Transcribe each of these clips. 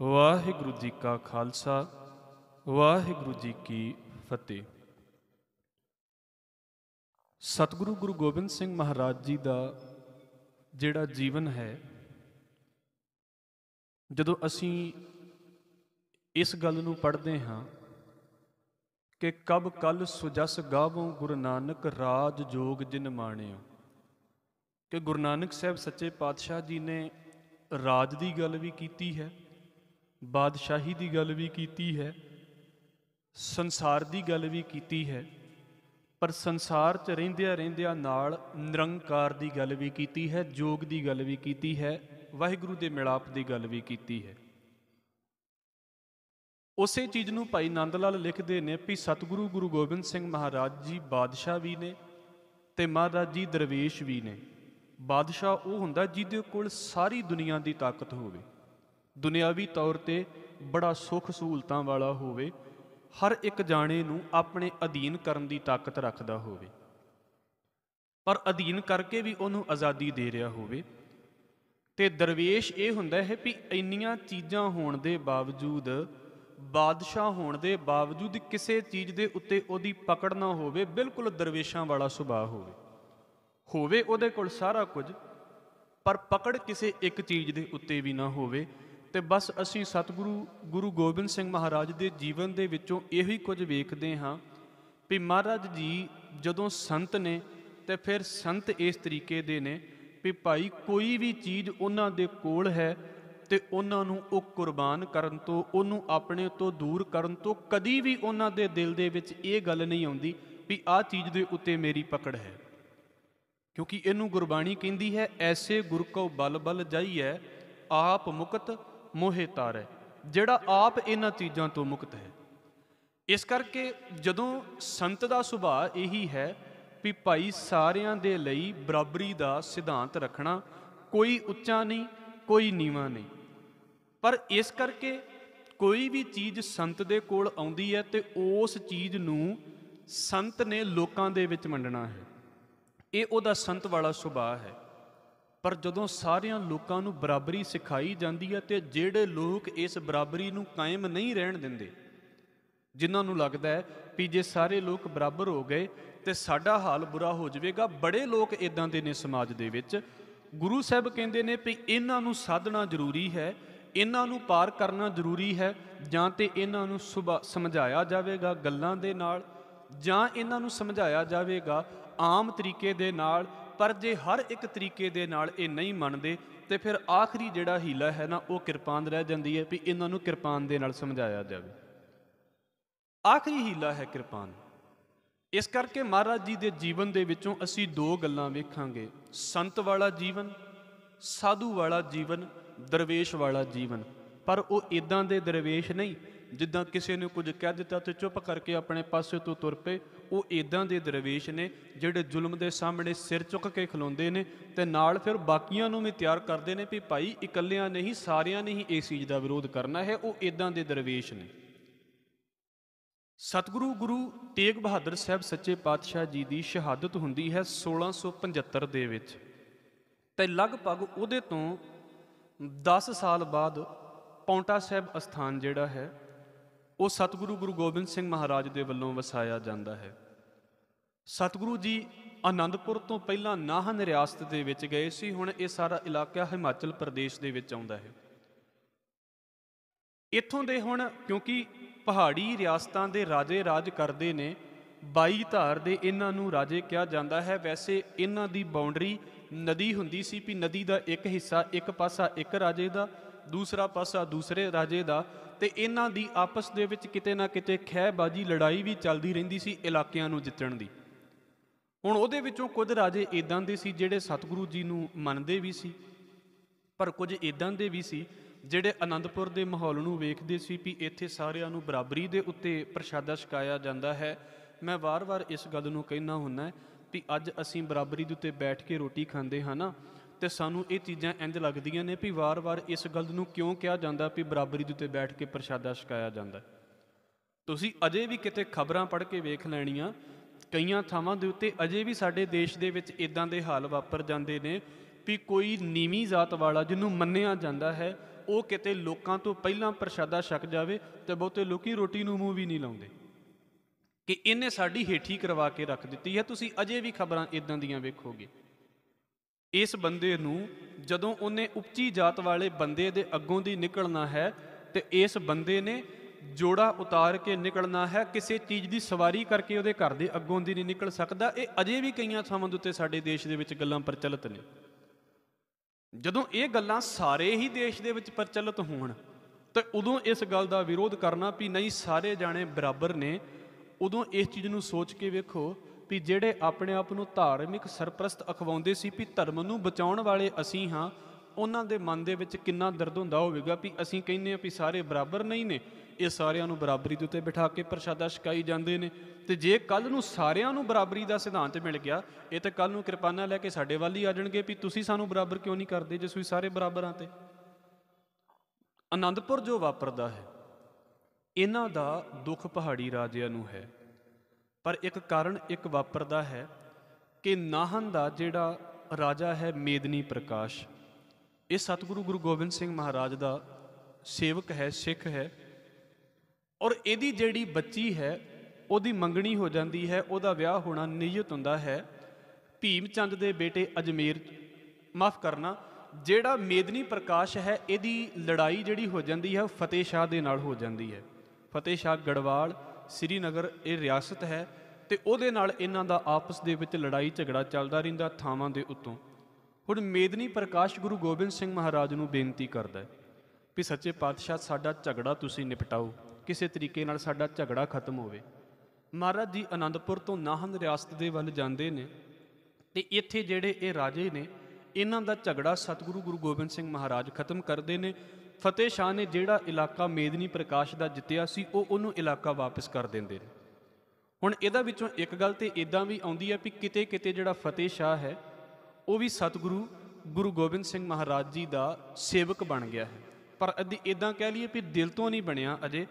ਵਾਹਿਗੁਰੂ ਜੀ ਕਾ ਖਾਲਸਾ, ਵਾਹਿਗੁਰੂ ਜੀ ਕੀ ਫਤਿਹ। ਸਤਿਗੁਰੂ ਗੁਰੂ ਗੋਬਿੰਦ ਸਿੰਘ ਮਹਾਰਾਜ ਜੀ ਦਾ ਜਿਹੜਾ ਜੀਵਨ ਹੈ, ਜਦੋਂ ਅਸੀਂ ਇਸ ਗੱਲ ਨੂੰ ਪੜ੍ਹਦੇ ਹਾਂ ਕਿ ਕਬ ਕਲ ਸੁਜਸ ਗਾਵੋਂ ਗੁਰੂ ਨਾਨਕ ਰਾਜ ਜੋਗ ਜਿਨ ਮਾਣਿਓ। ਕਿ ਗੁਰੂ ਨਾਨਕ ਸਾਹਿਬ ਸੱਚੇ ਪਾਤਸ਼ਾਹ ਜੀ ਨੇ ਰਾਜ ਦੀ ਗੱਲ ਵੀ ਕੀਤੀ ਹੈ ਬਾਦਸ਼ਾਹੀ ਦੀ ਗੱਲ ਵੀ ਕੀਤੀ ਹੈ, ਸੰਸਾਰ ਦੀ ਗੱਲ ਵੀ ਕੀਤੀ ਹੈ, ਪਰ ਸੰਸਾਰ 'ਚ ਰਹਿੰਦਿਆਂ ਰਹਿੰਦਿਆਂ ਨਾਲ ਨਿਰੰਕਾਰ ਦੀ ਗੱਲ ਵੀ ਕੀਤੀ ਹੈ, ਜੋਗ ਦੀ ਗੱਲ ਵੀ ਕੀਤੀ ਹੈ, ਵਾਹਿਗੁਰੂ ਦੇ ਮਿਲਾਪ ਦੀ ਗੱਲ ਵੀ ਕੀਤੀ ਹੈ। ਉਸੇ ਚੀਜ਼ ਨੂੰ ਭਾਈ ਨੰਦ ਲਾਲ ਲਿਖਦੇ ਨੇ ਵੀ ਸਤਿਗੁਰੂ ਗੁਰੂ ਗੋਬਿੰਦ ਸਿੰਘ ਮਹਾਰਾਜ ਜੀ ਬਾਦਸ਼ਾਹ ਵੀ ਨੇ ਤੇ ਮਹਾਰਾਜ ਜੀ ਦਰਵੇਸ਼ ਵੀ ਨੇ। ਬਾਦਸ਼ਾਹ ਉਹ ਹੁੰਦਾ ਜਿਹਦੇ ਕੋਲ ਸਾਰੀ ਦੁਨੀਆ ਦੀ ਤਾਕਤ ਹੋਵੇ। ਦੁਨਿਆਵੀ ਤੌਰ ਤੇ ਬੜਾ ਸੁੱਖ ਸਹੂਲਤਾਂ ਵਾਲਾ ਹੋਵੇ, ਹਰ ਇੱਕ ਜਾਣੇ ਨੂੰ ਆਪਣੇ ਅਧੀਨ ਕਰਨ ਦੀ ਤਾਕਤ ਰੱਖਦਾ ਹੋਵੇ। ਪਰ ਅਧੀਨ ਕਰਕੇ ਵੀ ਉਹਨੂੰ ਆਜ਼ਾਦੀ ਦੇ ਰਿਹਾ ਹੋਵੇ। ਤੇ ਦਰਵੇਸ਼ ਇਹ ਹੁੰਦਾ ਹੈ ਵੀ ਇੰਨੀਆਂ ਚੀਜ਼ਾਂ ਹੋਣ ਦੇ ਬਾਵਜੂਦ, ਬਾਦਸ਼ਾਹ ਹੋਣ ਦੇ ਬਾਵਜੂਦ ਕਿਸੇ ਚੀਜ਼ ਦੇ ਉੱਤੇ ਉਹਦੀ ਪਕੜ ਨਾ ਹੋਵੇ, ਬਿਲਕੁਲ ਦਰਵੇਸ਼ਾਂ ਵਾਲਾ ਸੁਭਾਅ ਹੋਵੇ। ਹੋਵੇ ਉਹਦੇ ਕੋਲ ਸਾਰਾ ਕੁਝ, ਪਰ ਪਕੜ ਕਿਸੇ ਇੱਕ ਚੀਜ਼ ਦੇ ਉੱਤੇ ਵੀ ਨਾ ਹੋਵੇ। ਤੇ ਬਸ ਅਸੀਂ ਸਤਿਗੁਰੂ, ਗੁਰੂ ਗੋਬਿੰਦ ਸਿੰਘ ਮਹਾਰਾਜ ਦੇ ਜੀਵਨ ਦੇ ਵਿੱਚੋਂ ਇਹੋ ਹੀ ਕੁਝ ਵੇਖਦੇ ਹਾਂ ਵੀ ਮਹਾਰਾਜ ਜੀ ਜਦੋਂ ਸੰਤ ਨੇ ਤੇ ਫਿਰ ਸੰਤ ਇਸ ਤਰੀਕੇ ਦੇ ਨੇ ਵੀ ਭਾਈ ਕੋਈ ਵੀ ਚੀਜ਼ ਉਹਨਾਂ ਦੇ ਕੋਲ ਹੈ ਤੇ ਉਹਨਾਂ ਨੂੰ ਉਹ ਕੁਰਬਾਨ ਕਰਨ ਤੋਂ, ਉਹਨੂੰ ਆਪਣੇ ਤੋਂ ਦੂਰ ਕਰਨ ਤੋਂ ਕਦੀ ਵੀ ਉਹਨਾਂ ਦੇ ਦਿਲ ਦੇ ਵਿੱਚ ਇਹ ਗੱਲ ਨਹੀਂ ਆਉਂਦੀ ਵੀ ਆਹ ਚੀਜ਼ ਦੇ ਉੱਤੇ ਮੇਰੀ ਪਕੜ ਹੈ। ਕਿਉਂਕਿ ਇਹਨੂੰ ਗੁਰਬਾਣੀ ਕਹਿੰਦੀ ਹੈ, ਐਸੇ ਗੁਰ ਕੋ ਬਲ ਬਲ ਜਾਈਐ, ਆਪ ਮੁਕਤ ਮੋਹਿ ਤਾਰੈ ਜਿਹੜਾ ਆਪ ਇਹਨਾਂ ਚੀਜ਼ਾਂ ਤੋਂ ਮੁਕਤ ਹੈ। ਇਸ ਕਰਕੇ ਜਦੋਂ ਸੰਤ ਦਾ ਸੁਭਾਅ ਇਹੀ ਹੈ ਵੀ ਭਾਈ ਸਾਰਿਆਂ ਦੇ ਲਈ ਬਰਾਬਰੀ ਦਾ ਸਿਧਾਂਤ ਰੱਖਣਾ, ਕੋਈ ਉੱਚਾ ਨਹੀਂ, ਕੋਈ ਨੀਵਾਂ ਨਹੀਂ। ਪਰ ਇਸ ਕਰਕੇ ਕੋਈ ਵੀ ਚੀਜ਼ ਸੰਤ ਦੇ ਕੋਲ ਆਉਂਦੀ ਹੈ ਤੇ ਉਸ ਚੀਜ਼ ਨੂੰ ਸੰਤ ਨੇ ਲੋਕਾਂ ਦੇ ਵਿੱਚ ਵੰਡਣਾ ਹੈ। ਇਹ ਉਹਦਾ ਸੰਤ ਵਾਲਾ ਸੁਭਾਅ ਹੈ। ਪਰ ਜਦੋਂ ਸਾਰਿਆਂ ਲੋਕਾਂ ਨੂੰ ਬਰਾਬਰੀ ਸਿਖਾਈ ਜਾਂਦੀ ਹੈ ਤੇ ਜਿਹੜੇ ਲੋਕ ਇਸ ਬਰਾਬਰੀ ਨੂੰ ਕਾਇਮ ਨਹੀਂ ਰਹਿਣ ਦਿੰਦੇ, ਜਿਨ੍ਹਾਂ ਨੂੰ ਲੱਗਦਾ ਹੈ ਵੀ ਜੇ ਸਾਰੇ ਲੋਕ ਬਰਾਬਰ ਹੋ ਗਏ ਤੇ ਸਾਡਾ ਹਾਲ ਬੁਰਾ ਹੋ ਜਾਵੇਗਾ, ਬੜੇ ਲੋਕ ਇਦਾਂ ਦੇ ਨੇ ਸਮਾਜ ਦੇ ਵਿੱਚ। ਗੁਰੂ ਸਾਹਿਬ ਕਹਿੰਦੇ ਨੇ ਵੀ ਇਹਨਾਂ ਨੂੰ ਸਾਧਣਾ ਜ਼ਰੂਰੀ ਹੈ, ਇਹਨਾਂ ਨੂੰ ਪਾਰ ਕਰਨਾ ਜ਼ਰੂਰੀ ਹੈ, ਜਾਂ ਤੇ ਇਹਨਾਂ ਨੂੰ ਸੁਭਾ, ਸਮਝਾਇਆ ਜਾਵੇਗਾ ਗੱਲਾਂ ਦੇ ਨਾਲ, ਜਾਂ ਇਹਨਾਂ ਨੂੰ ਸਮਝਾਇਆ ਜਾਵੇਗਾ ਆਮ ਤਰੀਕੇ ਦੇ ਨਾਲ ਪਰ ਜੇ ਹਰ ਇੱਕ ਤਰੀਕੇ ਦੇ ਨਾਲ ਇਹ ਨਹੀਂ ਮੰਨਦੇ, ਤੇ ਫਿਰ ਆਖਰੀ ਜਿਹੜਾ ਹੀਲਾ ਹੈ ਨਾ, ਉਹ ਕਿਰਪਾਨ ਰਹਿ ਜਾਂਦੀ ਹੈ ਵੀ ਇਹਨਾਂ ਨੂੰ ਕਿਰਪਾਨ ਦੇ ਨਾਲ ਸਮਝਾਇਆ ਜਾਵੇ। ਆਖਰੀ ਹੀਲਾ ਹੈ ਕਿਰਪਾਨ। ਇਸ ਕਰਕੇ ਮਹਾਰਾਜ ਜੀ ਦੇ ਜੀਵਨ ਦੇ ਵਿੱਚੋਂ ਅਸੀਂ ਦੋ ਗੱਲਾਂ ਵੇਖਾਂਗੇ। ਸੰਤ ਵਾਲਾ ਜੀਵਨ, ਸਾਧੂ ਵਾਲਾ ਜੀਵਨ, ਦਰਵੇਸ਼ ਵਾਲਾ ਜੀਵਨ। ਪਰ ਉਹ ਇਦਾਂ ਦੇ ਦਰਵੇਸ਼ ਨਹੀਂ, ਜਿੱਦਾਂ ਕਿਸੇ ਨੇ ਕੁਝ ਕਹਿ ਦਿੱਤਾ ਤੇ ਚੁੱਪ ਕਰਕੇ ਆਪਣੇ ਪਾਸੇ ਤੋਂ ਤੁਰ ਪਏ। ਉਹ ਇਦਾਂ ਦੇ ਦਰਵੇਸ਼ ਨੇ ਜਿਹੜੇ ਜ਼ੁਲਮ ਦੇ ਸਾਹਮਣੇ ਸਿਰ ਚੁੱਕ ਕੇ ਖਲੋਂਦੇ ਨੇ ਤੇ ਨਾਲ ਫਿਰ ਬਾਕੀਆਂ ਨੂੰ ਵੀ ਤਿਆਰ ਕਰਦੇ ਨੇ ਵੀ ਭਾਈ ਇਕੱਲਿਆਂ ਨਹੀਂ, ਸਾਰਿਆਂ ਨੇ ਹੀ ਇਸ ਚੀਜ਼ ਦਾ ਵਿਰੋਧ ਕਰਨਾ ਹੈ, ਉਹ ਇਦਾਂ ਦੇ ਦਰਵੇਸ਼ ਨੇ। ਸਤਿਗੁਰੂ ਗੁਰੂ ਤੇਗ ਬਹਾਦਰ ਸਾਹਿਬ ਸੱਚੇ ਪਾਤਸ਼ਾਹ ਜੀ ਦੀ ਸ਼ਹਾਦਤ ਹੁੰਦੀ ਹੈ 1675 ਦੇ ਵਿੱਚ ਤੇ ਲਗਭਗ ਉਹਦੇ ਤੋਂ 10 ਸਾਲ ਬਾਅਦ ਪੌਂਟਾ ਸਾਹਿਬ ਅਸਥਾਨ ਜਿਹੜਾ ਹੈ ਉਹ ਸਤਿਗੁਰੂ ਗੁਰੂ ਗੋਬਿੰਦ ਸਿੰਘ ਮਹਾਰਾਜ ਦੇ ਵੱਲੋਂ ਵਸਾਇਆ ਜਾਂਦਾ ਹੈ। ਸਤਿਗੁਰੂ ਜੀ ਆਨੰਦਪੁਰ ਤੋਂ ਪਹਿਲਾਂ ਨਾਹਨ ਰਿਆਸਤ ਦੇ ਵਿੱਚ ਗਏ ਸੀ, ਹੁਣ ਇਹ ਸਾਰਾ ਇਲਾਕਾ ਹਿਮਾਚਲ ਪ੍ਰਦੇਸ਼ ਦੇ ਵਿੱਚ ਆਉਂਦਾ ਹੈ। ਇੱਥੋਂ ਦੇ ਹੁਣ ਕਿਉਂਕਿ ਪਹਾੜੀ ਰਿਆਸਤਾਂ ਦੇ ਰਾਜੇ ਰਾਜ ਕਰਦੇ ਨੇ, ਬਾਈ ਧਾਰ ਦੇ ਇਹਨਾਂ ਨੂੰ ਰਾਜੇ ਕਿਹਾ ਜਾਂਦਾ ਹੈ। ਵੈਸੇ ਇਹਨਾਂ ਦੀ ਬਾਉਂਡਰੀ ਨਦੀ ਹੁੰਦੀ ਸੀ ਵੀ ਨਦੀ ਦਾ ਇੱਕ ਹਿੱਸਾ ਇੱਕ ਪਾਸਾ ਇੱਕ ਰਾਜੇ ਦਾ, ਦੂਸਰਾ ਪਾਸਾ ਦੂਸਰੇ ਰਾਜੇ ਦਾ। ਤੇ ਇਹਨਾਂ ਦੀ ਆਪਸ ਦੇ ਵਿੱਚ ਕਿਤੇ ਨਾ ਕਿਤੇ ਖਹਿਬਾਜੀ ਲੜਾਈ ਵੀ ਚੱਲਦੀ ਰਹਿੰਦੀ ਸੀ ਇਲਾਕਿਆਂ ਨੂੰ ਜਿੱਤਣ ਦੀ। ਹੁਣ ਉਹਦੇ ਵਿੱਚੋਂ ਕੁਝ ਰਾਜੇ ਇਦਾਂ ਦੇ ਸੀ ਜਿਹੜੇ ਸਤਿਗੁਰੂ ਜੀ ਨੂੰ ਮੰਨਦੇ ਵੀ ਸੀ, ਪਰ ਕੁਝ ਇਦਾਂ ਦੇ ਵੀ ਸੀ ਜਿਹੜੇ ਆਨੰਦਪੁਰ ਦੇ ਮਾਹੌਲ ਨੂੰ ਵੇਖਦੇ ਸੀ ਵੀ ਇੱਥੇ ਸਾਰਿਆਂ ਨੂੰ ਬਰਾਬਰੀ ਦੇ ਉੱਤੇ ਪ੍ਰਸ਼ਾਦਾ ਛਕਾਇਆ ਜਾਂਦਾ ਹੈ। ਮੈਂ ਵਾਰ-ਵਾਰ ਇਸ ਗੱਲ ਨੂੰ ਕਹਿਣਾ ਹੁੰਨਾ ਵੀ ਅੱਜ ਅਸੀਂ ਬਰਾਬਰੀ ਦੇ ਉੱਤੇ ਬੈਠ ਕੇ ਰੋਟੀ ਖਾਂਦੇ ਹਾਂ ਨਾ ਤੇ ਸਾਨੂੰ ਇਹ ਚੀਜ਼ਾਂ ਇੰਜ ਲੱਗਦੀਆਂ ਨੇ ਵੀ ਵਾਰ-ਵਾਰ ਇਸ ਗੱਲ ਨੂੰ ਕਿਉਂ ਕਿਹਾ ਜਾਂਦਾ ਵੀ ਬਰਾਬਰੀ ਦੇ ਉੱਤੇ ਬੈਠ ਕੇ ਪ੍ਰਸ਼ਾਦਾ ਛਕਾਇਆ ਜਾਂਦਾ। ਤੁਸੀਂ ਅਜੇ ਵੀ ਕਿਤੇ ਖਬਰਾਂ ਪੜ੍ਹ ਕੇ ਵੇਖ ਲੈਣੀਆਂ, ਕਈਆਂ ਥਾਵਾਂ ਦੇ ਉੱਤੇ ਅਜੇ ਵੀ ਸਾਡੇ ਦੇਸ਼ ਦੇ ਵਿੱਚ ਇਦਾਂ ਦੇ ਹਾਲ ਵਾਪਰ ਜਾਂਦੇ ਨੇ ਵੀ ਕੋਈ ਨੀਵੀਂ ਜ਼ਾਤ ਵਾਲਾ ਜਿਹਨੂੰ ਮੰਨਿਆ ਜਾਂਦਾ ਹੈ, ਉਹ ਕਿਤੇ ਲੋਕਾਂ ਤੋਂ ਪਹਿਲਾਂ ਪ੍ਰਸ਼ਾਦਾ ਛਕ ਜਾਵੇ ਤੇ ਬਹੁਤੇ ਲੋਕੀ ਰੋਟੀ ਨੂੰ ਮੂੰਹ ਵੀ ਨਹੀਂ ਲਾਉਂਦੇ। ਕਿ ਇਹਨੇ ਸਾਡੀ ਹੇਠੀ ਕਰਵਾ ਕੇ ਰੱਖ ਦਿੱਤੀ ਹੈ, ਤੁਸੀਂ ਅਜੇ ਵੀ ਖਬਰਾਂ ਇਦਾਂ ਦੀਆਂ ਵੇਖੋਗੇ। ਇਸ ਬੰਦੇ ਨੂੰ ਜਦੋਂ ਉਹਨੇ ਉੱਚੀ ਜਾਤ ਵਾਲੇ ਬੰਦੇ ਦੇ ਅੱਗੋਂ ਦੀ ਨਿਕਲਣਾ ਹੈ, ਤੇ ਇਸ ਬੰਦੇ ਨੇ ਜੋੜਾ ਉਤਾਰ ਕੇ ਨਿਕਲਣਾ ਹੈ, ਕਿਸੇ ਚੀਜ਼ ਦੀ ਸਵਾਰੀ ਕਰਕੇ ਉਹਦੇ ਘਰ ਦੇ ਅੱਗੋਂ ਦੀ ਨਹੀਂ ਨਿਕਲ ਸਕਦਾ। ਇਹ ਅਜੇ ਵੀ ਕਈਆਂ ਥਾਵਾਂ ਦੇ ਉੱਤੇ ਸਾਡੇ ਦੇਸ਼ ਦੇ ਵਿੱਚ ਗੱਲਾਂ ਪ੍ਰਚਲਿਤ ਨੇ। ਜਦੋਂ ਇਹ ਗੱਲਾਂ ਸਾਰੇ ਹੀ ਦੇਸ਼ ਦੇ ਵਿੱਚ ਪ੍ਰਚਲਿਤ ਹੋਣ, ਤੇ ਉਦੋਂ ਇਸ ਗੱਲ ਦਾ ਵਿਰੋਧ ਕਰਨਾ ਵੀ ਨਹੀਂ, ਸਾਰੇ ਜਾਣੇ ਬਰਾਬਰ ਨੇ, ਉਦੋਂ ਇਸ ਚੀਜ਼ ਨੂੰ ਸੋਚ ਕੇ ਵੇਖੋ ਵੀ ਜਿਹੜੇ ਆਪਣੇ ਆਪ ਨੂੰ ਧਾਰਮਿਕ ਸਰਪ੍ਰਸਤ ਅਖਵਾਉਂਦੇ ਸੀ ਵੀ ਧਰਮ ਨੂੰ ਬਚਾਉਣ ਵਾਲੇ ਅਸੀਂ ਹਾਂ, ਉਹਨਾਂ ਦੇ ਮਨ ਦੇ ਵਿੱਚ ਕਿੰਨਾ ਦਰਦ ਹੁੰਦਾ ਹੋਵੇਗਾ ਵੀ ਅਸੀਂ ਕਹਿੰਦੇ ਆ ਵੀ ਸਾਰੇ ਬਰਾਬਰ ਨਹੀਂ ਨੇ। ਇਹ ਸਾਰਿਆਂ ਨੂੰ ਬਰਾਬਰੀ ਦੇ ਉੱਤੇ ਬਿਠਾ ਕੇ ਪ੍ਰਸ਼ਾਦਾ ਛਕਾਈ ਜਾਂਦੇ ਨੇ। ਤੇ ਜੇ ਕੱਲ ਨੂੰ ਸਾਰਿਆਂ ਨੂੰ ਬਰਾਬਰੀ ਦਾ ਸਿਧਾਂਤ ਮਿਲ ਗਿਆ, ਇਹ ਤਾਂ ਕੱਲ ਨੂੰ ਕਿਰਪਾਨਾਂ ਲੈ ਕੇ ਸਾਡੇ ਵੱਲ ਹੀ ਆ ਜਾਣਗੇ ਵੀ ਤੁਸੀਂ ਸਾਨੂੰ ਬਰਾਬਰ ਕਿਉਂ ਨਹੀਂ ਕਰਦੇ ਜੇ ਤੁਸੀਂ ਸਾਰੇ ਬਰਾਬਰਾਂ ਤੇ? ਆਨੰਦਪੁਰ ਜੋ ਵਾਪਰਦਾ ਹੈ, ਇਹਨਾਂ ਦਾ ਦੁੱਖ ਪਹਾੜੀ ਰਾਜਿਆਂ ਨੂੰ ਹੈ। ਪਰ ਇੱਕ ਕਾਰਨ ਇੱਕ ਵਾਪਰਦਾ ਹੈ ਕਿ ਨਾਹਨ ਦਾ ਜਿਹੜਾ ਰਾਜਾ ਹੈ ਮੇਦਨੀ ਪ੍ਰਕਾਸ਼, ਇਹ ਸਤਿਗੁਰੂ ਗੁਰੂ ਗੋਬਿੰਦ ਸਿੰਘ ਮਹਾਰਾਜ ਦਾ ਸੇਵਕ ਹੈ, ਸਿੱਖ ਹੈ ਔਰ ਇਹਦੀ ਜਿਹੜੀ ਬੱਚੀ ਹੈ, ਉਹਦੀ ਮੰਗਣੀ ਹੋ ਜਾਂਦੀ ਹੈ, ਉਹਦਾ ਵਿਆਹ ਹੋਣਾ ਨਿਯਤ ਹੁੰਦਾ ਹੈ। ਭੀਮ ਚੰਦ ਦੇ ਬੇਟੇ ਅਜਮੇਰ, ਮਾਫ ਕਰਨਾ, ਜਿਹੜਾ ਮੇਦਨੀ ਪ੍ਰਕਾਸ਼ ਹੈ, ਇਹਦੀ ਲੜਾਈ ਜਿਹੜੀ ਹੋ ਜਾਂਦੀ ਹੈ, ਉਹ ਫਤਿਹ ਸ਼ਾਹ ਦੇ ਨਾਲ ਹੋ ਜਾਂਦੀ ਹੈ। ਫਤਿਹ ਸ਼ਾਹ ਗੜਵਾਲ ਸ੍ਰੀਨਗਰ ਇਹ ਰਿਆਸਤ ਹੈ ਤੇ ਉਹਦੇ ਨਾਲ ਇਹਨਾਂ ਦਾ ਆਪਸ ਦੇ ਵਿੱਚ ਲੜਾਈ ਝਗੜਾ ਚੱਲਦਾ ਰਹਿੰਦਾ ਥਾਵਾਂ ਦੇ ਉੱਤੋਂ। ਹੁਣ ਮੇਦਨੀ ਪ੍ਰਕਾਸ਼ ਗੁਰੂ ਗੋਬਿੰਦ ਸਿੰਘ ਮਹਾਰਾਜ ਨੂੰ ਬੇਨਤੀ ਕਰਦਾ ਹੈ ਵੀ ਸੱਚੇ ਪਾਤਸ਼ਾਹ, ਸਾਡਾ ਝਗੜਾ ਤੁਸੀਂ ਨਿਪਟਾਓ, ਕਿਸੇ ਤਰੀਕੇ ਨਾਲ ਸਾਡਾ ਝਗੜਾ ਖਤਮ ਹੋਵੇ। ਮਹਾਰਾਜ ਜੀ ਆਨੰਦਪੁਰ ਤੋਂ ਨਾਹਨ ਰਿਆਸਤ ਦੇ ਵੱਲ ਜਾਂਦੇ ਨੇ ਤੇ ਇੱਥੇ ਜਿਹੜੇ ਇਹ ਰਾਜੇ ਨੇ, ਇਹਨਾਂ ਦਾ ਝਗੜਾ ਸਤਿਗੁਰੂ ਗੁਰੂ ਗੋਬਿੰਦ ਸਿੰਘ ਮਹਾਰਾਜ ਖਤਮ ਕਰਦੇ ਨੇ। ਫਤਿਹ ਸ਼ਾਹ ਨੇ ਜਿਹੜਾ ਇਲਾਕਾ ਮੇਦਨੀ ਪ੍ਰਕਾਸ਼ ਦਾ ਜਿੱਤਿਆ ਸੀ, ਉਹ ਉਹਨੂੰ ਇਲਾਕਾ ਵਾਪਸ ਕਰ ਦਿੰਦੇ ਨੇ। ਹੁਣ ਇਹਦਾ ਵਿੱਚੋਂ ਇੱਕ ਗੱਲ ਤੇ ਇਦਾਂ ਵੀ ਆਉਂਦੀ ਹੈ ਵੀ ਕਿਤੇ ਕਿਤੇ ਜਿਹੜਾ ਫਤਿਹ ਸ਼ਾਹ ਹੈ, ਉਹ ਵੀ ਸਤਿਗੁਰੂ ਗੁਰੂ ਗੋਬਿੰਦ ਸਿੰਘ ਮਹਾਰਾਜ ਜੀ ਦਾ ਸੇਵਕ ਬਣ ਗਿਆ ਹੈ। ਪਰ ਅਦੀ ਇਦਾਂ ਕਹਿ ਲਈਏ ਵੀ ਦਿਲ ਤੋਂ ਨਹੀਂ ਬਣਿਆ ਅਜੇ।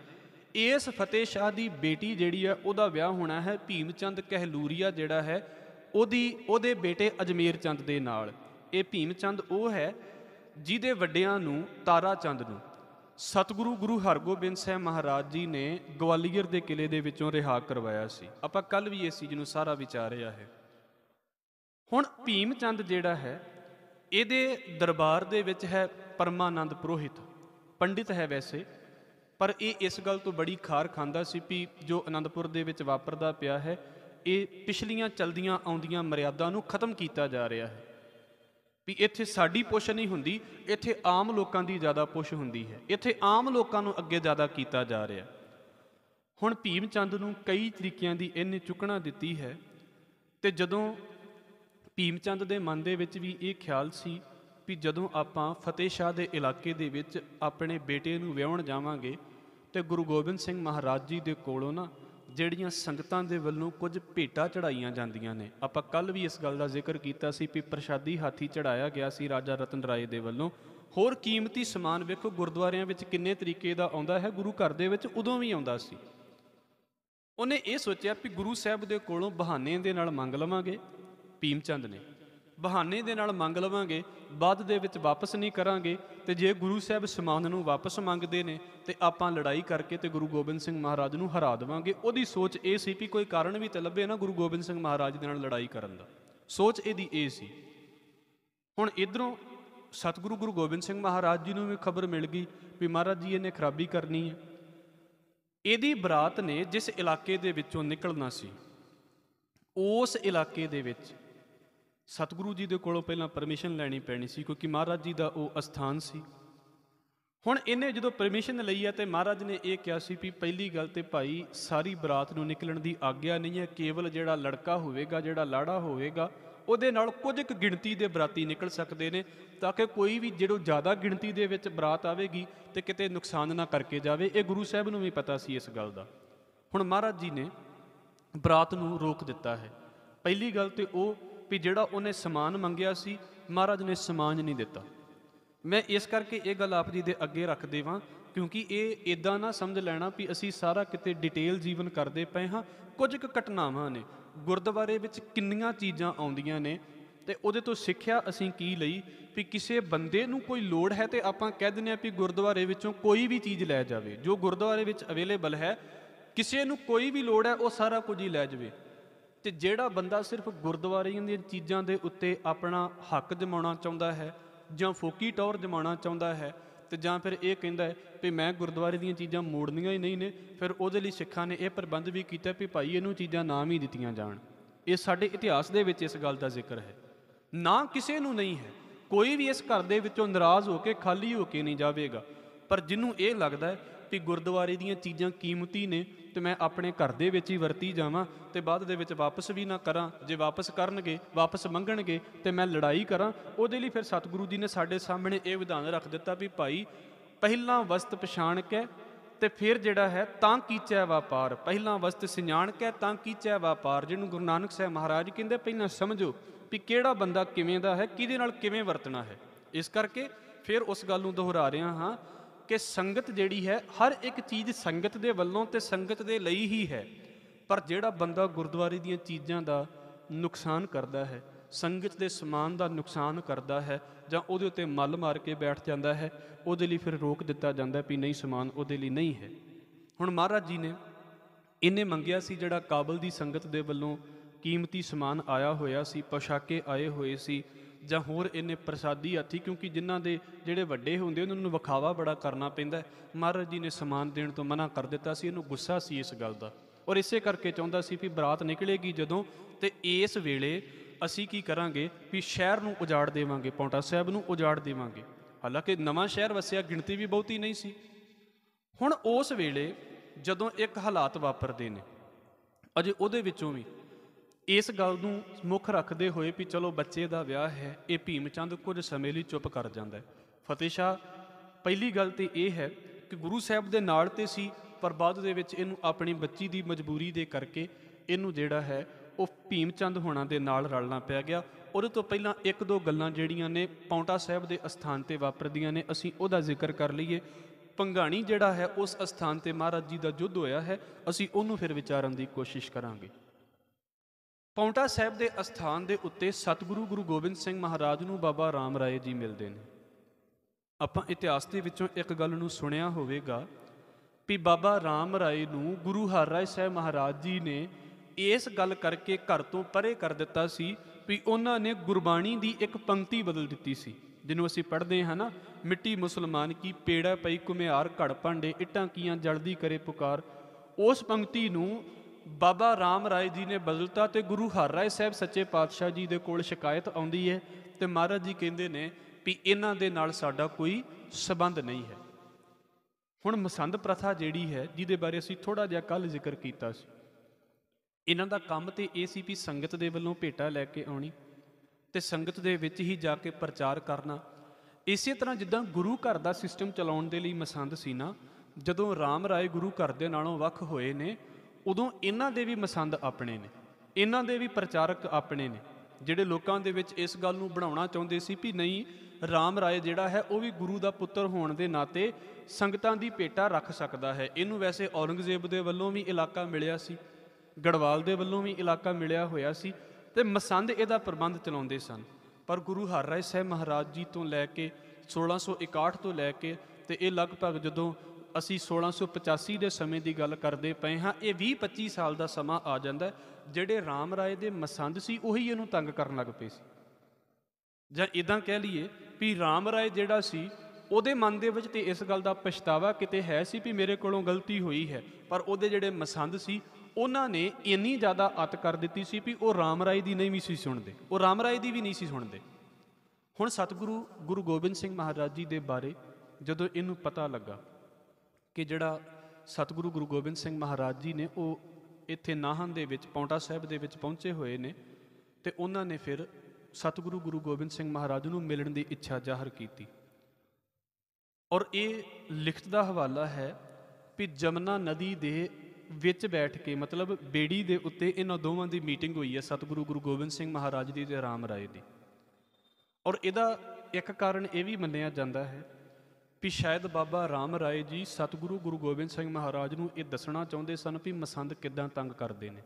ਇਸ ਫਤਿਹ ਸ਼ਾਹ ਦੀ ਬੇਟੀ ਜਿਹੜੀ ਹੈ, ਉਹਦਾ ਵਿਆਹ ਹੋਣਾ ਹੈ ਭੀਮ ਚੰਦ ਕਹਿਲੂਰੀਆ ਜਿਹੜਾ ਹੈ, ਉਹਦੀ, ਉਹਦੇ ਬੇਟੇ ਅਜਮੇਰ ਚੰਦ ਦੇ ਨਾਲ। ਇਹ ਭੀਮ ਚੰਦ ਉਹ ਹੈ ਜਿਹਦੇ ਵੱਡਿਆਂ ਨੂੰ ਤਾਰਾ ਚੰਦ ਨੂੰ। ਸਤਿਗੁਰੂ ਗੁਰੂ ਹਰਗੋਬਿੰਦ ਸਾਹਿਬ ਮਹਾਰਾਜ ਜੀ ਨੇ ਗਵਾਲੀਅਰ ਦੇ ਕਿਲੇ ਦੇ ਵਿੱਚੋਂ ਰਿਹਾ ਕਰਵਾਇਆ ਸੀ। ਆਪਾਂ ਕੱਲ ਵੀ ਇਸ ਚੀਜ਼ ਨੂੰ ਸਾਰਾ ਵਿਚਾਰਿਆ ਹੈ। ਹੁਣ ਭੀਮ ਚੰਦ ਜਿਹੜਾ ਹੈ, ਇਹਦੇ ਦਰਬਾਰ ਦੇ ਵਿੱਚ ਹੈ ਪਰਮਾਨੰਦ ਪੁਰੋਹਿਤ। ਪੰਡਿਤ ਹੈ ਵੈਸੇ, ਪਰ ਇਹ ਇਸ ਗੱਲ ਤੋਂ ਬੜੀ ਖਾਰ ਖਾਂਦਾ ਸੀ ਵੀ ਜੋ ਆਨੰਦਪੁਰ ਦੇ ਵਿੱਚ ਵਾਪਰਦਾ ਪਿਆ ਹੈ, ਇਹ ਪਿਛਲੀਆਂ ਚਲਦੀਆਂ ਆਉਂਦੀਆਂ ਮਰਿਆਦਾ ਨੂੰ ਖਤਮ ਕੀਤਾ ਜਾ ਰਿਹਾ ਹੈ। ਵੀ ਇੱਥੇ ਸਾਡੀ ਪੁੱਛ ਨਹੀਂ ਹੁੰਦੀ, ਇੱਥੇ ਆਮ ਲੋਕਾਂ ਦੀ ਜ਼ਿਆਦਾ ਪੁੱਛ ਹੁੰਦੀ ਹੈ। ਇੱਥੇ ਆਮ ਲੋਕਾਂ ਨੂੰ ਅੱਗੇ ਜ਼ਿਆਦਾ ਕੀਤਾ ਜਾ ਰਿਹਾ ਹੁਣ ਭੀਮ ਚੰਦ ਨੂੰ ਕਈ ਤਰੀਕਿਆਂ ਦੀ ਇਹਨੇ ਚੁੱਕਣਾ ਦਿੱਤੀ ਹੈ ਤੇ ਜਦੋਂ ਭੀਮ ਚੰਦ ਦੇ ਮਨ ਦੇ ਵਿੱਚ ਵੀ ਇਹ ਖਿਆਲ ਸੀ ਵੀ ਜਦੋਂ ਆਪਾਂ ਫਤਿਹ ਸ਼ਾਹ ਦੇ ਇਲਾਕੇ ਦੇ ਵਿੱਚ ਆਪਣੇ ਬੇਟੇ ਨੂੰ ਵਿਆਹਣ ਜਾਵਾਂਗੇ ਤੇ ਗੁਰੂ ਗੋਬਿੰਦ ਸਿੰਘ ਮਹਾਰਾਜ ਜੀ ਦੇ ਕੋਲੋਂ ਨਾ ਜਿਹੜੀਆਂ ਸੰਗਤਾਂ ਦੇ ਵੱਲੋਂ ਕੁਝ ਭੇਟਾਂ ਚੜਾਈਆਂ ਜਾਂਦੀਆਂ ਨੇ। ਆਪਾਂ ਕੱਲ ਵੀ ਇਸ ਗੱਲ ਦਾ ਜ਼ਿਕਰ ਕੀਤਾ ਸੀ ਵੀ ਪ੍ਰਸ਼ਾਦੀ ਹਾਥੀ ਚੜਾਇਆ ਗਿਆ ਸੀ ਰਾਜਾ ਰਤਨ ਰਾਏ ਦੇ ਵੱਲੋਂ। ਹੋਰ ਕੀਮਤੀ ਸਮਾਨ ਵੇਖੋ, ਗੁਰਦੁਆਰਿਆਂ ਵਿੱਚ ਕਿੰਨੇ ਤਰੀਕੇ ਦਾ ਆਉਂਦਾ ਹੈ। ਗੁਰੂ ਘਰ ਦੇ ਵਿੱਚ ਉਦੋਂ ਵੀ ਆਉਂਦਾ ਸੀ। ਉਹਨੇ ਇਹ ਸੋਚਿਆ ਵੀ ਗੁਰੂ ਸਾਹਿਬ ਦੇ ਕੋਲੋਂ ਬਹਾਨੇ ਦੇ ਨਾਲ ਮੰਗ ਲਵਾਂਗੇ। ਭੀਮ ਚੰਦ ਨੇ ਬਹਾਨੇ ਦੇ ਨਾਲ ਮੰਗ ਲਵਾਂਗੇ, ਬਾਅਦ ਦੇ ਵਿੱਚ ਵਾਪਸ ਨਹੀਂ ਕਰਾਂਗੇ, ਤੇ ਜੇ ਗੁਰੂ ਸਾਹਿਬ ਸਮਾਨ ਨੂੰ ਵਾਪਸ ਮੰਗਦੇ ਨੇ, ਤੇ ਆਪਾਂ ਲੜਾਈ ਕਰਕੇ ਤੇ ਗੁਰੂ ਗੋਬਿੰਦ ਸਿੰਘ ਮਹਾਰਾਜ ਨੂੰ ਹਰਾ ਦੇਵਾਂਗੇ। ਉਹਦੀ ਸੋਚ ਇਹ ਸੀ ਵੀ ਕੋਈ ਕਾਰਨ ਵੀ ਤੇ ਲੱਭੇ ਨਾ ਗੁਰੂ ਗੋਬਿੰਦ ਸਿੰਘ ਮਹਾਰਾਜ ਦੇ ਨਾਲ ਲੜਾਈ ਕਰਨ ਦਾ। ਸੋਚ ਇਹਦੀ ਇਹ ਸੀ। ਹੁਣ ਇਧਰੋਂ ਸਤਿਗੁਰੂ ਗੁਰੂ ਗੋਬਿੰਦ ਸਿੰਘ ਮਹਾਰਾਜ ਜੀ ਨੂੰ ਵੀ ਖਬਰ ਮਿਲ ਗਈ ਵੀ ਮਹਾਰਾਜ ਜੀ ਇਹਨੇ ਖਰਾਬੀ ਕਰਨੀ ਹੈ। ਇਹਦੀ ਬਰਾਤ ਨੇ ਜਿਸ ਇਲਾਕੇ ਦੇ ਵਿੱਚੋਂ ਨਿਕਲਣਾ ਸੀ, ਉਸ ਇਲਾਕੇ ਦੇ ਵਿੱਚ ਸਤਿਗੁਰੂ ਜੀ ਦੇ ਕੋਲੋਂ ਪਹਿਲਾਂ ਪਰਮਿਸ਼ਨ ਲੈਣੀ ਪੈਣੀ ਸੀ, ਕਿਉਂਕਿ ਮਹਾਰਾਜ ਜੀ ਦਾ ਉਹ ਅਸਥਾਨ ਸੀ। ਹੁਣ ਇਹਨੇ ਜਦੋਂ ਪਰਮਿਸ਼ਨ ਲਈ ਹੈ ਤੇ ਮਹਾਰਾਜ ਨੇ ਇਹ ਕਿਹਾ ਸੀ ਵੀ ਪਹਿਲੀ ਗੱਲ ਤੇ ਭਾਈ, ਸਾਰੀ ਬਰਾਤ ਨੂੰ ਨਿਕਲਣ ਦੀ ਆਗਿਆ ਨਹੀਂ ਹੈ, ਕੇਵਲ ਜਿਹੜਾ ਲੜਕਾ ਹੋਵੇਗਾ, ਜਿਹੜਾ ਲਾੜਾ ਹੋਵੇਗਾ, ਉਹਦੇ ਨਾਲ ਕੁਝ ਕੁ ਗਿਣਤੀ ਦੇ ਬਰਾਤੀ ਨਿਕਲ ਸਕਦੇ ਨੇ, ਤਾਂ ਕਿ ਕੋਈ ਵੀ ਜਿਹੜੋ ਜ਼ਿਆਦਾ ਗਿਣਤੀ ਦੇ ਵਿੱਚ ਬਰਾਤ ਆਵੇਗੀ ਤੇ ਕਿਤੇ ਨੁਕਸਾਨ ਨਾ ਕਰਕੇ ਜਾਵੇ। ਇਹ ਗੁਰੂ ਸਾਹਿਬ ਨੂੰ ਵੀ ਪਤਾ ਸੀ ਇਸ ਗੱਲ ਦਾ। ਹੁਣ ਮਹਾਰਾਜ ਜੀ ਨੇ ਬਰਾਤ ਨੂੰ ਰੋਕ ਦਿੱਤਾ ਹੈ। ਪਹਿਲੀ ਗੱਲ ਤੇ ਉਹ ਵੀ ਜਿਹੜਾ ਉਹਨੇ ਸਮਾਨ ਮੰਗਿਆ ਸੀ, ਮਹਾਰਾਜ ਨੇ ਸਮਾਨ ਨਹੀਂ ਦਿੱਤਾ। ਮੈਂ ਇਸ ਕਰਕੇ ਇਹ ਗੱਲ ਆਪ ਜੀ ਦੇ ਅੱਗੇ ਰੱਖ ਦੇਵਾਂ, ਕਿਉਂਕਿ ਇਹ ਇਦਾਂ ਨਾ ਸਮਝ ਲੈਣਾ ਵੀ ਅਸੀਂ ਸਾਰਾ ਕਿਤੇ ਡਿਟੇਲ ਜੀਵਨ ਕਰਦੇ ਪਏ ਹਾਂ, ਕੁਝ ਕੁ ਘਟਨਾਵਾਂ ਨੇ। ਗੁਰਦੁਆਰੇ ਵਿੱਚ ਕਿੰਨੀਆਂ ਚੀਜ਼ਾਂ ਆਉਂਦੀਆਂ ਨੇ ਤੇ ਉਹਦੇ ਤੋਂ ਸਿੱਖਿਆ ਅਸੀਂ ਕੀ ਲਈ? ਵੀ ਕਿਸੇ ਬੰਦੇ ਨੂੰ ਕੋਈ ਲੋੜ ਹੈ ਤੇ ਆਪਾਂ ਕਹਿ ਦਿੰਦੇ ਆ ਵੀ ਗੁਰਦੁਆਰੇ ਵਿੱਚੋਂ ਕੋਈ ਵੀ ਚੀਜ਼ ਲੈ ਜਾਵੇ, ਜੋ ਗੁਰਦੁਆਰੇ ਵਿੱਚ ਅਵੇਲੇਬਲ ਹੈ, ਕਿਸੇ ਨੂੰ ਕੋਈ ਵੀ ਲੋੜ ਹੈ ਉਹ ਸਾਰਾ ਕੁਝ ਹੀ ਲੈ ਜਾਵੇ। ਤੇ ਜਿਹੜਾ ਬੰਦਾ ਸਿਰਫ ਗੁਰਦੁਆਰਿਆਂ ਦੀਆਂ ਚੀਜ਼ਾਂ ਦੇ ਉੱਤੇ ਆਪਣਾ ਹੱਕ ਜਮਾਉਣਾ ਚਾਹੁੰਦਾ ਹੈ ਜਾਂ ਫੋਕੀ ਟੌਰ ਜਮਾਉਣਾ ਚਾਹੁੰਦਾ ਹੈ ਤੇ ਜਾਂ ਫਿਰ ਇਹ ਕਹਿੰਦਾ ਹੈ ਵੀ ਮੈਂ ਗੁਰਦੁਆਰੇ ਦੀਆਂ ਚੀਜ਼ਾਂ ਮੋੜਨੀਆਂ ਹੀ ਨਹੀਂ ਨੇ, ਫਿਰ ਉਹਦੇ ਲਈ ਸਿੱਖਾਂ ਨੇ ਇਹ ਪ੍ਰਬੰਧ ਵੀ ਕੀਤਾ ਵੀ ਭਾਈ ਇਹਨੂੰ ਚੀਜ਼ਾਂ ਨਾਮ ਹੀ ਦਿੱਤੀਆਂ ਜਾਣ। ਇਹ ਸਾਡੇ ਇਤਿਹਾਸ ਦੇ ਵਿੱਚ ਇਸ ਗੱਲ ਦਾ ਜ਼ਿਕਰ ਹੈ। ਨਾ ਕਿਸੇ ਨੂੰ ਨਹੀਂ ਹੈ। ਕੋਈ ਵੀ ਇਸ ਘਰ ਦੇ ਵਿੱਚੋਂ ਨਾਰਾਜ਼ ਹੋ ਕੇ ਖਾਲੀ ਹੋ ਕੇ ਨਹੀਂ ਜਾਵੇਗਾ। ਪਰ ਜਿਹਨੂੰ ਇਹ ਲੱਗਦਾ ਹੈ ਵੀ ਗੁਰਦੁਆਰੇ ਦੀਆਂ ਚੀਜ਼ਾਂ ਕੀਮਤੀ ਨੇ ਤੇ ਮੈਂ ਆਪਣੇ ਘਰ ਦੇ ਵਿੱਚ ਹੀ ਵਰਤੀ ਜਾਵਾਂ ਤੇ ਬਾਅਦ ਦੇ ਵਿੱਚ ਵਾਪਸ ਵੀ ਨਾ ਕਰਾਂ। ਜੇ ਵਾਪਸ ਕਰਨਗੇ, ਵਾਪਸ ਮੰਗਣਗੇ ਤੇ ਮੈਂ ਲੜਾਈ ਕਰਾਂ। ਉਹਦੇ ਲਈ ਫਿਰ ਸਤਿਗੁਰੂ ਜੀ ਨੇ ਸਾਡੇ ਸਾਹਮਣੇ ਇਹ ਵਿਧਾਨ ਰੱਖ ਦਿੱਤਾ ਵੀ ਭਾਈ, ਪਹਿਲਾਂ ਵਸਤ ਪਛਾਣ ਕੇ ਤੇ ਫਿਰ ਜਿਹੜਾ ਹੈ ਤਾਂ ਕੀਚੈ ਵਪਾਰ। ਪਹਿਲਾਂ ਵਸਤ ਸਿਆਣ ਕੇ ਤਾਂ ਕੀਚੈ ਵਪਾਰ। ਜਿਹਨੂੰ ਗੁਰੂ ਨਾਨਕ ਸਾਹਿਬ ਮਹਾਰਾਜ ਕਹਿੰਦੇ ਪਹਿਲਾਂ ਸਮਝੋ ਵੀ ਕਿਹੜਾ ਬੰਦਾ ਕਿਵੇਂ ਦਾ ਹੈ, ਕਿਹਦੇ ਨਾਲ ਕਿਵੇਂ ਵਰਤਣਾ ਹੈ। ਇਸ ਕਰਕੇ ਫਿਰ ਉਸ ਗੱਲ ਨੂੰ ਦੁਹਰਾ ਰਿਹਾ ਹਾਂ ਕਿ ਸੰਗਤ ਜਿਹੜੀ ਹੈ, ਹਰ ਇੱਕ ਚੀਜ਼ ਸੰਗਤ ਦੇ ਵੱਲੋਂ ਤੇ ਸੰਗਤ ਦੇ ਲਈ ਹੀ ਹੈ। ਪਰ ਜਿਹੜਾ ਬੰਦਾ ਗੁਰਦੁਆਰੇ ਦੀਆਂ ਚੀਜ਼ਾਂ ਦਾ ਨੁਕਸਾਨ ਕਰਦਾ ਹੈ, ਸੰਗਤ ਦੇ ਸਮਾਨ ਦਾ ਨੁਕਸਾਨ ਕਰਦਾ ਹੈ ਜਾਂ ਉਹਦੇ ਉੱਤੇ ਮੱਲ ਮਾਰ ਕੇ ਬੈਠ ਜਾਂਦਾ ਹੈ, ਉਹਦੇ ਲਈ ਫਿਰ ਰੋਕ ਦਿੱਤਾ ਜਾਂਦਾ ਵੀ ਨਹੀਂ, ਸਮਾਨ ਉਹਦੇ ਲਈ ਨਹੀਂ ਹੈ। ਹੁਣ ਮਹਾਰਾਜ ਜੀ ਨੇ ਇਹਨੇ ਮੰਗਿਆ ਸੀ ਜਿਹੜਾ ਕਾਬਲ ਦੀ ਸੰਗਤ ਦੇ ਵੱਲੋਂ ਕੀਮਤੀ ਸਮਾਨ ਆਇਆ ਹੋਇਆ ਸੀ, ਪੋਸ਼ਾਕੇ ਆਏ ਹੋਏ ਸੀ ਜਾਂ ਹੋਰ ਇੰਨੇ ਪ੍ਰਸਾਦੀ ਹੱਥੀ, ਕਿਉਂਕਿ ਜਿਨ੍ਹਾਂ ਦੇ ਜਿਹੜੇ ਵੱਡੇ ਹੁੰਦੇ, ਉਹਨਾਂ ਨੂੰ ਵਿਖਾਵਾ ਬੜਾ ਕਰਨਾ ਪੈਂਦਾ ਮਹਾਰਾਜ ਜੀ ਨੇ ਸਮਾਨ ਦੇਣ ਤੋਂ ਮਨਾ ਕਰ ਦਿੱਤਾ ਸੀ, ਇਹਨੂੰ ਗੁੱਸਾ ਸੀ ਇਸ ਗੱਲ ਦਾ। ਔਰ ਇਸੇ ਕਰਕੇ ਚਾਹੁੰਦਾ ਸੀ ਵੀ ਬਰਾਤ ਨਿਕਲੇਗੀ ਜਦੋਂ ਤੇ ਇਸ ਵੇਲੇ ਅਸੀਂ ਕੀ ਕਰਾਂਗੇ ਵੀ ਸ਼ਹਿਰ ਨੂੰ ਉਜਾੜ ਦੇਵਾਂਗੇ, ਪੌਂਟਾ ਸਾਹਿਬ ਨੂੰ ਉਜਾੜ ਦੇਵਾਂਗੇ। ਹਾਲਾਂਕਿ ਨਵਾਂ ਸ਼ਹਿਰ ਵਸਿਆ, ਗਿਣਤੀ ਵੀ ਬਹੁਤੀ ਨਹੀਂ ਸੀ। ਹੁਣ ਉਸ ਵੇਲੇ ਜਦੋਂ ਇੱਕ ਹਾਲਾਤ ਵਾਪਰਦੇ ਨੇ, ਅਜੇ ਉਹਦੇ ਵਿੱਚੋਂ ਵੀ ਇਸ ਗੱਲ ਨੂੰ ਮੁੱਖ ਰੱਖਦੇ ਹੋਏ ਵੀ ਚਲੋ ਬੱਚੇ ਦਾ ਵਿਆਹ ਹੈ, ਇਹ ਭੀਮ ਚੰਦ ਕੁਝ ਸਮੇਂ ਲਈ ਚੁੱਪ ਕਰ ਜਾਂਦਾ ਹੈ। ਫਤਿਹ ਸ਼ਾਹ, ਪਹਿਲੀ ਗੱਲ ਤੇ ਇਹ ਹੈ ਕਿ ਗੁਰੂ ਸਾਹਿਬ ਦੇ ਨਾਲ ਤੇ ਸੀ, ਪਰ ਬਾਅਦ ਦੇ ਵਿੱਚ ਇਹਨੂੰ ਆਪਣੀ ਬੱਚੀ ਦੀ ਮਜਬੂਰੀ ਦੇ ਕਰਕੇ ਇਹਨੂੰ ਜਿਹੜਾ ਹੈ, ਉਹ ਭੀਮ ਚੰਦ ਹੋਣਾ ਦੇ ਨਾਲ ਰਲਣਾ ਪਿਆ ਗਿਆ। ਉਹਦੇ ਤੋਂ ਪਹਿਲਾਂ ਇੱਕ ਦੋ ਗੱਲਾਂ ਜਿਹੜੀਆਂ ਨੇ ਪੌਂਟਾ ਸਾਹਿਬ ਦੇ ਅਸਥਾਨ ਤੇ ਵਾਪਰਦੀਆਂ ਨੇ, ਅਸੀਂ ਉਹਦਾ ਜ਼ਿਕਰ ਕਰ ਲਈਏ। ਪੰਘਾਣੀ ਜਿਹੜਾ ਹੈ, ਉਸ ਅਸਥਾਨ ਤੇ ਮਹਾਰਾਜ ਜੀ ਦਾ ਯੁੱਧ ਹੋਇਆ ਹੈ, ਅਸੀਂ ਉਹਨੂੰ ਫਿਰ ਵਿਚਾਰਨ ਦੀ ਕੋਸ਼ਿਸ਼ ਕਰਾਂਗੇ। ਪੌਂਟਾ ਸਾਹਿਬ ਦੇ ਅਸਥਾਨ ਦੇ ਉੱਤੇ ਸਤਿਗੁਰੂ ਗੁਰੂ ਗੋਬਿੰਦ ਸਿੰਘ ਮਹਾਰਾਜ ਨੂੰ ਬਾਬਾ ਰਾਮ ਰਾਏ ਜੀ ਮਿਲਦੇ ਨੇ। ਆਪਾਂ ਇਤਿਹਾਸ ਦੇ ਵਿੱਚੋਂ ਇੱਕ ਗੱਲ ਨੂੰ ਸੁਣਿਆ ਹੋਵੇਗਾ ਵੀ ਬਾਬਾ ਰਾਮ ਰਾਏ ਨੂੰ ਗੁਰੂ ਹਰਿਰਾਏ ਸਾਹਿਬ ਮਹਾਰਾਜ ਜੀ ਨੇ ਇਸ ਗੱਲ ਕਰਕੇ ਘਰ ਤੋਂ ਪਰੇ ਕਰ ਦਿੱਤਾ ਸੀ ਵੀ ਉਹਨਾਂ ਨੇ ਗੁਰਬਾਣੀ ਦੀ ਇੱਕ ਪੰਕਤੀ ਬਦਲ ਦਿੱਤੀ ਸੀ। ਜਿਹਨੂੰ ਅਸੀਂ ਪੜ੍ਹਦੇ ਹਾਂ ਨਾ, ਮਿੱਟੀ ਮੁਸਲਮਾਨ ਕੀ ਪੇੜਾ ਪਈ ਕੁਮਿਆਰ ਘੜ ਭਾਂਡੇ ਇੱਟਾਂ ਕੀਆਂ ਜਲਦੀ ਕਰੇ ਪੁਕਾਰ। ਉਸ ਪੰਕਤੀ ਨੂੰ ਬਾਬਾ ਰਾਮ ਰਾਏ ਜੀ ਨੇ ਬਦਲਤਾ ਤੇ ਗੁਰੂ ਹਰ ਰਾਏ ਸਾਹਿਬ ਸੱਚੇ ਪਾਤਸ਼ਾਹ ਜੀ ਦੇ ਕੋਲ ਸ਼ਿਕਾਇਤ ਆਉਂਦੀ ਹੈ ਤੇ ਮਹਾਰਾਜ ਜੀ ਕਹਿੰਦੇ ਨੇ ਵੀ ਇਹਨਾਂ ਦੇ ਨਾਲ ਸਾਡਾ ਕੋਈ ਸਬੰਧ ਨਹੀਂ ਹੈ। ਹੁਣ ਮਸੰਦ ਪ੍ਰਥਾ ਜਿਹੜੀ ਹੈ, ਜਿਹਦੇ ਬਾਰੇ ਅਸੀਂ ਥੋੜਾ ਜਿਹਾ ਕੱਲ ਜ਼ਿਕਰ ਕੀਤਾ ਸੀ। ਇਹਨਾਂ ਦਾ ਕੰਮ ਤੇ ਇਹ ਸੀ ਵੀ ਸੰਗਤ ਦੇ ਵੱਲੋਂ ਭੇਟਾ ਲੈ ਕੇ ਆਉਣੀ ਤੇ ਸੰਗਤ ਦੇ ਵਿੱਚ ਹੀ ਜਾ ਕੇ ਪ੍ਰਚਾਰ ਕਰਨਾ। ਇਸੇ ਤਰ੍ਹਾਂ ਜਿੱਦਾਂ ਗੁਰੂ ਘਰ ਦਾ ਸਿਸਟਮ ਚਲਾਉਣ ਦੇ ਲਈ ਮਸੰਦ ਸੀ ਨਾ, ਜਦੋਂ ਰਾਮ ਰਾਏ ਗੁਰੂ ਘਰ ਦੇ ਨਾਲੋਂ ਵੱਖ ਹੋਏ ਨੇ ਉਦੋਂ ਇਹਨਾਂ ਦੇ ਵੀ ਮਸੰਦ ਆਪਣੇ ਨੇ, ਇਹਨਾਂ ਦੇ ਵੀ ਪ੍ਰਚਾਰਕ ਆਪਣੇ ਨੇ, ਜਿਹੜੇ ਲੋਕਾਂ ਦੇ ਵਿੱਚ ਇਸ ਗੱਲ ਨੂੰ ਬਣਾਉਣਾ ਚਾਹੁੰਦੇ ਸੀ ਵੀ ਨਹੀਂ, ਰਾਮ ਰਾਏ ਜਿਹੜਾ ਹੈ ਉਹ ਵੀ ਗੁਰੂ ਦਾ ਪੁੱਤਰ ਹੋਣ ਦੇ ਨਾਤੇ ਸੰਗਤਾਂ ਦੀ ਭੇਟਾ ਰੱਖ ਸਕਦਾ ਹੈ। ਇਹਨੂੰ ਵੈਸੇ ਔਰੰਗਜ਼ੇਬ ਦੇ ਵੱਲੋਂ ਵੀ ਇਲਾਕਾ ਮਿਲਿਆ ਸੀ, ਗੜਵਾਲ ਦੇ ਵੱਲੋਂ ਵੀ ਇਲਾਕਾ ਮਿਲਿਆ ਹੋਇਆ ਸੀ ਤੇ ਮਸੰਦ ਇਹਦਾ ਪ੍ਰਬੰਧ ਚਲਾਉਂਦੇ ਸਨ। ਪਰ ਗੁਰੂ ਹਰ ਰਾਏ ਸਾਹਿਬ ਮਹਾਰਾਜ ਜੀ ਤੋਂ ਲੈ ਕੇ 1661 ਤੋਂ ਲੈ ਕੇ ਤੇ ਇਹ ਲਗਭਗ ਜਦੋਂ ਅਸੀਂ 1685 ਦੇ ਸਮੇਂ ਦੀ ਗੱਲ ਕਰਦੇ ਪਏ ਹਾਂ, ਇਹ 20 25 ਸਾਲ ਦਾ ਸਮਾਂ ਆ ਜਾਂਦਾ ਜਿਹੜੇ ਰਾਮ ਰਾਏ ਦੇ ਮਸੰਦ ਸੀ, ਉਹੀ ਇਹਨੂੰ ਤੰਗ ਕਰਨ ਲੱਗ ਪਏ ਸੀ। ਜਾਂ ਇਦਾਂ ਕਹਿ ਲਈਏ ਵੀ ਰਾਮ ਰਾਏ ਜਿਹੜਾ ਸੀ, ਉਹਦੇ ਮਨ ਦੇ ਵਿੱਚ ਤੇ ਇਸ ਗੱਲ ਦਾ ਪਛਤਾਵਾ ਕਿਤੇ ਹੈ ਸੀ ਵੀ ਮੇਰੇ ਕੋਲੋਂ ਗਲਤੀ ਹੋਈ ਹੈ, ਪਰ ਉਹਦੇ ਜਿਹੜੇ ਮਸੰਦ ਸੀ, ਉਹਨਾਂ ਨੇ ਇੰਨੀ ਜ਼ਿਆਦਾ ਅਤ ਕਰ ਦਿੱਤੀ ਸੀ ਵੀ ਉਹ ਰਾਮ ਰਾਏ ਦੀ ਨਹੀਂ ਵੀ ਸੀ ਸੁਣਦੇ, ਉਹ ਰਾਮ ਰਾਏ ਦੀ ਵੀ ਨਹੀਂ ਸੀ ਸੁਣਦੇ। ਹੁਣ ਸਤਿਗੁਰੂ ਗੁਰੂ ਗੋਬਿੰਦ ਸਿੰਘ ਮਹਾਰਾਜ ਜੀ ਦੇ ਬਾਰੇ ਜਦੋਂ ਇਹਨੂੰ ਪਤਾ ਲੱਗਾ ਕਿ ਜਿਹੜਾ ਸਤਿਗੁਰੂ ਗੁਰੂ ਗੋਬਿੰਦ ਸਿੰਘ ਮਹਾਰਾਜ ਜੀ ਨੇ ਉਹ ਇੱਥੇ ਨਾਹਨ ਦੇ ਵਿੱਚ, ਪੌਂਟਾ ਸਾਹਿਬ ਦੇ ਵਿੱਚ ਪਹੁੰਚੇ ਹੋਏ ਨੇ ਤੇ ਉਹਨਾਂ ਨੇ ਫਿਰ ਸਤਿਗੁਰੂ ਗੁਰੂ ਗੋਬਿੰਦ ਸਿੰਘ ਮਹਾਰਾਜ ਨੂੰ ਮਿਲਣ ਦੀ ਇੱਛਾ ਜ਼ਾਹਰ ਕੀਤੀ। ਔਰ ਇਹ ਲਿਖਤ ਦਾ ਹਵਾਲਾ ਹੈ ਵੀ ਜਮਨਾ ਨਦੀ ਦੇ ਵਿੱਚ ਬੈਠ ਕੇ, ਮਤਲਬ ਬੇੜੀ ਦੇ ਉੱਤੇ ਇਹਨਾਂ ਦੋਵਾਂ ਦੀ ਮੀਟਿੰਗ ਹੋਈ ਹੈ ਸਤਿਗੁਰੂ ਗੁਰੂ ਗੋਬਿੰਦ ਸਿੰਘ ਮਹਾਰਾਜ ਦੀ ਤੇ ਰਾਮ ਰਾਏ ਦੀ। ਔਰ ਇਹਦਾ ਇੱਕ ਕਾਰਨ ਇਹ ਵੀ ਮੰਨਿਆ ਜਾਂਦਾ ਹੈ ਵੀ ਸ਼ਾਇਦ ਬਾਬਾ ਰਾਮ ਰਾਏ ਜੀ ਸਤਿਗੁਰੂ ਗੁਰੂ ਗੋਬਿੰਦ ਸਿੰਘ ਮਹਾਰਾਜ ਨੂੰ ਇਹ ਦੱਸਣਾ ਚਾਹੁੰਦੇ ਸਨ ਵੀ ਮਸੰਦ ਕਿੱਦਾਂ ਤੰਗ ਕਰਦੇ ਨੇ।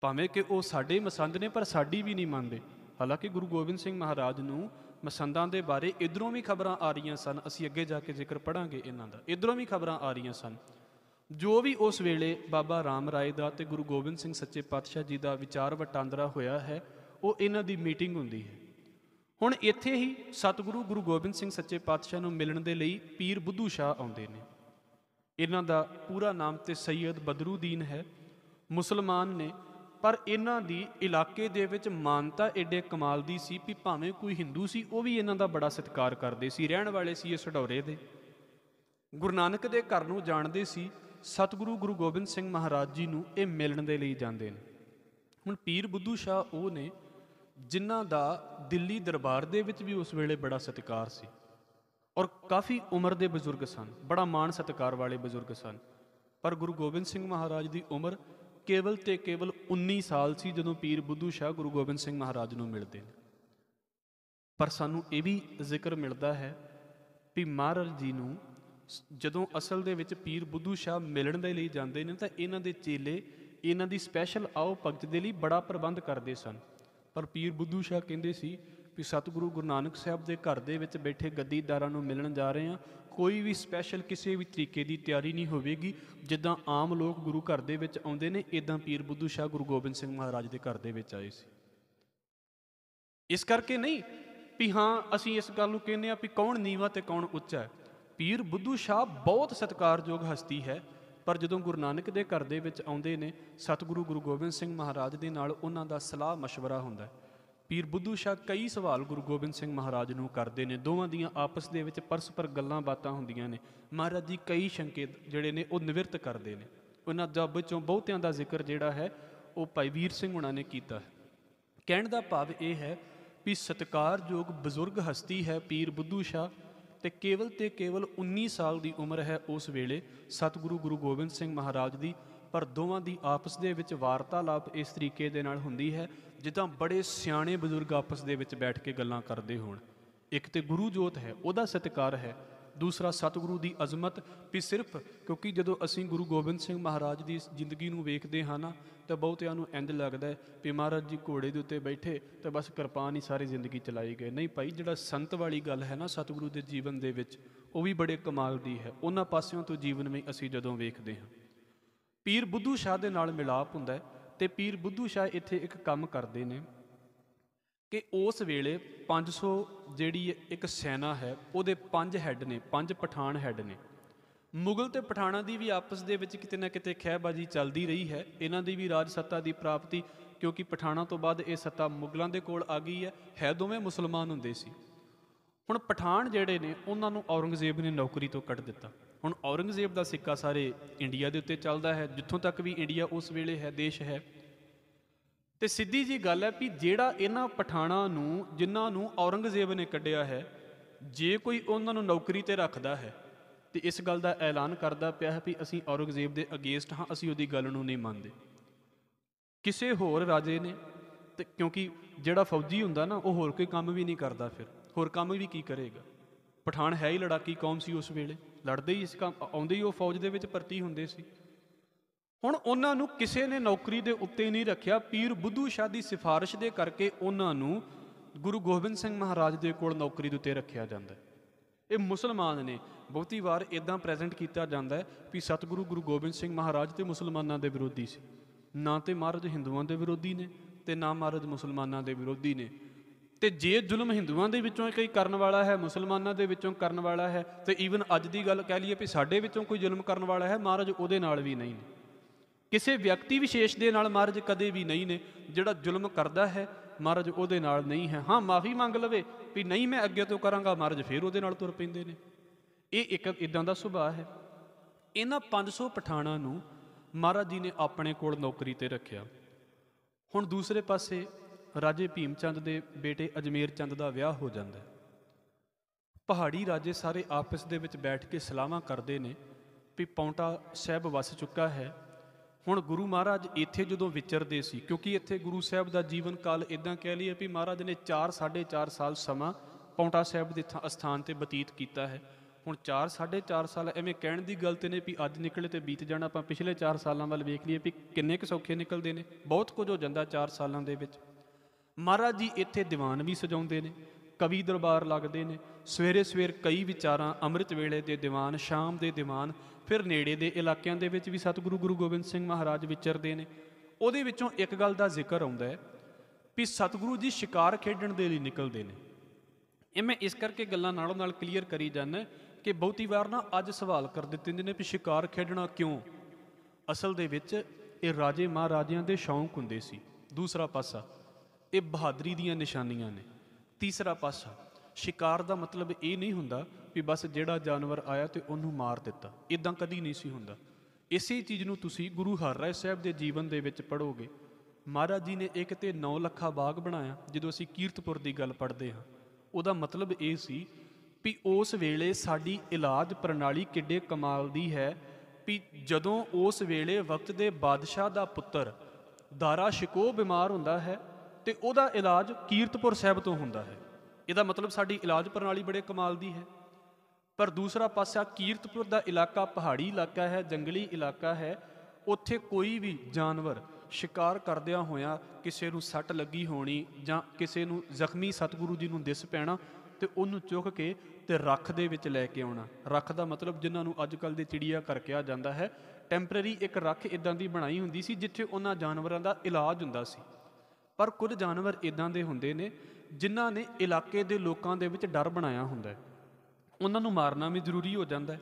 ਭਾਵੇਂ ਕਿ ਉਹ ਸਾਡੇ ਮਸੰਦ ਨੇ, ਪਰ ਸਾਡੀ ਵੀ ਨਹੀਂ ਮੰਨਦੇ। ਹਾਲਾਂਕਿ ਗੁਰੂ ਗੋਬਿੰਦ ਸਿੰਘ ਮਹਾਰਾਜ ਨੂੰ ਮਸੰਦਾਂ ਦੇ ਬਾਰੇ ਇਧਰੋਂ ਵੀ ਖਬਰਾਂ ਆ ਰਹੀਆਂ ਸਨ। ਅਸੀਂ ਅੱਗੇ ਜਾ ਕੇ ਜ਼ਿਕਰ ਪੜਾਂਗੇ ਇਹਨਾਂ ਦਾ। ਇਧਰੋਂ ਵੀ ਖਬਰਾਂ ਆ ਰਹੀਆਂ ਸਨ। ਜੋ ਵੀ ਉਸ ਵੇਲੇ ਬਾਬਾ ਰਾਮ ਰਾਏ ਦਾ ਤੇ ਗੁਰੂ ਗੋਬਿੰਦ ਸਿੰਘ ਸੱਚੇ ਪਾਤਸ਼ਾਹ ਜੀ ਦਾ ਵਿਚਾਰ ਵਟਾਂਦਰਾ ਹੋਇਆ ਹੈ, ਉਹ ਇਹਨਾਂ ਦੀ ਮੀਟਿੰਗ ਹੁੰਦੀ ਹੈ। ਹੁਣ ਇੱਥੇ ਹੀ ਸਤਿਗੁਰੂ ਗੁਰੂ ਗੋਬਿੰਦ ਸਿੰਘ ਸੱਚੇ ਪਾਤਸ਼ਾਹ ਨੂੰ ਮਿਲਣ ਦੇ ਲਈ ਪੀਰ ਬੁੱਧੂ ਸ਼ਾਹ ਆਉਂਦੇ ਨੇ। ਇਹਨਾਂ ਦਾ ਪੂਰਾ ਨਾਮ ਤੇ ਸੈਯਦ ਬਦਰੂਦੀਨ ਹੈ, ਮੁਸਲਮਾਨ ਨੇ, ਪਰ ਇਹਨਾਂ ਦੀ ਇਲਾਕੇ ਦੇ ਵਿੱਚ ਮਾਨਤਾ ਏਡੇ ਕਮਾਲ ਦੀ ਸੀ ਵੀ ਭਾਵੇਂ ਕੋਈ ਹਿੰਦੂ ਸੀ, ਉਹ ਵੀ ਇਹਨਾਂ ਦਾ ਬੜਾ ਸਤਿਕਾਰ ਕਰਦੇ ਸੀ, ਰਹਿਣ ਵਾਲੇ ਸੀ ਇਹ ਸਢੌਰੇ ਦੇ। ਗੁਰੂ ਨਾਨਕ ਦੇ ਘਰ ਨੂੰ ਜਾਣਦੇ ਸੀ, ਸਤਿਗੁਰੂ ਗੁਰੂ ਗੋਬਿੰਦ ਸਿੰਘ ਮਹਾਰਾਜ ਜੀ ਨੂੰ ਇਹ ਮਿਲਣ ਦੇ ਲਈ ਜਾਂਦੇ ਨੇ। ਹੁਣ ਪੀਰ ਬੁੱਧੂ ਸ਼ਾਹ ਉਹ ਨੇ ਜਿਨ੍ਹਾਂ ਦਾ ਦਿੱਲੀ ਦਰਬਾਰ ਦੇ ਵਿੱਚ ਵੀ ਉਸ ਵੇਲੇ ਬੜਾ ਸਤਿਕਾਰ ਸੀ। ਔਰ ਕਾਫੀ ਉਮਰ ਦੇ ਬਜ਼ੁਰਗ ਸਨ, ਬੜਾ ਮਾਣ ਸਤਿਕਾਰ ਵਾਲੇ ਬਜ਼ੁਰਗ ਸਨ। ਪਰ ਗੁਰੂ ਗੋਬਿੰਦ ਸਿੰਘ ਮਹਾਰਾਜ ਦੀ ਉਮਰ ਕੇਵਲ ਤੇ ਕੇਵਲ 19 ਸਾਲ ਸੀ ਜਦੋਂ ਪੀਰ ਬੁੱਧੂ ਸ਼ਾਹ ਗੁਰੂ ਗੋਬਿੰਦ ਸਿੰਘ ਮਹਾਰਾਜ ਨੂੰ ਮਿਲਦੇ ਨੇ। ਪਰ ਸਾਨੂੰ ਇਹ ਵੀ ਜ਼ਿਕਰ ਮਿਲਦਾ ਹੈ ਵੀ ਮਹਾਰਾਜ ਜੀ ਨੂੰ ਜਦੋਂ ਅਸਲ ਦੇ ਵਿੱਚ ਪੀਰ ਬੁੱਧੂ ਸ਼ਾਹ ਮਿਲਣ ਦੇ ਲਈ ਜਾਂਦੇ ਨੇ ਤਾਂ ਇਹਨਾਂ ਦੇ ਚੇਲੇ, ਇਹਨਾਂ ਦੀ ਸਪੈਸ਼ਲ ਆਓ ਭਗਤ ਦੇ ਲਈ ਬੜਾ ਪ੍ਰਬੰਧ ਕਰਦੇ ਸਨ। ਪਰ ਪੀਰ ਬੁੱਧੂ ਸ਼ਾਹ ਕਹਿੰਦੇ ਸੀ ਵੀ ਸਤਿਗੁਰੂ ਗੁਰੂ ਨਾਨਕ ਸਾਹਿਬ ਦੇ ਘਰ ਦੇ ਵਿੱਚ ਬੈਠੇ ਗੱਦੀਦਾਰਾਂ ਨੂੰ ਮਿਲਣ ਜਾ ਰਹੇ ਹਾਂ। ਕੋਈ ਵੀ ਸਪੈਸ਼ਲ ਕਿਸੇ ਵੀ ਤਰੀਕੇ ਦੀ ਤਿਆਰੀ ਨਹੀਂ ਹੋਵੇਗੀ। ਜਿੱਦਾਂ ਆਮ ਲੋਕ ਗੁਰੂ ਘਰ ਦੇ ਵਿੱਚ ਆਉਂਦੇ ਨੇ ਇਦਾਂ ਪੀਰ ਬੁੱਧੂ ਸ਼ਾਹ ਗੁਰੂ ਗੋਬਿੰਦ ਸਿੰਘ ਮਹਾਰਾਜ ਦੇ ਘਰ ਦੇ ਵਿੱਚ ਆਏ ਸੀ। ਇਸ ਕਰਕੇ ਨਹੀਂ ਵੀ ਹਾਂ, ਅਸੀਂ ਇਸ ਗੱਲ ਨੂੰ ਕਹਿੰਦੇ ਆ ਵੀ ਕੌਣ ਨੀਵਾ ਤੇ ਕੌਣ ਉੱਚਾ ਹੈ। ਪੀਰ ਬੁੱਧੂ ਸ਼ਾਹ ਬਹੁਤ ਸਤਿਕਾਰਯੋਗ ਹਸਤੀ ਹੈ। ਪਰ ਜਦੋਂ ਗੁਰੂ ਨਾਨਕ ਦੇ ਘਰ ਦੇ ਵਿੱਚ ਆਉਂਦੇ ਨੇ, ਸਤਿਗੁਰੂ ਗੁਰੂ ਗੋਬਿੰਦ ਸਿੰਘ ਮਹਾਰਾਜ ਦੇ ਨਾਲ ਉਹਨਾਂ ਦਾ ਸਲਾਹ ਮਸ਼ਵਰਾ ਹੁੰਦਾ ਪੀਰ ਬੁੱਧੂ ਸ਼ਾਹ ਕਈ ਸਵਾਲ ਗੁਰੂ ਗੋਬਿੰਦ ਸਿੰਘ ਮਹਾਰਾਜ ਨੂੰ ਕਰਦੇ ਨੇ। ਦੋਵਾਂ ਦੀਆਂ ਆਪਸ ਦੇ ਵਿੱਚ ਪਰਸਪਰ ਗੱਲਾਂ ਬਾਤਾਂ ਹੁੰਦੀਆਂ ਨੇ। ਮਹਾਰਾਜ ਜੀ ਕਈ ਸ਼ੰਕੇ ਜਿਹੜੇ ਨੇ, ਉਹ ਨਿਵਰਤ ਕਰਦੇ ਨੇ। ਉਹਨਾਂ ਦਾ ਵਿੱਚੋਂ ਬਹੁਤਿਆਂ ਦਾ ਜ਼ਿਕਰ ਜਿਹੜਾ ਹੈ, ਉਹ ਭਾਈ ਵੀਰ ਸਿੰਘ ਹੁਣਾਂ ਨੇ ਕੀਤਾ ਹੈ। ਕਹਿਣ ਦਾ ਭਾਵ ਇਹ ਹੈ ਵੀ ਸਤਕਾਰਯੋਗ ਬਜ਼ੁਰਗ ਹਸਤੀ ਹੈ ਪੀਰ ਬੁੱਧੂ ਸ਼ਾਹ। ਤੇ ਕੇਵਲ ਤੇ ਕੇਵਲ 19 ਸਾਲ ਦੀ ਉਮਰ ਹੈ ਉਸ ਵੇਲੇ ਸਤਿਗੁਰੂ ਗੁਰੂ ਗੋਬਿੰਦ ਸਿੰਘ ਮਹਾਰਾਜ ਦੀ, ਪਰ ਦੋਵਾਂ ਦੀ ਆਪਸ ਦੇ ਵਿੱਚ ਵਾਰਤਾਲਾਪ ਇਸ ਤਰੀਕੇ ਦੇ ਨਾਲ ਹੁੰਦੀ ਹੈ ਜਿੱਦਾਂ ਬੜੇ ਸਿਆਣੇ ਬਜ਼ੁਰਗ ਆਪਸ ਦੇ ਵਿੱਚ ਬੈਠ ਕੇ ਗੱਲਾਂ ਕਰਦੇ ਹੋਣ। ਇੱਕ ਤੇ ਗੁਰੂ ਜੋਤ ਹੈ, ਉਹਦਾ ਸਤਿਕਾਰ ਹੈ ਦੂਸਰਾ ਸਤਿਗੁਰੂ ਦੀ ਅਜ਼ਮਤ ਵੀ ਸਿਰਫ ਕਿਉਂਕਿ ਜਦੋਂ ਅਸੀਂ ਗੁਰੂ ਗੋਬਿੰਦ ਸਿੰਘ ਮਹਾਰਾਜ ਦੀ ਜ਼ਿੰਦਗੀ ਨੂੰ ਵੇਖਦੇ ਹਾਂ ਨਾ, ਤਾਂ ਬਹੁਤਿਆਂ ਨੂੰ ਇੰਜ ਲੱਗਦਾ ਹੈ ਵੀ ਮਹਾਰਾਜ ਜੀ ਘੋੜੇ ਦੇ ਉੱਤੇ ਬੈਠੇ ਤੇ ਬਸ ਕਿਰਪਾਨ ਹੀ ਸਾਰੀ ਜ਼ਿੰਦਗੀ ਚਲਾਈ ਗਏ। ਨਹੀਂ ਭਾਈ, ਜਿਹੜਾ ਸੰਤ ਵਾਲੀ ਗੱਲ ਹੈ ਨਾ ਸਤਿਗੁਰੂ ਦੇ ਜੀਵਨ ਦੇ ਵਿੱਚ, ਉਹ ਵੀ ਬੜੇ ਕਮਾਲ ਦੀ ਹੈ। ਉਹਨਾਂ ਪਾਸਿਓਂ ਤੋਂ ਜੀਵਨ ਵਿੱਚ ਅਸੀਂ ਜਦੋਂ ਵੇਖਦੇ ਹਾਂ। ਪੀਰ ਬੁੱਧੂ ਸ਼ਾਹ ਦੇ ਨਾਲ ਮਿਲਾਪ ਹੁੰਦਾ ਹੈ ਤੇ ਪੀਰ ਬੁੱਧੂ ਸ਼ਾਹ ਇੱਥੇ ਇੱਕ ਕੰਮ ਕਰਦੇ ਨੇ। ਕਿ ਉਸ ਵੇਲੇ 500 ਜਿਹੜੀ ਇੱਕ ਸੈਨਾ ਹੈ, ਉਹਦੇ ਪੰਜ ਹੈੱਡ ਨੇ, ਪੰਜ ਪਠਾਨ ਹੈੱਡ ਨੇ। ਮੁਗਲ ਤੇ ਪਠਾਨਾਂ ਦੀ ਵੀ ਆਪਸ ਦੇ ਵਿੱਚ ਕਿਤੇ ਨਾ ਕਿਤੇ ਖਹਿਬਾਜੀ ਚੱਲਦੀ ਰਹੀ ਹੈ। ਇਹਨਾਂ ਦੀ ਵੀ ਰਾਜ ਸੱਤਾ ਦੀ ਪ੍ਰਾਪਤੀ, ਕਿਉਂਕਿ ਪਠਾਨਾਂ ਤੋਂ ਬਾਅਦ ਇਹ ਸੱਤਾ ਮੁਗਲਾਂ ਦੇ ਕੋਲ ਆ ਗਈ ਹੈ। ਹੈ ਦੋਵੇਂ ਮੁਸਲਮਾਨ ਹੁੰਦੇ ਸੀ। ਹੁਣ ਪਠਾਨ ਜਿਹੜੇ ਨੇ, ਉਹਨਾਂ ਨੂੰ ਔਰੰਗਜ਼ੇਬ ਨੇ ਨੌਕਰੀ ਤੋਂ ਕੱਢ ਦਿੱਤਾ। ਹੁਣ ਔਰੰਗਜ਼ੇਬ ਦਾ ਸਿੱਕਾ ਸਾਰੇ ਇੰਡੀਆ ਦੇ ਉੱਤੇ ਚੱਲਦਾ ਹੈ। ਜਿੱਥੋਂ ਤੱਕ ਵੀ ਇੰਡੀਆ ਉਸ ਵੇਲੇ ਹੈ, ਦੇਸ਼ ਹੈ ਤੇ ਸਿੱਧੀ ਜੀ ਗੱਲ ਹੈ ਵੀ ਜਿਹੜਾ ਇਹਨਾਂ ਪਠਾਣਾ ਨੂੰ, ਜਿਨ੍ਹਾਂ ਨੂੰ ਔਰੰਗਜ਼ੇਬ ਨੇ ਕੱਢਿਆ ਹੈ, ਜੇ ਕੋਈ ਉਹਨਾਂ ਨੂੰ ਨੌਕਰੀ ਤੇ ਰੱਖਦਾ ਹੈ, ਤੇ ਇਸ ਗੱਲ ਦਾ ਐਲਾਨ ਕਰਦਾ ਪਿਆ ਹੈ ਵੀ ਅਸੀਂ ਔਰੰਗਜ਼ੇਬ ਦੇ ਅਗੇਂਸਟ ਹਾਂ, ਅਸੀਂ ਉਹਦੀ ਗੱਲ ਨੂੰ ਨਹੀਂ ਮੰਨਦੇ। ਕਿਸੇ ਹੋਰ ਰਾਜੇ ਨੇ, ਤੇ ਕਿਉਂਕਿ ਜਿਹੜਾ ਫੌਜੀ ਹੁੰਦਾ ਨਾ, ਉਹ ਹੋਰ ਕੋਈ ਕੰਮ ਵੀ ਨਹੀਂ ਕਰਦਾ ਫਿਰ, ਹੋਰ ਕੰਮ ਵੀ ਕੀ ਕਰੇਗਾ? ਪਠਾਨ ਹੈ ਹੀ ਲੜਾਕੀ ਕੌਮ ਸੀ ਉਸ ਵੇਲੇ, ਲੜਦੇ ਹੀ ਇਸ ਕੰਮ, ਆਉਂਦੇ ਹੀ ਉਹ ਫੌਜ ਦੇ ਵਿੱਚ ਭਰਤੀ ਹੁੰਦੇ ਸੀ। ਹੁਣ ਉਹਨਾਂ ਨੂੰ ਕਿਸੇ ਨੇ ਨੌਕਰੀ ਦੇ ਉੱਤੇ ਨਹੀਂ ਰੱਖਿਆ, ਪੀਰ ਬੁੱਧੂ ਸ਼ਾਹ ਦੀ ਸਿਫਾਰਿਸ਼ ਦੇ ਕਰਕੇ ਉਹਨਾਂ ਨੂੰ ਗੁਰੂ ਗੋਬਿੰਦ ਸਿੰਘ ਮਹਾਰਾਜ ਦੇ ਕੋਲ ਨੌਕਰੀ ਦੇ ਉੱਤੇ ਰੱਖਿਆ ਜਾਂਦਾ ਹੈ। ਇਹ ਮੁਸਲਮਾਨ ਨੇ ਬਹੁਤੀ ਵਾਰ ਇਦਾਂ ਪ੍ਰੈਜ਼ੈਂਟ ਕੀਤਾ ਜਾਂਦਾ ਹੈ ਵੀ ਸਤਿਗੁਰੂ ਗੁਰੂ ਗੋਬਿੰਦ ਸਿੰਘ ਮਹਾਰਾਜ ਤੇ ਮੁਸਲਮਾਨਾਂ ਦੇ ਵਿਰੋਧੀ ਸੀ। ਨਾ ਤੇ ਮਹਾਰਾਜ ਹਿੰਦੂਆਂ ਦੇ ਵਿਰੋਧੀ ਨੇ ਤੇ ਨਾ ਮਹਾਰਾਜ ਮੁਸਲਮਾਨਾਂ ਦੇ ਵਿਰੋਧੀ ਨੇ। ਤੇ ਜੇ ਜ਼ੁਲਮ ਹਿੰਦੂਆਂ ਦੇ ਵਿੱਚੋਂ ਕੋਈ ਕਰਨ ਵਾਲਾ ਹੈ, ਮੁਸਲਮਾਨਾਂ ਦੇ ਵਿੱਚੋਂ ਕਰਨ ਵਾਲਾ ਹੈ, ਤੇ ਈਵਨ ਅੱਜ ਦੀ ਗੱਲ ਕਹਿ ਲਈਏ ਵੀ ਸਾਡੇ ਵਿੱਚੋਂ ਕੋਈ ਜ਼ੁਲਮ ਕਰਨ ਵਾਲਾ ਹੈ, ਮਹਾਰਾਜ ਉਹਦੇ ਨਾਲ ਵੀ ਨਹੀਂ ਨੇ। ਕਿਸੇ ਵਿਅਕਤੀ ਵਿਸ਼ੇਸ਼ ਦੇ ਨਾਲ ਮਹਾਰਾਜ ਕਦੇ ਵੀ ਨਹੀਂ ਨੇ। ਜਿਹੜਾ ਜ਼ੁਲਮ ਕਰਦਾ ਹੈ, ਮਹਾਰਾਜ ਉਹਦੇ ਨਾਲ ਨਹੀਂ ਹੈ। ਹਾਂ, ਮਾਫੀ ਮੰਗ ਲਵੇ ਵੀ ਨਹੀਂ ਮੈਂ ਅੱਗੇ ਤੋਂ ਕਰਾਂਗਾ, ਮਹਾਰਾਜ ਫਿਰ ਉਹਦੇ ਨਾਲ ਤੁਰ ਪੈਂਦੇ ਨੇ। ਇਹ ਇੱਕ ਇਦਾਂ ਦਾ ਸੁਭਾਅ ਹੈ। ਇਹਨਾਂ 500 ਪਠਾਣਾ ਨੂੰ ਮਹਾਰਾਜ ਜੀ ਨੇ ਆਪਣੇ ਕੋਲ ਨੌਕਰੀ ਤੇ ਰੱਖਿਆ। ਹੁਣ ਦੂਸਰੇ ਪਾਸੇ ਰਾਜੇ ਭੀਮ ਚੰਦ ਦੇ ਬੇਟੇ ਅਜਮੇਰ ਚੰਦ ਦਾ ਵਿਆਹ ਹੋ ਜਾਂਦਾ ਹੈ। ਪਹਾੜੀ ਰਾਜੇ ਸਾਰੇ ਆਪਸ ਦੇ ਵਿੱਚ ਬੈਠ ਕੇ ਸਲਾਹਾਂ ਕਰਦੇ ਨੇ ਵੀ ਪੌਂਟਾ ਸਾਹਿਬ ਵਸ ਚੁੱਕਾ ਹੈ। ਹੁਣ ਗੁਰੂ ਮਹਾਰਾਜ ਇੱਥੇ ਜਦੋਂ ਵਿਚਰਦੇ ਸੀ, ਕਿਉਂਕਿ ਇੱਥੇ ਗੁਰੂ ਸਾਹਿਬ ਦਾ ਜੀਵਨ ਕਾਲ ਇਦਾਂ ਕਹਿ ਲਈਏ ਵੀ ਮਹਾਰਾਜ ਨੇ 4 4.5 ਸਾਲ ਸਮਾਂ ਪੌਂਟਾ ਸਾਹਿਬ ਦੇ ਥਾਂ- ਅਸਥਾਨ ਤੇ ਬਤੀਤ ਕੀਤਾ ਹੈ। ਹੁਣ 4 4.5 ਸਾਲ ਐਵੇਂ ਕਹਿਣ ਦੀ ਗੱਲ ਤੇ ਨੇ ਵੀ ਅੱਜ ਨਿਕਲੇ ਤੇ ਬੀਤ ਜਾਣਾ, ਆਪਾਂ ਪਿਛਲੇ 4 ਸਾਲਾਂ ਵੱਲ ਵੇਖ ਲਈਏ ਵੀ ਕਿੰਨੇ ਕੁ ਸੌਖੇ ਨਿਕਲਦੇ ਨੇ, ਬਹੁਤ ਕੁਝ ਹੋ ਜਾਂਦਾ 4 ਸਾਲਾਂ ਦੇ ਵਿੱਚ। ਮਹਾਰਾਜ ਜੀ ਇੱਥੇ ਦੀਵਾਨ ਵੀ ਸਜਾਉਂਦੇ ਨੇ, ਕਵੀ ਦਰਬਾਰ ਲੱਗਦੇ ਨੇ ਸਵੇਰੇ ਸਵੇਰ ਕਈ ਵਿਚਾਰਾਂ, ਅੰਮ੍ਰਿਤ ਵੇਲੇ ਦੇ ਦੀਵਾਨ, ਸ਼ਾਮ ਦੇ ਦੀਵਾਨ ਫਿਰ ਨੇੜੇ ਦੇ ਇਲਾਕਿਆਂ ਦੇ ਵਿੱਚ ਵੀ ਸਤਿਗੁਰੂ ਗੁਰੂ ਗੋਬਿੰਦ ਸਿੰਘ ਮਹਾਰਾਜ ਵਿਚਰਦੇ ਨੇ। ਉਹਦੇ ਵਿੱਚੋਂ ਇੱਕ ਗੱਲ ਦਾ ਜ਼ਿਕਰ ਆਉਂਦਾ ਹੈ ਵੀ ਸਤਿਗੁਰੂ ਜੀ ਸ਼ਿਕਾਰ ਖੇਡਣ ਦੇ ਲਈ ਨਿਕਲਦੇ ਨੇ। ਇਹ ਮੈਂ ਇਸ ਕਰਕੇ ਗੱਲਾਂ ਨਾਲੋਂ ਨਾਲ ਕਲੀਅਰ ਕਰੀ ਜਾਂਦਾ ਕਿ ਬਹੁਤੀ ਵਾਰ ਨਾ ਅੱਜ ਸਵਾਲ ਕਰ ਦਿੱਤੇ ਜਾਂਦੇ ਨੇ ਵੀ ਸ਼ਿਕਾਰ ਖੇਡਣਾ ਕਿਉਂ? ਅਸਲ ਦੇ ਵਿੱਚ ਇਹ ਰਾਜੇ ਮਹਾਰਾਜਿਆਂ ਦੇ ਸ਼ੌਂਕ ਹੁੰਦੇ ਸੀ। ਦੂਸਰਾ ਪਾਸਾ, ਇਹ ਬਹਾਦਰੀ ਦੀਆਂ ਨਿਸ਼ਾਨੀਆਂ ਨੇ। ਤੀਸਰਾ ਪਾਸਾ, ਸ਼ਿਕਾਰ ਦਾ ਮਤਲਬ ਇਹ ਨਹੀਂ ਹੁੰਦਾ ਵੀ ਬਸ ਜਿਹੜਾ ਜਾਨਵਰ ਆਇਆ ਤੇ ਉਹਨੂੰ ਮਾਰ ਦਿੱਤਾ। ਇਦਾਂ ਕਦੀ ਨਹੀਂ ਸੀ ਹੁੰਦਾ। ਇਸੇ ਚੀਜ਼ ਨੂੰ ਤੁਸੀਂ ਗੁਰੂ ਹਰਰਾਏ ਸਾਹਿਬ ਦੇ ਜੀਵਨ ਦੇ ਵਿੱਚ ਪੜੋਗੇ ਮਹਾਰਾਜ ਜੀ ਨੇ ਇੱਕ ਤੇ 9 ਲੱਖਾ ਬਾਗ ਬਣਾਇਆ, ਜਦੋਂ ਅਸੀਂ ਕੀਰਤਪੁਰ ਦੀ ਗੱਲ ਪੜ੍ਹਦੇ ਹਾਂ। ਉਹਦਾ ਮਤਲਬ ਇਹ ਸੀ ਵੀ ਉਸ ਵੇਲੇ ਸਾਡੀ ਇਲਾਜ ਪ੍ਰਣਾਲੀ ਕਿੱਡੇ ਕਮਾਲ ਦੀ ਹੈ ਵੀ ਜਦੋਂ ਉਸ ਵੇਲੇ ਵਕਤ ਦੇ ਬਾਦਸ਼ਾਹ ਦਾ ਪੁੱਤਰ ਦਾਰਾ ਸ਼ਿਕੋ ਬਿਮਾਰ ਹੁੰਦਾ ਹੈ ਤੇ ਉਹਦਾ ਇਲਾਜ ਕੀਰਤਪੁਰ ਸਾਹਿਬ ਤੋਂ ਹੁੰਦਾ ਹੈ। ਇਹਦਾ ਮਤਲਬ ਸਾਡੀ ਇਲਾਜ ਪ੍ਰਣਾਲੀ ਬੜੇ ਕਮਾਲ ਦੀ ਹੈ। ਪਰ ਦੂਸਰਾ ਪਾਸਾ ਕੀਰਤਪੁਰ ਦਾ ਇਲਾਕਾ ਪਹਾੜੀ ਇਲਾਕਾ ਹੈ, ਜੰਗਲੀ ਇਲਾਕਾ ਹੈ। ਉੱਥੇ ਕੋਈ ਵੀ ਜਾਨਵਰ ਸ਼ਿਕਾਰ ਕਰਦਿਆਂ ਹੋਇਆਂ ਕਿਸੇ ਨੂੰ ਸੱਟ ਲੱਗੀ ਹੋਣੀ ਜਾਂ ਕਿਸੇ ਨੂੰ ਜ਼ਖਮੀ ਸਤਿਗੁਰੂ ਜੀ ਨੂੰ ਦਿਸ ਪੈਣਾ ਤੇ ਉਹਨੂੰ ਚੁੱਕ ਕੇ ਤੇ ਰੱਖ ਦੇ ਵਿੱਚ ਲੈ ਕੇ ਆਉਣਾ। ਰੱਖ ਦਾ ਮਤਲਬ ਜਿਨ੍ਹਾਂ ਨੂੰ ਅੱਜ ਕੱਲ ਦੇ ਚਿੜੀਆ ਕਰ ਕਿਹਾ ਜਾਂਦਾ ਹੈ। ਟੈਂਪਰੇਰੀ ਇੱਕ ਰੱਖ ਇਦਾਂ ਦੀ ਬਣਾਈ ਹੁੰਦੀ ਸੀ ਜਿੱਥੇ ਉਹਨਾਂ ਜਾਨਵਰਾਂ ਦਾ ਇਲਾਜ ਹੁੰਦਾ ਸੀ। ਪਰ ਕੁਝ ਜਾਨਵਰ ਇਦਾਂ ਦੇ ਹੁੰਦੇ ਨੇ ਜਿਨ੍ਹਾਂ ਨੇ ਇਲਾਕੇ ਦੇ ਲੋਕਾਂ ਦੇ ਵਿੱਚ ਡਰ ਬਣਾਇਆ ਹੁੰਦਾ ਹੈ। ਉਹਨਾਂ ਨੂੰ ਮਾਰਨਾ ਵੀ ਜ਼ਰੂਰੀ ਹੋ ਜਾਂਦਾ ਹੈ।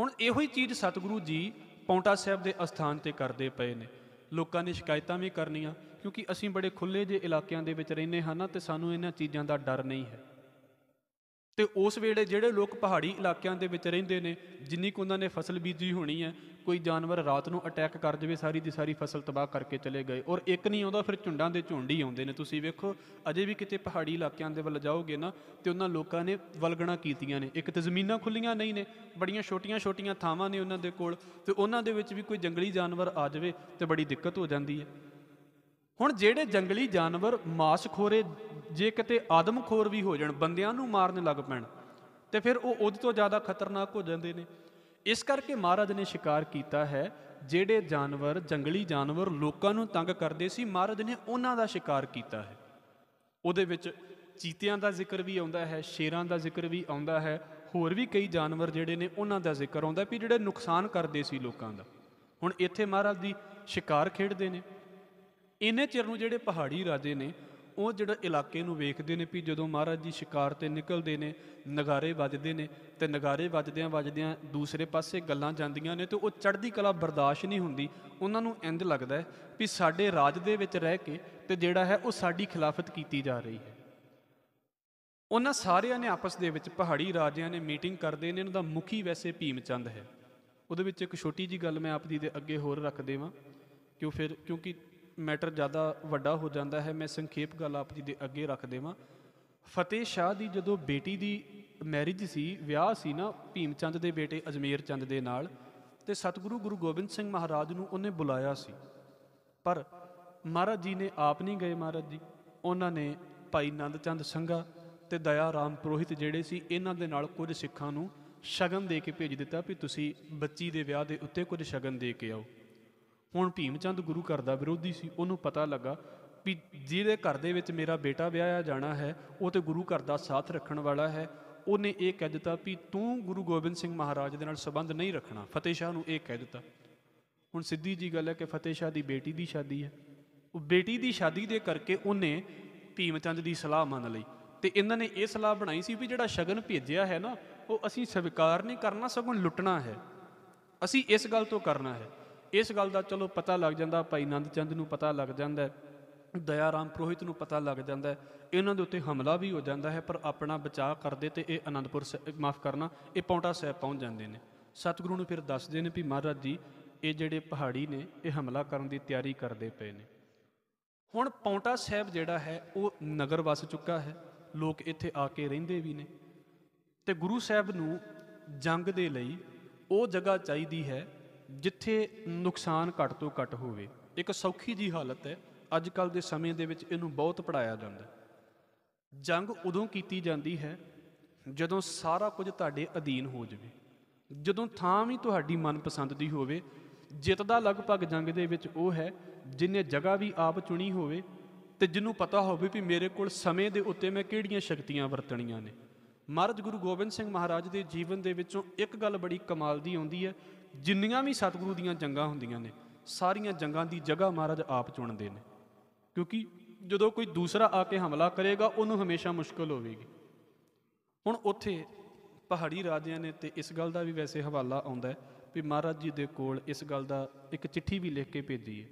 ਹੁਣ ਇਹੋ ਹੀ ਚੀਜ਼ ਸਤਿਗੁਰੂ ਜੀ ਪੌਂਟਾ ਸਾਹਿਬ ਦੇ ਅਸਥਾਨ ਤੇ ਕਰਦੇ ਪਏ ਨੇ। ਲੋਕਾਂ ਨੇ ਸ਼ਿਕਾਇਤਾਂ ਵੀ ਕਰਨੀਆਂ, ਕਿਉਂਕਿ ਅਸੀਂ ਬੜੇ ਖੁੱਲੇ ਜਿਹੇ ਇਲਾਕਿਆਂ ਦੇ ਵਿੱਚ ਰਹਿੰਦੇ ਹਾਂ ਨਾ, ਤੇ ਸਾਨੂੰ ਇਹਨਾਂ ਚੀਜ਼ਾਂ ਦਾ ਡਰ ਨਹੀਂ ਹੈ। ਤੇ ਉਸ ਵੇਲੇ ਜਿਹੜੇ ਲੋਕ ਪਹਾੜੀ ਇਲਾਕਿਆਂ ਦੇ ਵਿੱਚ ਰਹਿੰਦੇ ਨੇ, ਜਿੰਨੀ ਕੁ ਉਹਨਾਂ ਨੇ ਫਸਲ ਬੀਜੀ ਹੋਣੀ ਹੈ, ਕੋਈ ਜਾਨਵਰ ਰਾਤ ਨੂੰ ਅਟੈਕ ਕਰ ਜਾਵੇ, ਸਾਰੀ ਦੀ ਸਾਰੀ ਫਸਲ ਤਬਾਹ ਕਰਕੇ ਚਲੇ ਗਏ। ਔਰ ਇੱਕ ਨਹੀਂ ਆਉਂਦਾ, ਫਿਰ ਝੁੰਡਾਂ ਦੇ ਝੁੰਡ ਹੀ ਆਉਂਦੇ ਨੇ। ਤੁਸੀਂ ਵੇਖੋ, ਅਜੇ ਵੀ ਕਿਤੇ ਪਹਾੜੀ ਇਲਾਕਿਆਂ ਦੇ ਵੱਲ ਜਾਓਗੇ ਨਾ, ਤੇ ਉਹਨਾਂ ਲੋਕਾਂ ਨੇ ਵਲਗਣਾ ਕੀਤੀਆਂ ਨੇ। ਇੱਕ ਤੇ ਜ਼ਮੀਨਾਂ ਖੁੱਲੀਆਂ ਨਹੀਂ ਨੇ, ਬੜੀਆਂ ਛੋਟੀਆਂ-ਛੋਟੀਆਂ ਥਾਵਾਂ ਨੇ ਉਹਨਾਂ ਦੇ ਕੋਲ, ਤੇ ਉਹਨਾਂ ਦੇ ਵਿੱਚ ਵੀ ਕੋਈ ਜੰਗਲੀ ਜਾਨਵਰ ਆ ਜਾਵੇ, ਤੇ ਬੜੀ ਦਿੱਕਤ ਹੋ ਜਾਂਦੀ ਹੈ। ਹੁਣ ਜਿਹੜੇ ਜੰਗਲੀ ਜਾਨਵਰ ਮਾਸਖੋਰੇ ਜੇ ਕਿਤੇ ਆਦਮਖੋਰ ਵੀ ਹੋ ਜਾਣ, ਬੰਦਿਆਂ ਨੂੰ ਮਾਰਨ ਲੱਗ ਪੈਣ, ਤੇ ਫਿਰ ਉਹ ਉਹਦੇ ਤੋਂ ਜ਼ਿਆਦਾ ਖਤਰਨਾਕ ਹੋ ਜਾਂਦੇ ਨੇ। ਇਸ ਕਰਕੇ ਮਹਾਰਾਜ ਨੇ ਸ਼ਿਕਾਰ ਕੀਤਾ ਹੈ, ਜਿਹੜੇ ਜਾਨਵਰ, ਜੰਗਲੀ ਜਾਨਵਰ ਲੋਕਾਂ ਨੂੰ ਤੰਗ ਕਰਦੇ ਸੀ, ਮਹਾਰਾਜ ਨੇ ਉਹਨਾਂ ਦਾ ਸ਼ਿਕਾਰ ਕੀਤਾ ਹੈ। ਉਹਦੇ ਵਿੱਚ ਚੀਤਿਆਂ ਦਾ ਜ਼ਿਕਰ ਵੀ ਆਉਂਦਾ ਹੈ, ਸ਼ੇਰਾਂ ਦਾ ਜ਼ਿਕਰ ਵੀ ਆਉਂਦਾ ਹੈ, ਹੋਰ ਵੀ ਕਈ ਜਾਨਵਰ ਜਿਹੜੇ ਨੇ ਉਹਨਾਂ ਦਾ ਜ਼ਿਕਰ ਆਉਂਦਾ ਵੀ ਜਿਹੜੇ ਨੁਕਸਾਨ ਕਰਦੇ ਸੀ ਲੋਕਾਂ ਦਾ। ਹੁਣ ਇੱਥੇ ਮਹਾਰਾਜ ਦੀ ਸ਼ਿਕਾਰ ਖੇਡਦੇ ਨੇ। ਇੰਨੇ ਚਿਰ ਨੂੰ ਜਿਹੜੇ ਪਹਾੜੀ ਰਾਜੇ ਨੇ, ਉਹ ਜਿਹੜਾ ਇਲਾਕੇ ਨੂੰ ਵੇਖਦੇ ਨੇ ਵੀ ਜਦੋਂ ਮਹਾਰਾਜ ਜੀ ਸ਼ਿਕਾਰ ਤੇ ਨਿਕਲਦੇ ਨੇ, ਨਗਾਰੇ ਵੱਜਦੇ ਨੇ ਤੇ ਨਗਾਰੇ ਵੱਜਦਿਆਂ ਵੱਜਦਿਆਂ ਦੂਸਰੇ ਪਾਸੇ ਗੱਲਾਂ ਜਾਂਦੀਆਂ ਨੇ ਤੇ ਉਹ ਚੜ੍ਹਦੀ ਕਲਾ ਬਰਦਾਸ਼ਤ ਨਹੀਂ ਹੁੰਦੀ, ਉਹਨਾਂ ਨੂੰ ਇੰਜ ਲੱਗਦਾ ਹੈ ਵੀ ਸਾਡੇ ਰਾਜ ਦੇ ਵਿੱਚ ਰਹਿ ਕੇ ਤੇ ਜਿਹੜਾ ਹੈ ਉਹ ਸਾਡੀ ਖਿਲਾਫਤ ਕੀਤੀ ਜਾ ਰਹੀ ਹੈ। ਉਹਨਾਂ ਸਾਰਿਆਂ ਨੇ ਆਪਸ ਦੇ ਵਿੱਚ ਪਹਾੜੀ ਰਾਜਿਆਂ ਨੇ ਮੀਟਿੰਗ ਕਰਦੇ ਨੇ, ਇਹਨਾਂ ਦਾ ਮੁਖੀ ਵੈਸੇ ਭੀਮ ਚੰਦ ਹੈ। ਉਹਦੇ ਵਿੱਚ ਇੱਕ ਛੋਟੀ ਜੀ ਗੱਲ ਮੈਂ ਆਪ ਜੀ ਦੇ ਅੱਗੇ ਹੋਰ ਰੱਖ ਦੇਵਾਂ, ਕਿਉਂ ਫਿਰ, ਕਿਉਂਕਿ ਮੈਟਰ ਜ਼ਿਆਦਾ ਵੱਡਾ ਹੋ ਜਾਂਦਾ ਹੈ, ਮੈਂ ਸੰਖੇਪ ਗੱਲ ਆਪ ਜੀ ਦੇ ਅੱਗੇ ਰੱਖ ਦੇਵਾਂ। ਫਤਿਹ ਸ਼ਾਹ ਦੀ ਜਦੋਂ ਬੇਟੀ ਦੀ ਮੈਰਿਜ ਸੀ, ਵਿਆਹ ਸੀ ਨਾ ਭੀਮ ਚੰਦ ਦੇ ਬੇਟੇ ਅਜਮੇਰ ਚੰਦ ਦੇ ਨਾਲ, ਤੇ ਸਤਿਗੁਰੂ ਗੁਰੂ ਗੋਬਿੰਦ ਸਿੰਘ ਮਹਾਰਾਜ ਨੂੰ ਉਹਨੇ ਬੁਲਾਇਆ ਸੀ। ਪਰ ਮਹਾਰਾਜ ਜੀ ਨੇ ਆਪ ਨਹੀਂ ਗਏ ਮਹਾਰਾਜ ਜੀ। ਉਹਨਾਂ ਨੇ ਭਾਈ ਨੰਦ ਚੰਦ ਸੰਘਾ ਤੇ ਦਇਆ ਰਾਮ ਪੁਰੋਹਿਤ ਜਿਹੜੇ ਸੀ, ਇਹਨਾਂ ਦੇ ਨਾਲ ਕੁਝ ਸਿੱਖਾਂ ਨੂੰ ਸ਼ਗਨ ਦੇ ਕੇ ਭੇਜ ਦਿੱਤਾ ਵੀ ਤੁਸੀਂ ਬੱਚੀ ਦੇ ਵਿਆਹ ਦੇ ਉੱਤੇ ਕੁਝ ਸ਼ਗਨ ਦੇ ਕੇ ਆਓ। ਹੁਣ ਭੀਮ ਚੰਦ ਗੁਰੂ ਘਰ ਦਾ ਵਿਰੋਧੀ ਸੀ, ਉਹਨੂੰ ਪਤਾ ਲੱਗਾ ਵੀ ਜਿਹਦੇ ਘਰ ਦੇ ਵਿੱਚ ਮੇਰਾ ਬੇਟਾ ਵਿਆਹਿਆ ਜਾਣਾ ਹੈ, ਉਹ ਤੇ ਗੁਰੂ ਘਰ ਦਾ ਸਾਥ ਰੱਖਣ ਵਾਲਾ ਹੈ। ਉਹਨੇ ਇਹ ਕਹਿ ਦਿੱਤਾ ਵੀ ਤੂੰ ਗੁਰੂ ਗੋਬਿੰਦ ਸਿੰਘ ਮਹਾਰਾਜ ਦੇ ਨਾਲ ਸੰਬੰਧ ਨਹੀਂ ਰੱਖਣਾ। ਫਤਿਹ ਸ਼ਾਹ ਨੂੰ ਇਹ ਕਹਿ ਦਿੱਤਾ। ਹੁਣ ਸਿੱਧੀ ਜੀ ਗੱਲ ਹੈ ਕਿ ਫਤਿਹ ਸ਼ਾਹ ਦੀ ਬੇਟੀ ਦੀ ਸ਼ਾਦੀ ਹੈ। ਉਹ ਬੇਟੀ ਦੀ ਸ਼ਾਦੀ ਦੇ ਕਰਕੇ ਉਹਨੇ ਭੀਮ ਚੰਦ ਦੀ ਸਲਾਹ ਮੰਨ ਲਈ। ਤੇ ਇਹਨਾਂ ਨੇ ਇਹ ਸਲਾਹ ਬਣਾਈ ਸੀ ਵੀ ਜਿਹੜਾ ਸ਼ਗਨ ਭੇਜਿਆ ਹੈ ਨਾ, ਉਹ ਅਸੀਂ ਸਵੀਕਾਰ ਨਹੀਂ ਕਰਨਾ, ਸਗੋਂ ਲੁੱਟਣਾ ਹੈ। ਅਸੀਂ ਇਸ ਗੱਲ ਤੋਂ ਕਰਨਾ ਹੈ। ਇਸ ਗੱਲ ਦਾ ਚਲੋ ਪਤਾ ਲੱਗ ਜਾਂਦਾ, ਭਾਈ ਨੰਦ ਚੰਦ ਨੂੰ ਪਤਾ ਲੱਗ ਜਾਂਦਾ ਦਇਆ ਰਾਮ ਪੁਰੋਹਿਤ ਨੂੰ ਪਤਾ ਲੱਗ ਜਾਂਦਾ ਇਹਨਾਂ ਦੇ ਉੱਤੇ ਹਮਲਾ ਵੀ ਹੋ ਜਾਂਦਾ ਹੈ, ਪਰ ਆਪਣਾ ਬਚਾਅ ਕਰਦੇ ਤੇ ਇਹ ਆਨੰਦਪੁਰ ਮਾਫ ਕਰਨਾ, ਇਹ ਪੌਂਟਾ ਸਾਹਿਬ ਪਹੁੰਚ ਜਾਂਦੇ ਨੇ। ਸਤਿਗੁਰੂ ਨੂੰ ਫਿਰ ਦੱਸਦੇ ਨੇ ਵੀ ਮਹਾਰਾਜ ਜੀ, ਇਹ ਜਿਹੜੇ ਪਹਾੜੀ ਨੇ, ਇਹ ਹਮਲਾ ਕਰਨ ਦੀ ਤਿਆਰੀ ਕਰਦੇ ਪਏ ਨੇ। ਹੁਣ ਪੌਂਟਾ ਸਾਹਿਬ ਜਿਹੜਾ ਹੈ, ਉਹ ਨਗਰ ਵਸ ਚੁੱਕਾ ਹੈ, ਲੋਕ ਇੱਥੇ ਆ ਕੇ ਰਹਿੰਦੇ ਵੀ ਨੇ। ਤੇ ਗੁਰੂ ਸਾਹਿਬ ਨੂੰ ਜੰਗ ਦੇ ਲਈ ਉਹ ਜਗ੍ਹਾ ਚਾਹੀਦੀ ਹੈ ਜਿੱਥੇ ਨੁਕਸਾਨ ਘੱਟ ਤੋਂ ਘੱਟ ਹੋਵੇ। ਇੱਕ ਸੌਖੀ ਜੀ ਹਾਲਤ ਹੈ। ਅੱਜ ਕੱਲ ਦੇ ਸਮੇਂ ਦੇ ਵਿੱਚ ਇਹਨੂੰ ਬਹੁਤ ਪੜਾਇਆ ਜਾਂਦਾ। ਜੰਗ ਉਦੋਂ ਕੀਤੀ ਜਾਂਦੀ ਹੈ ਜਦੋਂ ਸਾਰਾ ਕੁਝ ਤੁਹਾਡੇ ਅਧੀਨ ਹੋ ਜਾਵੇ। ਜਦੋਂ ਥਾਂ ਵੀ ਤੁਹਾਡੀ ਮਨਪਸੰਦ ਦੀ ਹੋਵੇ ਜਿੱਤ ਦਾ ਲਗਭਗ ਜੰਗ ਦੇ ਵਿੱਚ ਉਹ ਹੈ ਜਿਨੇ ਜਗ੍ਹਾ ਵੀ ਆਪ ਚੁਣੀ ਹੋਵੇ ਤੇ ਤੇ ਜਿਹਨੂੰ ਪਤਾ ਹੋਵੇ ਵੀ ਮੇਰੇ ਕੋਲ ਸਮੇਂ ਦੇ ਉੱਤੇ ਮੈਂ ਕਿਹੜੀਆਂ ਸ਼ਕਤੀਆਂ ਵਰਤਣੀਆਂ ਨੇ। ਮਹਾਰਾਜ ਗੁਰੂ ਗੋਬਿੰਦ ਸਿੰਘ ਮਹਾਰਾਜ ਦੇ ਜੀਵਨ ਦੇ ਵਿੱਚੋਂ ਇੱਕ ਗੱਲ ਬੜੀ ਕਮਾਲ ਦੀ ਆਉਂਦੀ ਹੈ ਜਿੰਨੀਆਂ ਵੀ ਸਤਿਗੁਰੂ ਦੀਆਂ ਜੰਗਾਂ ਹੁੰਦੀਆਂ ਨੇ, ਸਾਰੀਆਂ ਜੰਗਾਂ ਦੀ ਜਗ੍ਹਾ ਮਹਾਰਾਜ ਆਪ ਚੁਣਦੇ ਨੇ। ਕਿਉਂਕਿ ਜਦੋਂ ਕੋਈ ਦੂਸਰਾ ਆ ਕੇ ਹਮਲਾ ਕਰੇਗਾ, ਉਹਨੂੰ ਹਮੇਸ਼ਾ ਮੁਸ਼ਕਲ ਹੋਵੇਗੀ। ਹੁਣ ਉੱਥੇ ਪਹਾੜੀ ਰਾਜਿਆਂ ਨੇ ਤੇ ਇਸ ਗੱਲ ਦਾ ਵੀ ਵੈਸੇ ਹਵਾਲਾ ਆਉਂਦਾ ਹੈ ਵੀ ਮਹਾਰਾਜ ਜੀ ਦੇ ਕੋਲ ਇਸ ਗੱਲ ਦਾ ਇੱਕ ਚਿੱਠੀ ਵੀ ਲਿਖ ਕੇ ਭੇਜੀ ਹੈ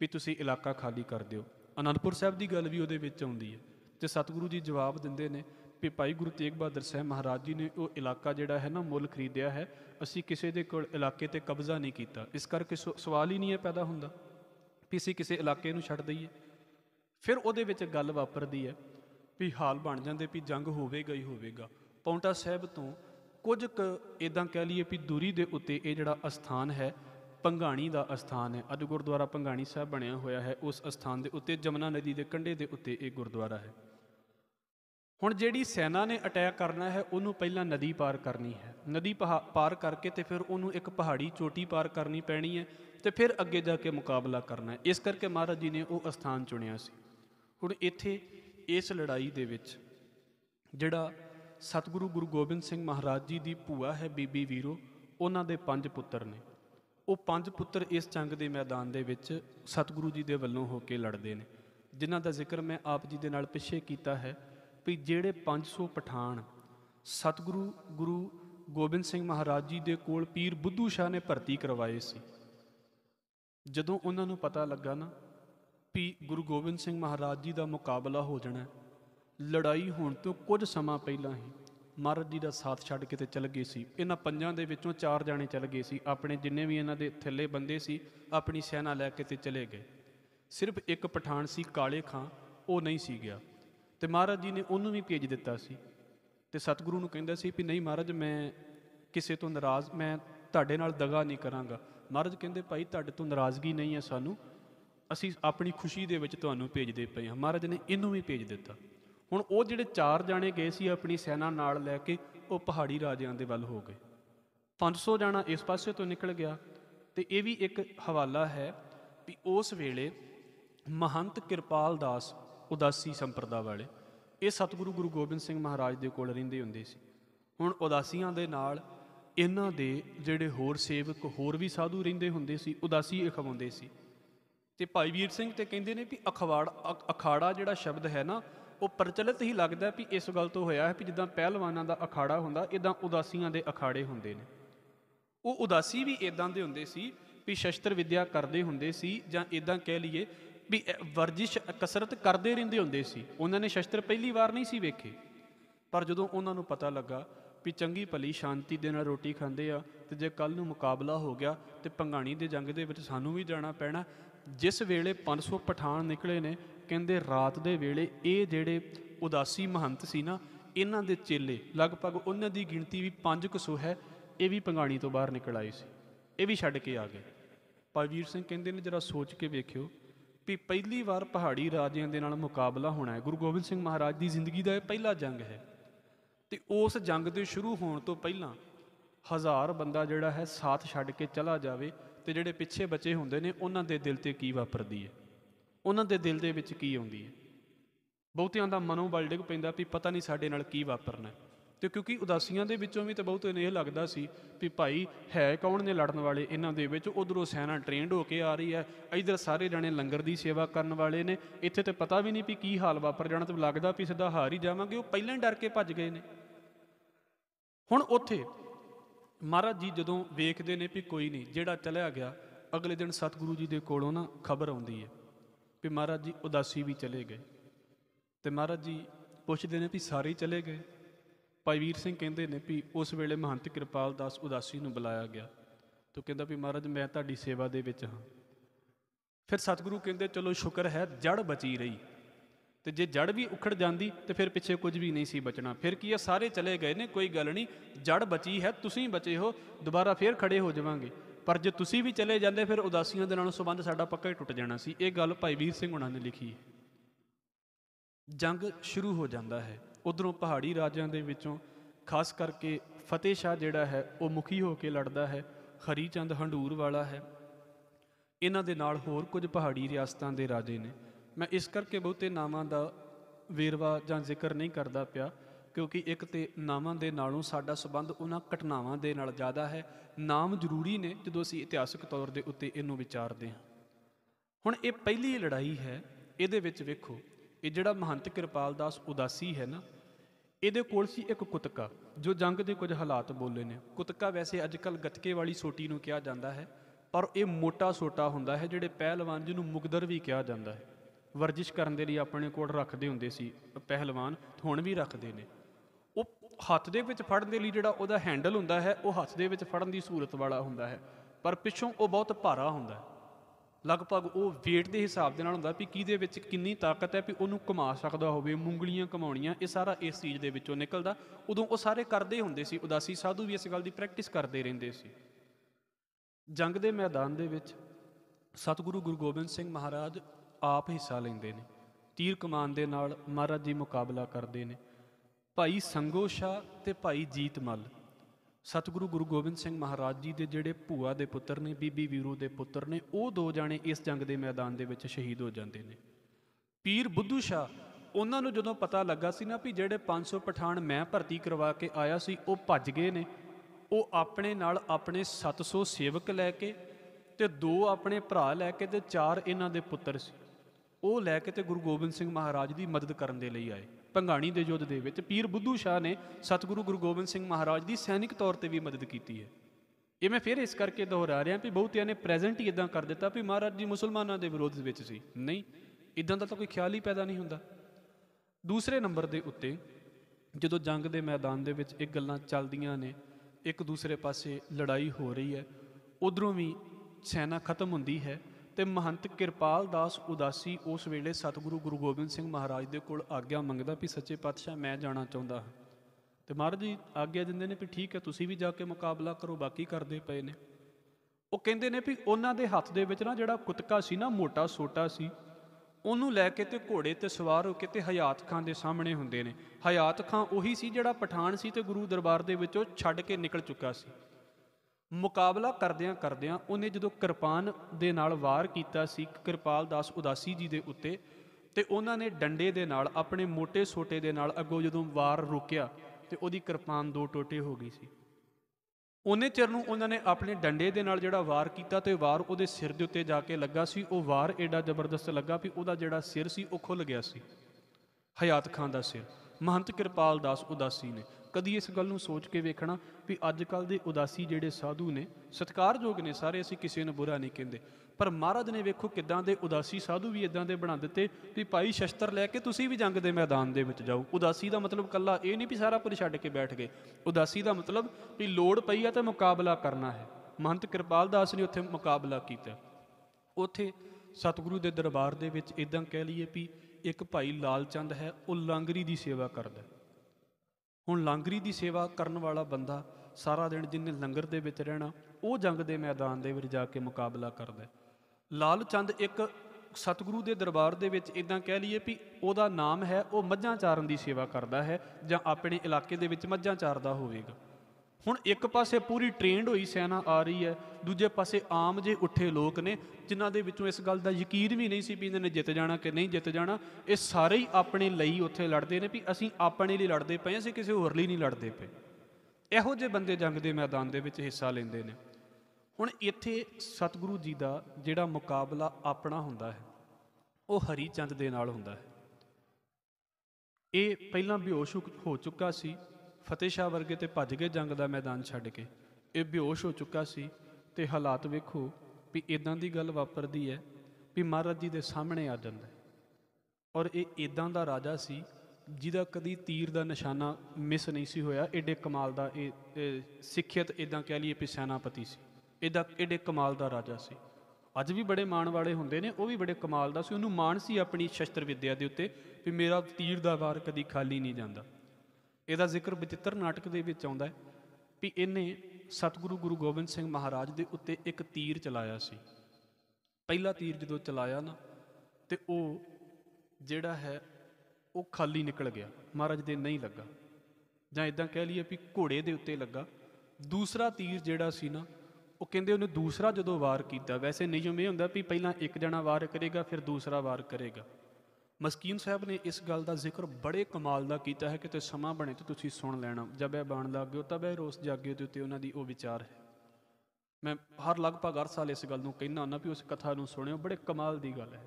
ਵੀ ਤੁਸੀਂ ਇਲਾਕਾ ਖਾਲੀ ਕਰ ਦਿਓ। ਅਨੰਦਪੁਰ ਸਾਹਿਬ ਦੀ ਗੱਲ ਵੀ ਉਹਦੇ ਵਿੱਚ ਆਉਂਦੀ ਹੈ ਤੇ ਸਤਿਗੁਰੂ ਜੀ ਜਵਾਬ ਦਿੰਦੇ ਨੇ ਵੀ ਭਾਈ ਗੁਰੂ ਤੇਗ ਬਹਾਦਰ ਸਾਹਿਬ ਮਹਾਰਾਜ ਜੀ ਨੇ ਉਹ ਇਲਾਕਾ ਜਿਹੜਾ ਹੈ ਨਾ ਮੁੱਲ ਖਰੀਦਿਆ ਹੈ ਅਸੀਂ ਕਿਸੇ ਦੇ ਕੋਲ ਇਲਾਕੇ ਤੇ ਕਬਜ਼ਾ ਨਹੀਂ ਕੀਤਾ। ਇਸ ਕਰਕੇ ਸੋ- ਸਵਾਲ ਹੀ ਨਹੀਂ ਹੈ ਪੈਦਾ ਹੁੰਦਾ ਵੀ ਅਸੀਂ ਕਿਸੇ ਇਲਾਕੇ ਨੂੰ ਛੱਡ ਦਈਏ। ਫਿਰ ਉਹਦੇ ਵਿੱਚ ਗੱਲ ਵਾਪਰਦੀ ਹੈ ਵੀ ਹਾਲ ਬਣ ਜਾਂਦੇ ਵੀ ਜੰਗ ਹੋਵੇਗਾ ਹੀ ਹੋਵੇਗਾ। ਪੌਂਟਾ ਸਾਹਿਬ ਤੋਂ ਕੁਝ ਕ ਇਦਾਂ ਕਹਿ ਲਈਏ ਵੀ ਦੂਰੀ ਦੇ ਉੱਤੇ ਇਹ ਜਿਹੜਾ ਅਸਥਾਨ ਹੈ, ਪੰਘਾਣੀ ਦਾ ਅਸਥਾਨ ਹੈ। ਅੱਜ ਗੁਰਦੁਆਰਾ ਪੰਘਾਣੀ ਸਾਹਿਬ ਬਣਿਆ ਹੋਇਆ ਹੈ। ਉਸ ਅਸਥਾਨ ਦੇ ਉੱਤੇ ਜਮਨਾ ਨਦੀ ਦੇ ਕੰਢੇ ਦੇ ਉੱਤੇ ਇਹ ਗੁਰਦੁਆਰਾ ਹੈ। ਹੁਣ ਜਿਹੜੀ ਸੈਨਾ ਨੇ ਅਟੈਕ ਕਰਨਾ ਹੈ, ਉਹਨੂੰ ਪਹਿਲਾਂ ਨਦੀ ਪਾਰ ਕਰਨੀ ਹੈ। ਨਦੀ ਪਹਾ- ਪਾਰ ਕਰਕੇ ਤੇ ਫਿਰ ਉਹਨੂੰ ਇੱਕ ਪਹਾੜੀ ਚੋਟੀ ਪਾਰ ਕਰਨੀ ਪੈਣੀ ਹੈ ਤੇ ਫਿਰ ਅੱਗੇ ਜਾ ਕੇ ਮੁਕਾਬਲਾ ਕਰਨਾ ਹੈ। ਇਸ ਕਰਕੇ ਮਹਾਰਾਜ ਜੀ ਨੇ ਉਹ ਅਸਥਾਨ ਚੁਣਿਆ ਸੀ। ਹੁਣ ਇੱਥੇ ਇਸ ਲੜਾਈ ਦੇ ਵਿੱਚ ਜਿਹੜਾ ਸਤਿਗੁਰੂ ਗੁਰੂ ਗੋਬਿੰਦ ਸਿੰਘ ਮਹਾਰਾਜ ਜੀ ਦੀ ਭੂਆ ਹੈ, ਬੀਬੀ ਵੀਰੋ, ਉਹਨਾਂ ਦੇ ਪੰਜ ਪੁੱਤਰ ਨੇ। ਉਹ ਪੰਜ ਪੁੱਤਰ ਇਸ ਜੰਗ ਦੇ ਮੈਦਾਨ ਦੇ ਵਿੱਚ ਸਤਿਗੁਰੂ ਜੀ ਦੇ ਵੱਲੋਂ ਹੋ ਕੇ ਲੜਦੇ ਨੇ। ਜਿਨ੍ਹਾਂ ਦਾ ਜ਼ਿਕਰ ਮੈਂ ਆਪ ਜੀ ਦੇ ਨਾਲ ਪਿੱਛੇ ਕੀਤਾ ਹੈ ਵੀ ਜਿਹੜੇ 500 ਪਠਾਨ ਸਤਿਗੁਰੂ, ਗੁਰੂ ਗੋਬਿੰਦ ਸਿੰਘ ਮਹਾਰਾਜ ਜੀ ਦੇ ਕੋਲ ਪੀਰ ਬੁੱਧੂ ਸ਼ਾਹ ਨੇ ਭਰਤੀ ਕਰਵਾਏ ਸੀ। ਜਦੋਂ ਉਹਨਾਂ ਨੂੰ ਪਤਾ ਲੱਗਾ ਨਾ ਵੀ ਗੁਰੂ ਗੋਬਿੰਦ ਸਿੰਘ ਮਹਾਰਾਜ ਜੀ ਦਾ ਮੁਕਾਬਲਾ ਹੋ ਜਾਣਾ ਲੜਾਈ ਹੋਣ ਤੋਂ ਕੁਝ ਸਮਾਂ ਪਹਿਲਾਂ ਹੀ ਮਹਾਰਾਜ ਜੀ ਦਾ ਸਾਥ ਛੱਡ ਕੇ ਤੇ ਚਲ ਗਏ ਸੀ। ਇਹਨਾਂ ਪੰਜਾਂ ਦੇ ਵਿੱਚੋਂ ਚਾਰ ਜਾਣੇ ਚਲ ਗਏ ਸੀ। ਆਪਣੇ ਜਿੰਨੇ ਵੀ ਇਹਨਾਂ ਦੇ ਥੱਲੇ ਬੰਦੇ ਸੀ, ਆਪਣੀ ਸੈਨਾ ਲੈ ਕੇ ਤੇ ਚਲੇ ਗਏ। ਸਿਰਫ ਇੱਕ ਪਠਾਨ ਸੀ, ਕਾਲੇ ਖਾਂ, ਉਹ ਨਹੀਂ ਸੀ ਗਿਆ। ਤੇ ਮਹਾਰਾਜ ਜੀ ਨੇ ਉਹਨੂੰ ਵੀ ਭੇਜ ਦਿੱਤਾ ਸੀ। ਤੇ ਸਤਿਗੁਰੂ ਨੂੰ ਕਹਿੰਦਾ ਸੀ ਵੀ ਨਹੀਂ ਮਹਾਰਾਜ, ਮੈਂ ਕਿਸੇ ਤੋਂ ਨਾਰਾਜ਼, ਮੈਂ ਤੁਹਾਡੇ ਨਾਲ ਦਗਾ ਨਹੀਂ ਕਰਾਂਗਾ। ਮਹਾਰਾਜ ਕਹਿੰਦੇ, ਭਾਈ, ਤੁਹਾਡੇ ਤੋਂ ਨਾਰਾਜ਼ਗੀ ਨਹੀਂ ਹੈ ਸਾਨੂੰ। ਅਸੀਂ ਆਪਣੀ ਖੁਸ਼ੀ ਦੇ ਵਿੱਚ ਤੁਹਾਨੂੰ ਭੇਜਦੇ ਪਏ ਹਾਂ। ਮਹਾਰਾਜ ਨੇ ਇਹਨੂੰ ਵੀ ਭੇਜ ਦਿੱਤਾ। ਹੁਣ ਉਹ ਜਿਹੜੇ ਚਾਰ ਜਾਣੇ ਗਏ ਸੀ, ਆਪਣੀ ਸੈਨਾ ਨਾਲ ਲੈ ਕੇ, ਉਹ ਪਹਾੜੀ ਰਾਜਿਆਂ ਦੇ ਵੱਲ ਹੋ ਗਏ। 500 ਜਾਣਾ ਇਸ ਪਾਸੇ ਤੋਂ ਨਿਕਲ ਗਿਆ। ਤੇ ਇਹ ਵੀ ਇੱਕ ਹਵਾਲਾ ਹੈ ਵੀ ਉਸ ਵੇਲੇ ਮਹੰਤ ਕਿਰਪਾਲ ਦਾਸ ਉਦਾਸੀ ਸੰਪਰਦਾ ਵਾਲੇ। ਇਹ ਸਤਿਗੁਰੂ ਗੁਰੂ ਗੋਬਿੰਦ ਸਿੰਘ ਮਹਾਰਾਜ ਦੇ ਕੋਲ ਰਹਿੰਦੇ ਹੁੰਦੇ ਸੀ। ਹੁਣ ਉਦਾਸੀਆਂ ਦੇ ਨਾਲ ਇਹਨਾਂ ਦੇ ਜਿਹੜੇ ਹੋਰ ਸੇਵਕ, ਹੋਰ ਵੀ ਸਾਧੂ ਰਹਿੰਦੇ ਹੁੰਦੇ ਸੀ, ਉਦਾਸੀ ਅਖਵਾਉਂਦੇ ਸੀ। ਤੇ ਭਾਈ ਵੀਰ ਸਿੰਘ ਤੇ ਕਹਿੰਦੇ ਨੇ ਵੀ ਅਖਵਾੜ, ਅ- ਅਖਾੜਾ ਜਿਹੜਾ ਸ਼ਬਦ ਹੈ ਨਾ, ਉਹ ਪ੍ਰਚਲਿਤ ਹੀ ਲੱਗਦਾ ਵੀ ਇਸ ਗੱਲ ਤੋਂ ਹੋਇਆ ਹੈ ਵੀ ਜਿੱਦਾਂ ਪਹਿਲਵਾਨਾਂ ਦਾ ਅਖਾੜਾ ਹੁੰਦਾ ਇਦਾਂ ਉਦਾਸੀਆਂ ਦੇ ਅਖਾੜੇ ਹੁੰਦੇ ਨੇ। ਉਹ ਉਦਾਸੀ ਵੀ ਇਦਾਂ ਦੇ ਹੁੰਦੇ ਸੀ ਵੀ ਸ਼ਸਤਰ ਵਿਦਿਆ ਕਰਦੇ ਹੁੰਦੇ ਸੀ ਜਾਂ ਇਦਾਂ ਕਹਿ ਲਈਏ ਵੀ ਵਰਜਿਸ਼ ਕਸਰਤ ਕਰਦੇ ਰਹਿੰਦੇ ਹੁੰਦੇ ਸੀ। ਉਹਨਾਂ ਨੇ ਸ਼ਸਤਰ ਪਹਿਲੀ ਵਾਰ ਨਹੀਂ ਸੀ ਵੇਖੇ। ਪਰ ਜਦੋਂ ਉਹਨਾਂ ਨੂੰ ਪਤਾ ਲੱਗਾ ਵੀ ਚੰਗੀ ਭਲੀ ਸ਼ਾਂਤੀ ਦੇ ਨਾਲ ਰੋਟੀ ਖਾਂਦੇ ਆ, ਤੇ ਜੇ ਕੱਲ ਨੂੰ ਮੁਕਾਬਲਾ ਹੋ ਗਿਆ, ਤੇ ਪੰਗਾਣੀ ਦੇ ਜੰਗ ਦੇ ਵਿੱਚ ਸਾਨੂੰ ਵੀ ਜਾਣਾ ਪੈਣਾ, ਜਿਸ ਵੇਲੇ 500 ਪਠਾਨ ਨਿਕਲੇ ਨੇ, ਕਹਿੰਦੇ ਰਾਤ ਦੇ ਵੇਲੇ ਇਹ ਜਿਹੜੇ ਉਦਾਸੀ ਮਹੰਤ ਸੀ ਨਾ, ਇਹਨਾਂ ਦੇ ਚੇਲੇ, ਲਗਭਗ ਉਹਨਾਂ ਦੀ ਗਿਣਤੀ ਵੀ 500 ਹੈ, ਇਹ ਵੀ ਪੰਗਾਣੀ ਤੋਂ ਬਾਹਰ ਨਿਕਲ ਆਏ ਸੀ। ਇਹ ਵੀ ਛੱਡ ਕੇ ਆ ਗਏ। ਭਾਈ ਵੀਰ ਸਿੰਘ ਕਹਿੰਦੇ ਨੇ, ਜਰਾ ਸੋਚ ਕੇ ਵੇਖਿਓ ਵੀ ਪਹਿਲੀ ਵਾਰ ਪਹਾੜੀ ਰਾਜਿਆਂ ਦੇ ਨਾਲ ਮੁਕਾਬਲਾ ਹੋਣਾ ਹੈ। ਗੁਰੂ ਗੋਬਿੰਦ ਸਿੰਘ ਮਹਾਰਾਜ ਦੀ ਜ਼ਿੰਦਗੀ ਦਾ ਇਹ ਪਹਿਲਾ ਜੰਗ ਹੈ। ਤੇ ਉਸ ਜੰਗ ਦੇ ਸ਼ੁਰੂ ਹੋਣ ਤੋਂ ਪਹਿਲਾਂ ਹਜ਼ਾਰ ਬੰਦਾ ਜਿਹੜਾ ਹੈ ਸਾਥ ਛੱਡ ਕੇ ਚਲਾ ਜਾਵੇ ਤੇ ਜਿਹੜੇ ਪਿੱਛੇ ਬਚੇ ਹੁੰਦੇ ਨੇ, ਉਹਨਾਂ ਦੇ ਦਿਲ ਤੇ ਕੀ ਵਾਪਰਦੀ ਹੈ? ਉਹਨਾਂ ਦੇ ਦਿਲ ਦੇ ਵਿੱਚ ਕੀ ਆਉਂਦੀ ਹੈ? ਬਹੁਤਿਆਂ ਦਾ ਮਨੋਬਲ ਡਿੱਗ ਪੈਂਦਾ ਵੀ ਪਤਾ ਨਹੀਂ ਸਾਡੇ ਨਾਲ ਕੀ ਵਾਪਰਨਾ ਹੈ। ਤੇ ਕਿਉਂਕਿ ਉਦਾਸੀਆਂ ਦੇ ਵਿੱਚੋਂ ਵੀ ਤਾਂ ਬਹੁਤ ਇਹ ਲੱਗਦਾ ਸੀ ਵੀ ਭਾਈ ਹੈ ਕੌਣ ਨੇ ਲੜਨ ਵਾਲੇ ਇਹਨਾਂ ਦੇ ਵਿੱਚ? ਉਧਰੋਂ ਸੈਨਾ ਟ੍ਰੇਨਡ ਹੋ ਕੇ ਆ ਰਹੀ ਹੈ। ਇਧਰ ਸਾਰੇ ਜਣੇ ਲੰਗਰ ਦੀ ਸੇਵਾ ਕਰਨ ਵਾਲੇ ਨੇ। ਇੱਥੇ ਤੇ ਪਤਾ ਵੀ ਨਹੀਂ ਵੀ ਕੀ ਹਾਲ ਵਾਪਰ ਜਾਣਾ। ਤੇ ਲੱਗਦਾ ਵੀ ਸਿੱਧਾ ਹਾਰ ਹੀ ਜਾਵਾਂਗੇ। ਉਹ ਪਹਿਲਾਂ ਹੀ ਡਰ ਕੇ ਭੱਜ ਗਏ ਨੇ। ਹੁਣ ਉੱਥੇ ਮਹਾਰਾਜ ਜੀ ਜਦੋਂ ਵੇਖਦੇ ਨੇ ਵੀ ਕੋਈ ਨਹੀਂ, ਜਿਹੜਾ ਚਲਿਆ ਗਿਆ, ਅਗਲੇ ਦਿਨ ਸਤਿਗੁਰੂ ਜੀ ਦੇ ਕੋਲੋਂ ਨਾ ਖਬਰ ਆਉਂਦੀ ਹੈ ਵੀ ਮਹਾਰਾਜ ਜੀ ਉਦਾਸੀ ਵੀ ਚਲੇ ਗਏ। ਤੇ ਮਹਾਰਾਜ ਜੀ ਪੁੱਛਦੇ ਨੇ ਵੀ ਸਾਰੇ ਹੀ ਚਲੇ ਗਏ। ਭਾਈ ਵੀਰ ਸਿੰਘ ਕਹਿੰਦੇ ਨੇ ਵੀ ਉਸ ਵੇਲੇ ਮਹੰਤ ਕਿਰਪਾਲ ਦਾਸ ਉਦਾਸੀ ਨੂੰ ਬੁਲਾਇਆ ਗਿਆ। ਤੋ ਕਹਿੰਦਾ ਵੀ ਮਹਾਰਾਜ, ਮੈਂ ਤੁਹਾਡੀ ਸੇਵਾ ਦੇ ਵਿੱਚ ਹਾਂ। ਫਿਰ ਸਤਿਗੁਰੂ ਕਹਿੰਦੇ, ਚਲੋ ਸ਼ੁਕਰ ਹੈ ਜੜ ਬਚੀ ਰਹੀ। ਤੇ ਜੇ ਜੜ ਵੀ ਉਖੜ ਜਾਂਦੀ, ਤੇ ਫਿਰ ਪਿੱਛੇ ਕੁਝ ਵੀ ਨਹੀਂ ਸੀ ਬਚਣਾ। ਫਿਰ ਕੀ ਹੈ ਸਾਰੇ ਚਲੇ ਗਏ ਨੇ, ਕੋਈ ਗੱਲ ਨਹੀਂ ਜੜ ਬਚੀ ਹੈ, ਤੁਸੀਂ ਬਚੇ ਹੋ, ਦੁਬਾਰਾ ਫੇਰ ਖੜੇ ਹੋ ਜਾਵਾਂਗੇ। ਪਰ ਜੇ ਤੁਸੀਂ ਵੀ ਚਲੇ ਜਾਂਦੇ, ਫਿਰ ਉਦਾਸੀਆਂ ਦੇ ਨਾਲ ਸੰਬੰਧ ਸਾਡਾ ਪੱਕਾ ਹੀ ਟੁੱਟ ਜਾਣਾ ਸੀ। ਇਹ ਗੱਲ ਭਾਈ ਵੀਰ ਸਿੰਘ ਹੁਣਾਂ ਨੇ ਲਿਖੀ ਹੈ। ਜੰਗ ਸ਼ੁਰੂ ਹੋ ਜਾਂਦਾ ਹੈ। ਉਧਰੋਂ ਪਹਾੜੀ ਰਾਜਿਆਂ ਦੇ ਵਿੱਚੋਂ, ਖਾਸ ਕਰਕੇ ਫਤਿਹ ਸ਼ਾਹ ਜਿਹੜਾ ਹੈ, ਉਹ ਮੁਖੀ ਹੋ ਕੇ ਲੜਦਾ ਹੈ ਹਰੀ ਚੰਦ ਹੰਡੂਰ ਵਾਲਾ ਹੈ। ਇਹਨਾਂ ਦੇ ਨਾਲ ਹੋਰ ਕੁਝ ਪਹਾੜੀ ਰਿਆਸਤਾਂ ਦੇ ਰਾਜੇ ਨੇ। ਮੈਂ ਇਸ ਕਰਕੇ ਬਹੁਤੇ ਨਾਵਾਂ ਦਾ ਵੇਰਵਾ ਜਾਂ ਜ਼ਿਕਰ ਨਹੀਂ ਕਰਦਾ ਪਿਆ, ਕਿਉਂਕਿ ਇੱਕ ਤੇ ਨਾਵਾਂ ਦੇ ਨਾਲੋਂ ਸਾਡਾ ਸਬੰਧ ਉਹਨਾਂ ਘਟਨਾਵਾਂ ਦੇ ਨਾਲ ਜ਼ਿਆਦਾ ਹੈ। ਨਾਮ ਜ਼ਰੂਰੀ ਨੇ, ਜਦੋਂ ਅਸੀਂ ਇਤਿਹਾਸਕ ਤੌਰ ਦੇ ਉੱਤੇ ਇਹਨੂੰ ਵਿਚਾਰਦੇ ਹਾਂ। ਹੁਣ ਇਹ ਪਹਿਲੀ ਲੜਾਈ ਹੈ, ਇਹਦੇ ਵਿੱਚ ਵੇਖੋ ਇਹ ਜਿਹੜਾ ਮਹੰਤ ਕਿਰਪਾਲ ਦਾਸ ਉਦਾਸੀ ਹੈ ਨਾ, ਇਹਦੇ ਕੋਲ ਸੀ ਇੱਕ ਕੁਤਕਾ, ਜੋ ਜੰਗ ਦੇ ਕੁਝ ਹਾਲਾਤ ਬੋਲੇ ਨੇ। ਕੁਤਕਾ ਵੈਸੇ ਅੱਜਕੱਲ ਗੱਤਕੇ ਵਾਲੀ ਸੋਟੀ ਨੂੰ ਕਿਹਾ ਜਾਂਦਾ ਹੈ, ਪਰ ਇਹ ਮੋਟਾ ਸੋਟਾ ਹੁੰਦਾ ਹੈ, ਜਿਹੜੇ ਪਹਿਲਵਾਨ ਜਿਹਨੂੰ ਮੁਗਦਰ ਵੀ ਕਿਹਾ ਜਾਂਦਾ ਹੈ। ਵਰਜਿਸ਼ ਕਰਨ ਦੇ ਲਈ ਆਪਣੇ ਕੋਲ ਰੱਖਦੇ ਹੁੰਦੇ ਸੀ, ਪਹਿਲਵਾਨ ਹੁਣ ਵੀ ਰੱਖਦੇ ਨੇ। ਉਹ ਹੱਥ ਦੇ ਵਿੱਚ ਫੜਨ ਦੇ ਲਈ ਜਿਹੜਾ ਉਹਦਾ ਹੈਂਡਲ ਹੁੰਦਾ ਹੈ, ਉਹ ਹੱਥ ਦੇ ਵਿੱਚ ਫੜਨ ਦੀ ਸੂਰਤ ਵਾਲਾ ਹੁੰਦਾ ਹੈ, ਪਰ ਪਿੱਛੋਂ ਉਹ ਬਹੁਤ ਭਾਰਾ ਹੁੰਦਾ ਹੈ। ਲਗਭਗ ਉਹ weight ਦੇ ਹਿਸਾਬ ਦੇ ਨਾਲ ਹੁੰਦਾ ਵੀ ਕਿਹਦੇ ਵਿੱਚ ਕਿੰਨੀ ਤਾਕਤ ਹੈ ਵੀ ਉਹਨੂੰ ਕਮਾ ਸਕਦਾ ਹੋਵੇ, ਮੁੰਗਲੀਆਂ ਕਮਾਉਣੀਆਂ ਇਹ ਸਾਰਾ ਇਸ ਚੀਜ਼ ਦੇ ਵਿੱਚੋਂ ਨਿਕਲਦਾ। ਉਦੋਂ ਉਹ ਸਾਰੇ ਕਰਦੇ ਹੁੰਦੇ ਸੀ, ਉਦਾਸੀ ਸਾਧੂ ਵੀ ਇਸ ਗੱਲ ਦੀ ਪ੍ਰੈਕਟਿਸ ਕਰਦੇ ਰਹਿੰਦੇ ਸੀ। ਜੰਗ ਦੇ ਮੈਦਾਨ ਦੇ ਵਿੱਚ ਸਤਿਗੁਰੂ ਗੁਰੂ ਗੋਬਿੰਦ ਸਿੰਘ ਮਹਾਰਾਜ ਆਪ ਹਿੱਸਾ ਲੈਂਦੇ ਨੇ, ਤੀਰ ਕਮਾਨ ਦੇ ਨਾਲ ਮਹਾਰਾਜ ਜੀ ਮੁਕਾਬਲਾ ਕਰਦੇ ਨੇ। ਭਾਈ ਸੰਗੋ ਸ਼ਾਹ ਤੇ ਭਾਈ ਜੀਤਮਲ ਸਤਿਗੁਰੂ ਗੁਰੂ ਗੋਬਿੰਦ ਸਿੰਘ ਮਹਾਰਾਜ ਜੀ ਦੇ ਜਿਹੜੇ ਭੂਆ ਦੇ ਪੁੱਤਰ ਨੇ, ਬੀਬੀ ਵੀਰੂ ਦੇ ਪੁੱਤਰ ਨੇ, ਉਹ ਦੋ ਜਾਣੇ ਇਸ ਜੰਗ ਦੇ ਮੈਦਾਨ ਦੇ ਵਿੱਚ ਸ਼ਹੀਦ ਹੋ ਜਾਂਦੇ ਨੇ। ਪੀਰ ਬੁੱਧੂ ਸ਼ਾਹ, ਉਹਨਾਂ ਨੂੰ ਜਦੋਂ ਪਤਾ ਲੱਗਾ ਸੀ ਨਾ ਵੀ ਜਿਹੜੇ 500 ਪਠਾਨ ਮੈਂ ਭਰਤੀ ਕਰਵਾ ਕੇ ਆਇਆ ਸੀ, ਉਹ ਭੱਜ ਗਏ ਨੇ। ਉਹ ਆਪਣੇ ਨਾਲ ਆਪਣੇ 700 ਸੇਵਕ ਲੈ ਕੇ ਤੇ ਦੋ ਆਪਣੇ ਭਰਾ ਲੈ ਕੇ ਤੇ ਚਾਰ ਇਹਨਾਂ ਦੇ ਪੁੱਤਰ ਸੀ। ਉਹ ਲੈ ਕੇ ਤੇ ਗੁਰੂ ਗੋਬਿੰਦ ਸਿੰਘ ਮਹਾਰਾਜ ਦੀ ਮਦਦ ਕਰਨ ਦੇ ਲਈ ਆਏ। ਭੰਗਾਣੀ ਦੇ ਯੁੱਧ ਦੇ ਵਿੱਚ ਪੀਰ ਬੁੱਧੂ ਸ਼ਾਹ ਨੇ ਸਤਿਗੁਰੂ ਗੁਰੂ ਗੋਬਿੰਦ ਸਿੰਘ ਮਹਾਰਾਜ ਦੀ ਸੈਨਿਕ ਤੌਰ ਤੇ ਵੀ ਮਦਦ ਕੀਤੀ ਹੈ। ਇਹ ਮੈਂ ਫਿਰ ਇਸ ਕਰਕੇ ਦੁਹਰਾ ਰਿਹਾ ਵੀ ਬਹੁਤਿਆਂ ਨੇ ਪ੍ਰੈਜ਼ੈਂਟ ਹੀ ਇਦਾਂ ਕਰ ਦਿੱਤਾ ਵੀ ਮਹਾਰਾਜ ਜੀ ਮੁਸਲਮਾਨਾਂ ਦੇ ਵਿਰੋਧ ਵਿੱਚ ਸੀ। ਨਹੀਂ ਇਦਾਂ ਦਾ ਤਾਂ ਕੋਈ ਖਿਆਲ ਹੀ ਪੈਦਾ ਨਹੀਂ ਹੁੰਦਾ। ਦੂਸਰੇ ਨੰਬਰ ਦੇ ਉੱਤੇ ਜਦੋਂ ਜੰਗ ਦੇ ਮੈਦਾਨ ਦੇ ਵਿੱਚ ਇਹ ਗੱਲਾਂ ਚੱਲਦੀਆਂ ਨੇ, ਇੱਕ ਦੂਸਰੇ ਪਾਸੇ ਲੜਾਈ ਹੋ ਰਹੀ ਹੈ, ਉਧਰੋਂ ਵੀ ਸੈਨਾ ਖਤਮ ਹੁੰਦੀ ਹੈ। ਤੇ ਮਹੰਤ ਕਿਰਪਾਲ ਦਾਸ ਉਦਾਸੀ ਉਸ ਵੇਲੇ ਸਤਿਗੁਰੂ ਗੁਰੂ ਗੋਬਿੰਦ ਸਿੰਘ ਮਹਾਰਾਜ ਦੇ ਕੋਲ ਆਗਿਆ ਮੰਗਦਾ ਵੀ, ਸੱਚੇ ਪਾਤਸ਼ਾਹ, ਮੈਂ ਜਾਣਾ ਚਾਹੁੰਦਾ ਹਾਂ। ਤੇ ਮਹਾਰਾਜ ਜੀ ਆਗਿਆ ਦਿੰਦੇ ਨੇ ਵੀ, ਠੀਕ ਹੈ, ਤੁਸੀਂ ਵੀ ਜਾ ਕੇ ਮੁਕਾਬਲਾ ਕਰੋ, ਬਾਕੀ ਕਰਦੇ ਪਏ ਨੇ। ਉਹ ਕਹਿੰਦੇ ਨੇ ਵੀ, ਉਹਨਾਂ ਦੇ ਹੱਥ ਦੇ ਵਿੱਚ ਨਾ ਜਿਹੜਾ ਕੁੱਤਕਾ ਸੀ ਨਾ, ਮੋਟਾ ਸੋਟਾ ਸੀ, ਉਹਨੂੰ ਲੈ ਕੇ ਤੇ ਘੋੜੇ ਤੇ ਸਵਾਰ ਹੋ ਕੇ ਤੇ ਹਯਾਤ ਖਾਨ ਦੇ ਸਾਹਮਣੇ ਹੁੰਦੇ ਨੇ। ਹਯਾਤ ਖਾਨ ਉਹੀ ਸੀ ਜਿਹੜਾ ਪਠਾਨ ਸੀ ਤੇ ਗੁਰੂ ਦਰਬਾਰ ਦੇ ਵਿੱਚੋਂ ਛੱਡ ਕੇ ਨਿਕਲ ਚੁੱਕਾ ਸੀ। ਮੁਕਾਬਲਾ ਕਰਦਿਆਂ ਕਰਦਿਆਂ ਉਹਨੇ ਜਦੋਂ ਕਿਰਪਾਨ ਦੇ ਨਾਲ ਵਾਰ ਕੀਤਾ ਸੀ ਕਿਰਪਾਲ ਦਾਸ ਉਦਾਸੀ ਜੀ ਦੇ ਉੱਤੇ, ਤੇ ਉਹਨਾਂ ਨੇ ਡੰਡੇ ਦੇ ਨਾਲ, ਆਪਣੇ ਮੋਟੇ ਸੋਟੇ ਦੇ ਨਾਲ ਅੱਗੋਂ ਜਦੋਂ ਵਾਰ ਰੋਕਿਆ, ਤੇ ਉਹਦੀ ਕਿਰਪਾਨ ਦੋ ਟੋਟੇ ਹੋ ਗਈ ਸੀ। ਉਹਨੇ ਚਿਰ ਨੂੰ ਉਹਨਾਂ ਨੇ ਆਪਣੇ ਡੰਡੇ ਦੇ ਨਾਲ ਜਿਹੜਾ ਵਾਰ ਕੀਤਾ ਤੇ ਵਾਰ ਉਹਦੇ ਸਿਰ ਦੇ ਉੱਤੇ ਜਾ ਕੇ ਲੱਗਾ ਸੀ, ਉਹ ਵਾਰ ਐਡਾ ਜ਼ਬਰਦਸਤ ਲੱਗਾ ਵੀ ਉਹਦਾ ਜਿਹੜਾ ਸਿਰ ਸੀ, ਉਹ ਖੁੱਲ ਗਿਆ ਸੀ, ਹਯਾਤ ਖਾਨ ਦਾ ਸਿਰ। ਮਹੰਤ ਕਿਰਪਾਲ ਦਾਸ ਉਦਾਸੀ ਨੇ। ਕਦੀ ਇਸ ਗੱਲ ਨੂੰ ਸੋਚ ਕੇ ਵੇਖਣਾ ਵੀ ਅੱਜ ਕੱਲ ਦੇ ਉਦਾਸੀ ਜਿਹੜੇ ਸਾਧੂ ਨੇ, ਸਤਿਕਾਰਯੋਗ ਨੇ ਸਾਰੇ, ਅਸੀਂ ਕਿਸੇ ਨੂੰ ਬੁਰਾ ਨਹੀਂ ਕਹਿੰਦੇ। ਪਰ ਮਹਾਰਾਜ ਨੇ ਵੇਖੋ ਕਿਦਾਂ ਦੇ ਉਦਾਸੀ ਸਾਧੂ ਵੀ ਇਦਾਂ ਦੇ ਬਣਾ ਦਿੱਤੇ ਵੀ ਭਾਈ ਸ਼ਸਤਰ ਲੈ ਕੇ ਤੁਸੀਂ ਵੀ ਜੰਗ ਦੇ ਮੈਦਾਨ ਦੇ ਵਿੱਚ ਜਾਓ। ਉਦਾਸੀ ਦਾ ਮਤਲਬ ਕੱਲਾ ਇਹ ਨਹੀਂ ਵੀ ਸਾਰਾ ਕੁਝ ਛੱਡ ਕੇ ਬੈਠ ਗਏ। ਉਦਾਸੀ ਦਾ ਮਤਲਬ ਵੀ ਲੋੜ ਪਈ ਆ ਤੇ ਮੁਕਾਬਲਾ ਕਰਨਾ ਹੈ। ਮਹੰਤ ਕਿਰਪਾਲ ਦਾਸ ਨੇ ਉੱਥੇ ਮੁਕਾਬਲਾ ਕੀਤਾ। ਉੱਥੇ ਸਤਿਗੁਰੂ ਦੇ ਦਰਬਾਰ ਦੇ ਵਿੱਚ ਇਦਾਂ ਕਹਿ ਲਈਏ ਵੀ ਇੱਕ ਭਾਈ ਲਾਲ ਚੰਦ ਹੈ, ਉਹ ਲਾਂਗਰੀ ਦੀ ਸੇਵਾ ਕਰਦਾ ਹੁਣ ਲਾਂਗਰੀ ਦੀ ਸੇਵਾ ਕਰਨ ਵਾਲਾ ਬੰਦਾ ਸਾਰਾ ਦਿਨ ਜਿੰਨੇ ਲੰਗਰ ਦੇ ਵਿੱਚ ਰਹਿਣਾ, ਉਹ ਜੰਗ ਦੇ ਮੈਦਾਨ ਦੇ ਵਿੱਚ ਜਾ ਕੇ ਮੁਕਾਬਲਾ ਕਰਦਾ ਹੈ। ਲਾਲ ਚੰਦ ਇੱਕ ਸਤਿਗੁਰੂ ਦੇ ਦਰਬਾਰ ਦੇ ਵਿੱਚ ਇਦਾਂ ਕਹਿ ਲਈਏ ਵੀ ਉਹਦਾ ਨਾਮ ਹੈ, ਉਹ ਮੱਝਾਂ ਚਾਰਨ ਦੀ ਸੇਵਾ ਕਰਦਾ ਹੈ ਜਾਂ ਆਪਣੇ ਇਲਾਕੇ ਦੇ ਵਿੱਚ ਮੱਝਾਂ ਚਾਰਦਾ ਹੋਵੇਗਾ ਹੁਣ ਇੱਕ ਪਾਸੇ ਪੂਰੀ ਟ੍ਰੇਨਡ ਹੋਈ ਸੈਨਾ ਆ ਰਹੀ ਹੈ, ਦੂਜੇ ਪਾਸੇ ਆਮ ਜੇ ਉੱਠੇ ਲੋਕ ਨੇ, ਜਿਨ੍ਹਾਂ ਦੇ ਵਿੱਚੋਂ ਇਸ ਗੱਲ ਦਾ ਯਕੀਨ ਵੀ ਨਹੀਂ ਸੀ ਵੀ ਇਹਨਾਂ ਨੇ ਜਿੱਤ ਜਾਣਾ ਕਿ ਨਹੀਂ ਜਿੱਤ ਜਾਣਾ। ਇਹ ਸਾਰੇ ਹੀ ਆਪਣੇ ਲਈ ਉੱਥੇ ਲੜਦੇ ਨੇ ਵੀ ਅਸੀਂ ਆਪਣੇ ਲਈ ਲੜਦੇ ਪਏ ਅਸੀਂ ਕਿਸੇ ਹੋਰ ਲਈ ਨਹੀਂ ਲੜਦੇ ਪਏ। ਇਹੋ ਜਿਹੇ ਬੰਦੇ ਜੰਗ ਦੇ ਮੈਦਾਨ ਦੇ ਵਿੱਚ ਹਿੱਸਾ ਲੈਂਦੇ ਨੇ। ਹੁਣ ਇੱਥੇ ਸਤਿਗੁਰੂ ਜੀ ਦਾ ਜਿਹੜਾ ਮੁਕਾਬਲਾ ਆਪਣਾ ਹੁੰਦਾ ਹੈ, ਉਹ ਹਰੀ ਚੰਦ ਦੇ ਨਾਲ ਹੁੰਦਾ ਹੈ। ਇਹ ਪਹਿਲਾਂ ਬੇਹੋਸ਼ ਹੋ ਚੁੱਕਾ ਸੀ ਫਤਿਹ ਸ਼ਾਹ ਵਰਗੇ ਤੇ ਭੱਜ ਗਏ ਜੰਗ ਦਾ ਮੈਦਾਨ ਛੱਡ ਕੇ। ਇਹ ਬੇਹੋਸ਼ ਹੋ ਚੁੱਕਾ ਸੀ ਤੇ ਹਾਲਾਤ ਵੇਖੋ ਵੀ ਇਦਾਂ ਦੀ ਗੱਲ ਵਾਪਰਦੀ ਹੈ ਵੀ ਮਹਾਰਾਜ ਜੀ ਦੇ ਸਾਹਮਣੇ ਆ ਜਾਂਦਾ ਔਰ ਇਹ ਇਦਾਂ ਦਾ ਰਾਜਾ ਸੀ ਜਿਹਦਾ ਕਦੀ ਤੀਰ ਦਾ ਨਿਸ਼ਾਨਾ ਮਿਸ ਨਹੀਂ ਸੀ ਹੋਇਆ। ਏਡੇ ਕਮਾਲ ਦਾ ਇਹ ਇਹ ਸਿੱਖਿਅਤ ਇਦਾਂ ਕਹਿ ਲਈਏ ਵੀ ਸੈਨਾਪਤੀ ਸੀ। ਇਹਦਾ ਏਡੇ ਕਮਾਲ ਦਾ ਰਾਜਾ ਸੀ। ਅੱਜ ਵੀ ਬੜੇ ਮਾਣ ਵਾਲੇ ਹੁੰਦੇ ਨੇ, ਉਹ ਵੀ ਬੜੇ ਕਮਾਲ ਦਾ ਸੀ। ਉਹਨੂੰ ਮਾਣ ਸੀ ਆਪਣੀ ਸ਼ਸਤਰ ਵਿੱਦਿਆ ਦੇ ਉੱਤੇ ਵੀ ਮੇਰਾ ਤੀਰ ਦਾ ਵਾਰ ਕਦੀ ਖਾਲੀ ਨਹੀਂ ਜਾਂਦਾ। ਇਹਦਾ ਜ਼ਿਕਰ ਬਚਿੱਤਰ ਨਾਟਕ ਦੇ ਵਿੱਚ ਆਉਂਦਾ ਹੈ ਵੀ ਇਹਨੇ ਸਤਿਗੁਰੂ ਗੁਰੂ ਗੋਬਿੰਦ ਸਿੰਘ ਮਹਾਰਾਜ ਦੇ ਉੱਤੇ ਇੱਕ ਤੀਰ ਚਲਾਇਆ ਸੀ। ਪਹਿਲਾ ਤੀਰ ਜਦੋਂ ਚਲਾਇਆ ਨਾ, ਤੇ ਉਹ ਜਿਹੜਾ ਹੈ, ਉਹ ਖਾਲੀ ਨਿਕਲ ਗਿਆ। ਮਹਾਰਾਜ ਦੇ ਨਹੀਂ ਲੱਗਾ। ਜਾਂ ਇਦਾਂ ਕਹਿ ਲਈਏ ਵੀ ਘੋੜੇ ਦੇ ਉੱਤੇ ਲੱਗਾ। ਦੂਸਰਾ ਤੀਰ ਜਿਹੜਾ ਸੀ ਨਾ, ਉਹ ਕਹਿੰਦੇ ਉਹਨੇ ਦੂਸਰਾ ਜਦੋਂ ਵਾਰ ਕੀਤਾ। ਵੈਸੇ ਨਿਯਮ ਇਹ ਹੁੰਦਾ ਵੀ ਪਹਿਲਾਂ ਇੱਕ ਜਣਾ ਵਾਰ ਕਰੇਗਾ, ਫਿਰ ਦੂਸਰਾ ਵਾਰ ਕਰੇਗਾ। ਮਸਕੀਨ ਸਾਹਿਬ ਨੇ ਇਸ ਗੱਲ ਦਾ ਜ਼ਿਕਰ ਬੜੇ ਕਮਾਲ ਦਾ ਕੀਤਾ ਹੈ ਕਿ ਤੇ ਸਮਾਂ ਬਣੇ ਤੇ ਤੁਸੀਂ ਸੁਣ ਲੈਣਾ। ਜਬ ਇਹ ਬਾਣ ਲੱਗਿਓ ਤਬ ਇਹ ਰੋਸ ਜਾਗਿਓ ਤੇ ਉੱਤੇ ਉਹਨਾਂ ਦੀ ਉਹ ਵਿਚਾਰ ਹੈ। ਮੈਂ ਹਰ ਲਗਭਗ ਹਰ ਸਾਲ ਇਸ ਗੱਲ ਨੂੰ ਕਹਿਣਾ ਹੁੰਦਾ ਵੀ ਉਸ ਕਥਾ ਨੂੰ ਸੁਣਿਓ, ਬੜੇ ਕਮਾਲ ਦੀ ਗੱਲ ਹੈ।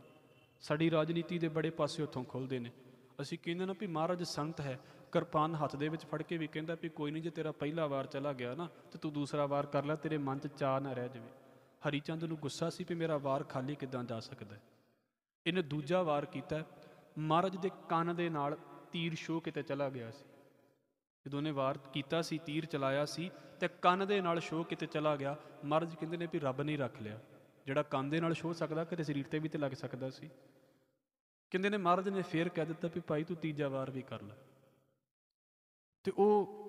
ਸਾਡੀ ਰਾਜਨੀਤੀ ਦੇ ਬੜੇ ਪਾਸੇ ਉੱਥੋਂ ਖੁੱਲਦੇ ਨੇ। ਅਸੀਂ ਕਹਿੰਦੇ ਨਾ ਵੀ ਮਹਾਰਾਜ ਸੰਤ ਹੈ, ਕਿਰਪਾਨ ਹੱਥ ਦੇ ਵਿੱਚ ਫੜ ਕੇ ਵੀ ਕਹਿੰਦਾ ਵੀ ਕੋਈ ਨਹੀਂ, ਜੇ ਤੇਰਾ ਪਹਿਲਾ ਵਾਰ ਚਲਾ ਗਿਆ ਨਾ, ਤੇ ਤੂੰ ਦੂਸਰਾ ਵਾਰ ਕਰ ਲੈ, ਤੇਰੇ ਮਨ 'ਚ ਚਾਹ ਨਾ ਰਹਿ ਜਾਵੇ। ਹਰੀ ਚੰਦ ਨੂੰ ਗੁੱਸਾ ਸੀ ਵੀ ਮੇਰਾ ਵਾਰ ਖਾਲੀ ਕਿਦਾਂ ਜਾ ਸਕਦਾ ਇਹਨੇ ਦੂਜਾ ਵਾਰ ਕੀਤਾ ਮਹਾਰਾਜ ਦੇ ਕੰਨ ਦੇ ਨਾਲ ਤੀਰ ਸ਼ੋ ਕਿਤੇ ਚਲਾ ਗਿਆ ਸੀ। ਜਦੋਂ ਨੇ ਵਾਰ ਕੀਤਾ ਸੀ, ਤੀਰ ਚਲਾਇਆ ਸੀ, ਤੇ ਕੰਨ ਦੇ ਨਾਲ ਸ਼ੋ ਕਿਤੇ ਚਲਾ ਗਿਆ, ਮਹਾਰਾਜ ਕਹਿੰਦੇ ਨੇ ਵੀ ਰੱਬ ਨਹੀਂ ਰੱਖ ਲਿਆ। ਜਿਹੜਾ ਕੰਨ ਦੇ ਨਾਲ ਸ਼ੋ ਸਕਦਾ, ਕਿਤੇ ਸਰੀਰ ਤੇ ਵੀ ਤੇ ਲੱਗ ਸਕਦਾ ਸੀ। ਕਹਿੰਦੇ ਨੇ ਮਹਾਰਾਜ ਨੇ ਫੇਰ ਕਹਿ ਦਿੱਤਾ ਵੀ ਭਾਈ ਤੂੰ ਤੀਜਾ ਵਾਰ ਵੀ ਕਰ ਲੈ। ਤੇ ਉਹ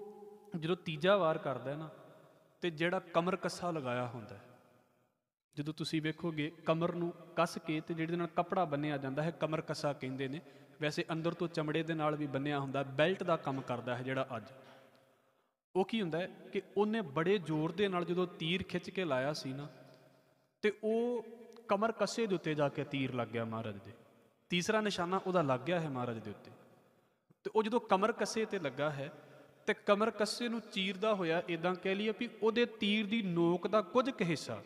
ਜਦੋਂ ਤੀਜਾ ਵਾਰ ਕਰਦਾ ਹੈ ਨਾ, ਤੇ ਜਿਹੜਾ ਕਮਰ ਕੱਸਾ ਲਗਾਇਆ ਹੁੰਦਾ ਜਦੋਂ ਤੁਸੀਂ ਵੇਖੋਗੇ ਕਮਰ ਨੂੰ ਕੱਸ ਕੇ ਤੇ ਜਿਹਦੇ ਨਾਲ ਕੱਪੜਾ ਬੰਨਿਆ ਜਾਂਦਾ ਹੈ, ਕਮਰ ਕੱਸਾ ਕਹਿੰਦੇ ਨੇ, ਵੈਸੇ ਅੰਦਰ ਤੋਂ ਚਮੜੇ ਦੇ ਨਾਲ ਵੀ ਬੰਨਿਆ ਹੁੰਦਾ, ਬੈਲਟ ਦਾ ਕੰਮ ਕਰਦਾ ਹੈ ਜਿਹੜਾ ਅੱਜ। ਉਹ ਕੀ ਹੁੰਦਾ ਹੈ ਕਿ ਉਹਨੇ ਬੜੇ ਜ਼ੋਰ ਦੇ ਨਾਲ ਜਦੋਂ ਤੀਰ ਖਿੱਚ ਕੇ ਲਾਇਆ ਸੀ ਨਾ, ਤੇ ਉਹ ਕਮਰ ਕੱਸੇ ਦੇ ਉੱਤੇ ਜਾ ਕੇ ਤੀਰ ਲੱਗ ਗਿਆ ਮਹਾਰਾਜ ਦੇ। ਤੀਸਰਾ ਨਿਸ਼ਾਨਾ ਉਹਦਾ ਲੱਗ ਗਿਆ ਹੈ ਮਹਾਰਾਜ ਦੇ ਉੱਤੇ। ਤੇ ਉਹ ਜਦੋਂ ਕਮਰ ਕੱਸੇ ਤੇ ਲੱਗਾ ਹੈ, ਤੇ ਕਮਰ ਕੱਸੇ ਨੂੰ ਚੀਰਦਾ ਹੋਇਆ ਇਦਾਂ ਕਹਿ ਲਈਏ ਵੀ ਉਹਦੇ ਤੀਰ ਦੀ ਨੋਕ ਦਾ ਕੁਝ ਕੁ ਹਿੱਸਾ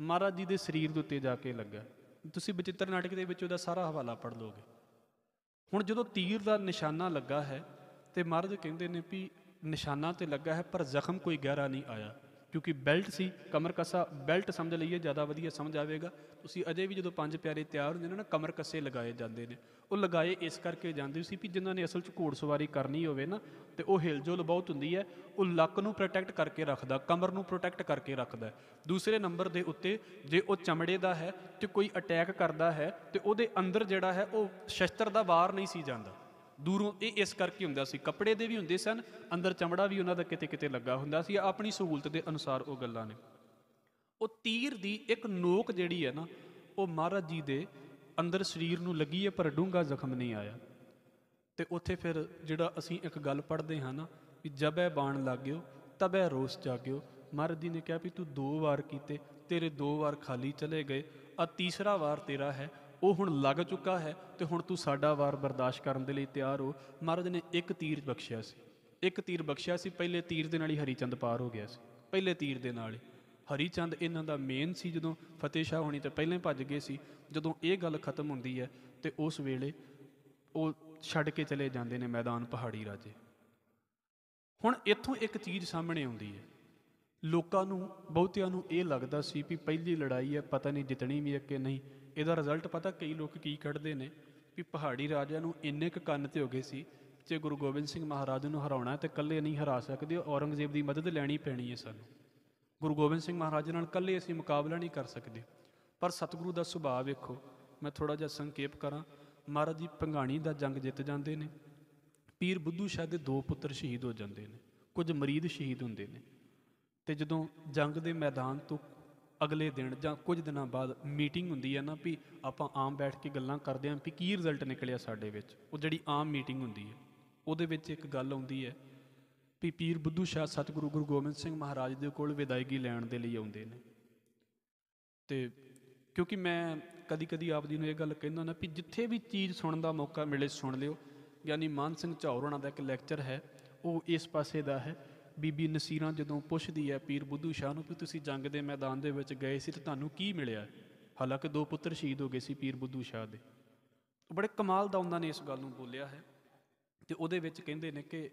ਮਹਾਰਾਜ ਜੀ ਦੇ ਸਰੀਰ ਦੇ ਉੱਤੇ ਜਾ ਕੇ ਲੱਗਾ। ਤੁਸੀਂ ਬਚਿੱਤਰ ਨਾਟਕ ਦੇ ਵਿੱਚ ਉਹਦਾ ਸਾਰਾ ਹਵਾਲਾ ਪੜ੍ਹ ਲਓਗੇ। ਹੁਣ ਜਦੋਂ ਤੀਰ ਦਾ ਨਿਸ਼ਾਨਾ ਲੱਗਾ ਹੈ ਤੇ ਮਹਾਰਾਜ ਕਹਿੰਦੇ ਨੇ ਵੀ ਨਿਸ਼ਾਨਾ ਤੇ ਲੱਗਾ ਹੈ, ਪਰ ਜ਼ਖਮ ਕੋਈ ਗਹਿਰਾ ਨਹੀਂ ਆਇਆ। ਕਿਉਂਕਿ ਬੈਲਟ ਸੀ ਕਮਰ ਕੱਸਾ ਬੈਲਟ ਸਮਝ ਲਈਏ, ਜ਼ਿਆਦਾ ਵਧੀਆ ਸਮਝ ਆਵੇਗਾ। ਤੁਸੀਂ ਅਜੇ ਵੀ ਜਦੋਂ ਪੰਜ ਪਿਆਰੇ ਤਿਆਰ ਹੁੰਦੇ ਨੇ ਨਾ ਕਮਰ ਕੱਸੇ ਲਗਾਏ ਜਾਂਦੇ ਨੇ। ਉਹ ਲਗਾਏ ਇਸ ਕਰਕੇ ਜਾਂਦੇ ਸੀ ਵੀ ਜਿਨ੍ਹਾਂ ਨੇ ਅਸਲ 'ਚ ਘੋੜ ਸਵਾਰੀ ਕਰਨੀ ਹੋਵੇ ਨਾ, ਤੇ ਉਹ ਹਿਲਜੁਲ ਬਹੁਤ ਹੁੰਦੀ ਹੈ। ਉਹ ਲੱਕ ਨੂੰ ਪ੍ਰੋਟੈਕਟ ਕਰਕੇ ਰੱਖਦਾ, ਕਮਰ ਨੂੰ ਪ੍ਰੋਟੈਕਟ ਕਰਕੇ ਰੱਖਦਾ ਦੂਸਰੇ ਨੰਬਰ ਦੇ ਉੱਤੇ ਜੇ ਉਹ ਚਮੜੇ ਦਾ ਹੈ ਤੇ ਕੋਈ ਅਟੈਕ ਕਰਦਾ ਹੈ ਤੇ ਉਹਦੇ ਅੰਦਰ ਜਿਹੜਾ ਹੈ, ਉਹ ਸ਼ਸਤਰ ਦਾ ਵਾਰ ਨਹੀਂ ਸੀ ਜਾਂਦਾ। ਦੂਰੋਂ ਇਹ ਇਸ ਕਰਕੇ ਹੁੰਦਾ ਸੀ। ਕੱਪੜੇ ਦੇ ਵੀ ਹੁੰਦੇ ਸਨ, ਅੰਦਰ ਚਮੜਾ ਵੀ ਉਹਨਾਂ ਦਾ ਕਿਤੇ ਕਿਤੇ ਲੱਗਾ ਹੁੰਦਾ ਸੀ। ਆਪਣੀ ਸਹੂਲਤ ਦੇ ਅਨੁਸਾਰ ਉਹ ਗੱਲਾਂ ਨੇ। ਉਹ ਤੀਰ ਦੀ ਇੱਕ ਨੋਕ ਜਿਹੜੀ ਹੈ ਨਾ, ਉਹ ਮਹਾਰਾਜ ਜੀ ਦੇ ਅੰਦਰ ਸਰੀਰ ਨੂੰ ਲੱਗੀ ਹੈ, ਪਰ ਡੂੰਘਾ ਜ਼ਖਮ ਨਹੀਂ ਆਇਆ। ਤੇ ਉੱਥੇ ਫਿਰ ਜਿਹੜਾ ਅਸੀਂ ਇੱਕ ਗੱਲ ਪੜ੍ਹਦੇ ਹਾਂ ਨਾ, ਵੀ ਜਬੈ ਬਾਣ ਲੱਗਿਓ, ਤਬੈ ਰੋਸ ਜਾਗਿਓ। ਮਹਾਰਾਜ ਜੀ ਨੇ ਕਿਹਾ ਵੀ ਤੂੰ ਦੋ ਵਾਰ ਕੀਤੇ, ਤੇਰੇ ਦੋ ਵਾਰ ਖਾਲੀ ਚਲੇ ਗਏ ਆ ਤੀਸਰਾ ਵਾਰ ਤੇਰਾ ਹੈ ਉਹ ਹੁਣ ਲੱਗ ਚੁੱਕਾ ਹੈ ਤੇ ਹੁਣ ਤੂੰ ਸਾਡਾ ਵਾਰ ਬਰਦਾਸ਼ਤ ਕਰਨ ਦੇ ਲਈ ਤਿਆਰ ਹੋ। ਮਹਾਰਾਜ ਨੇ ਇੱਕ ਤੀਰ ਬਖਸ਼ਿਆ ਸੀ। ਇੱਕ ਤੀਰ ਬਖਸ਼ਿਆ ਸੀ, ਪਹਿਲੇ ਤੀਰ ਦੇ ਨਾਲ ਹੀ ਹਰੀ ਚੰਦ ਪਾਰ ਹੋ ਗਿਆ ਸੀ। ਪਹਿਲੇ ਤੀਰ ਦੇ ਨਾਲ ਹੀ। ਹਰੀ ਚੰਦ ਇਹਨਾਂ ਦਾ ਮੇਨ ਸੀ ਜਦੋਂ ਫਤਿਹ ਸ਼ਾਹ ਹੋਣੀ ਤੇ ਪਹਿਲਾਂ ਭੱਜ ਗਏ ਸੀ। ਜਦੋਂ ਇਹ ਗੱਲ ਖਤਮ ਹੁੰਦੀ ਹੈ ਤੇ ਉਸ ਵੇਲੇ ਉਹ ਛੱਡ ਕੇ ਚਲੇ ਜਾਂਦੇ ਨੇ ਮੈਦਾਨ ਪਹਾੜੀ ਰਾਜੇ। ਹੁਣ ਇੱਥੋਂ ਇੱਕ ਚੀਜ਼ ਸਾਹਮਣੇ ਆਉਂਦੀ ਹੈ। ਲੋਕਾਂ ਨੂੰ, ਬਹੁਤਿਆਂ ਨੂੰ ਇਹ ਲੱਗਦਾ ਸੀ ਵੀ ਪਹਿਲੀ ਲੜਾਈ ਹੈ, ਪਤਾ ਨਹੀਂ ਜਿੱਤਣੀ ਵੀ ਹੈ ਕਿ ਨਹੀਂ। ਇਹਦਾ ਰਿਜ਼ਲਟ ਪਤਾ ਕਈ ਲੋਕ ਕੀ ਕੱਢਦੇ ਨੇ ਵੀ ਪਹਾੜੀ ਰਾਜਿਆਂ ਨੂੰ ਇੰਨੇ ਕੁ ਕੰਨ ਤੇ ਹੋ ਗਏ ਸੀ ਜੇ ਗੁਰੂ ਗੋਬਿੰਦ ਸਿੰਘ ਮਹਾਰਾਜ ਨੂੰ ਹਰਾਉਣਾ ਹੈ ਤੇ ਇਕੱਲੇ ਨਹੀਂ ਹਰਾ ਸਕਦੇ, ਔਰੰਗਜ਼ੇਬ ਦੀ ਮਦਦ ਲੈਣੀ ਪੈਣੀ ਹੈ ਸਾਨੂੰ। ਗੁਰੂ ਗੋਬਿੰਦ ਸਿੰਘ ਮਹਾਰਾਜ ਨਾਲ ਇਕੱਲੇ ਅਸੀਂ ਮੁਕਾਬਲਾ ਨਹੀਂ ਕਰ ਸਕਦੇ। ਪਰ ਸਤਿਗੁਰੂ ਦਾ ਸੁਭਾਅ ਵੇਖੋ, ਮੈਂ ਥੋੜਾ ਜਿਹਾ ਸੰਖੇਪ ਕਰਾਂ। ਮਹਾਰਾਜ ਜੀ, ਪੰਗਾਣੀ ਦਾ ਜੰਗ ਜਿੱਤ ਜਾਂਦੇ ਨੇ। ਪੀਰ ਬੁੱਧੂ ਸ਼ਾਹ ਦੇ ਦੋ ਪੁੱਤਰ ਸ਼ਹੀਦ ਹੋ ਜਾਂਦੇ ਨੇ। ਕੁਝ ਮਰੀਦ ਸ਼ਹੀਦ ਹੁੰਦੇ ਨੇ। ਤੇ ਜਦੋਂ ਜੰਗ ਦੇ ਮੈਦਾਨ ਤੋਂ ਅਗਲੇ ਦਿਨ ਜਾਂ ਕੁਝ ਦਿਨਾਂ ਬਾਅਦ ਮੀਟਿੰਗ ਹੁੰਦੀ ਹੈ ਨਾ ਵੀ ਆਪਾਂ ਆਮ ਬੈਠ ਕੇ ਗੱਲਾਂ ਕਰਦੇ ਆਂ ਵੀ ਕੀ ਰਿਜ਼ਲਟ ਨਿਕਲਿਆ ਸਾਡੇ ਵਿੱਚ। ਉਹ ਜਿਹੜੀ ਆਮ ਮੀਟਿੰਗ ਹੁੰਦੀ ਹੈ, ਉਹਦੇ ਵਿੱਚ ਇੱਕ ਗੱਲ ਆਉਂਦੀ ਹੈ ਵੀ ਪੀਰ ਬੁੱਧੂ ਸ਼ਾਹ ਸਤਿਗੁਰੂ ਗੁਰੂ ਗੋਬਿੰਦ ਸਿੰਘ ਮਹਾਰਾਜ ਦੇ ਕੋਲ ਵਿਦਾਇਗੀ ਲੈਣ ਦੇ ਲਈ ਆਉਂਦੇ ਨੇ। ਤੇ ਕਿਉਂਕਿ ਮੈਂ ਕਦੀ ਕਦੀ ਆਪ ਜੀ ਨੂੰ ਇਹ ਗੱਲ ਕਹਿੰਦਾ ਨਾ ਵੀ ਜਿੱਥੇ ਵੀ ਚੀਜ਼ ਸੁਣਨ ਦਾ ਮੌਕਾ ਮਿਲੇ ਸੁਣ ਲਿਓ। ਯਾਨੀ ਮਾਨ ਸਿੰਘ ਝੌਰ ਹੋਣਾ ਦਾ ਇੱਕ ਲੈਕਚਰ ਹੈ, ਉਹ ਇਸ ਪਾਸੇ ਦਾ ਹੈ। ਬੀਬੀ ਨਸੀਰਾਂ ਜਦੋਂ ਪੁੱਛਦੀ ਹੈ, ਪੀਰ ਬੁੱਧੂ ਸ਼ਾਹ ਨੂੰ ਵੀ ਤੁਸੀਂ ਜੰਗ ਦੇ ਮੈਦਾਨ ਦੇ ਵਿੱਚ ਗਏ ਸੀ ਤੇ ਤੁਹਾਨੂੰ ਕੀ ਮਿਲਿਆ? ਹਾਲਾਂਕਿ ਦੋ ਪੁੱਤਰ ਸ਼ਹੀਦ ਹੋ ਗਏ ਸੀ ਪੀਰ ਬੁੱਧੂ ਸ਼ਾਹ ਦੇ। ਬੜੇ ਕਮਾਲ ਦਾ ਉਹਨਾਂ ਨੇ ਇਸ ਗੱਲ ਨੂੰ ਬੋਲਿਆ ਹੈ ਤੇ ਉਹਦੇ ਵਿੱਚ ਕਹਿੰਦੇ ਨੇ ਕਿ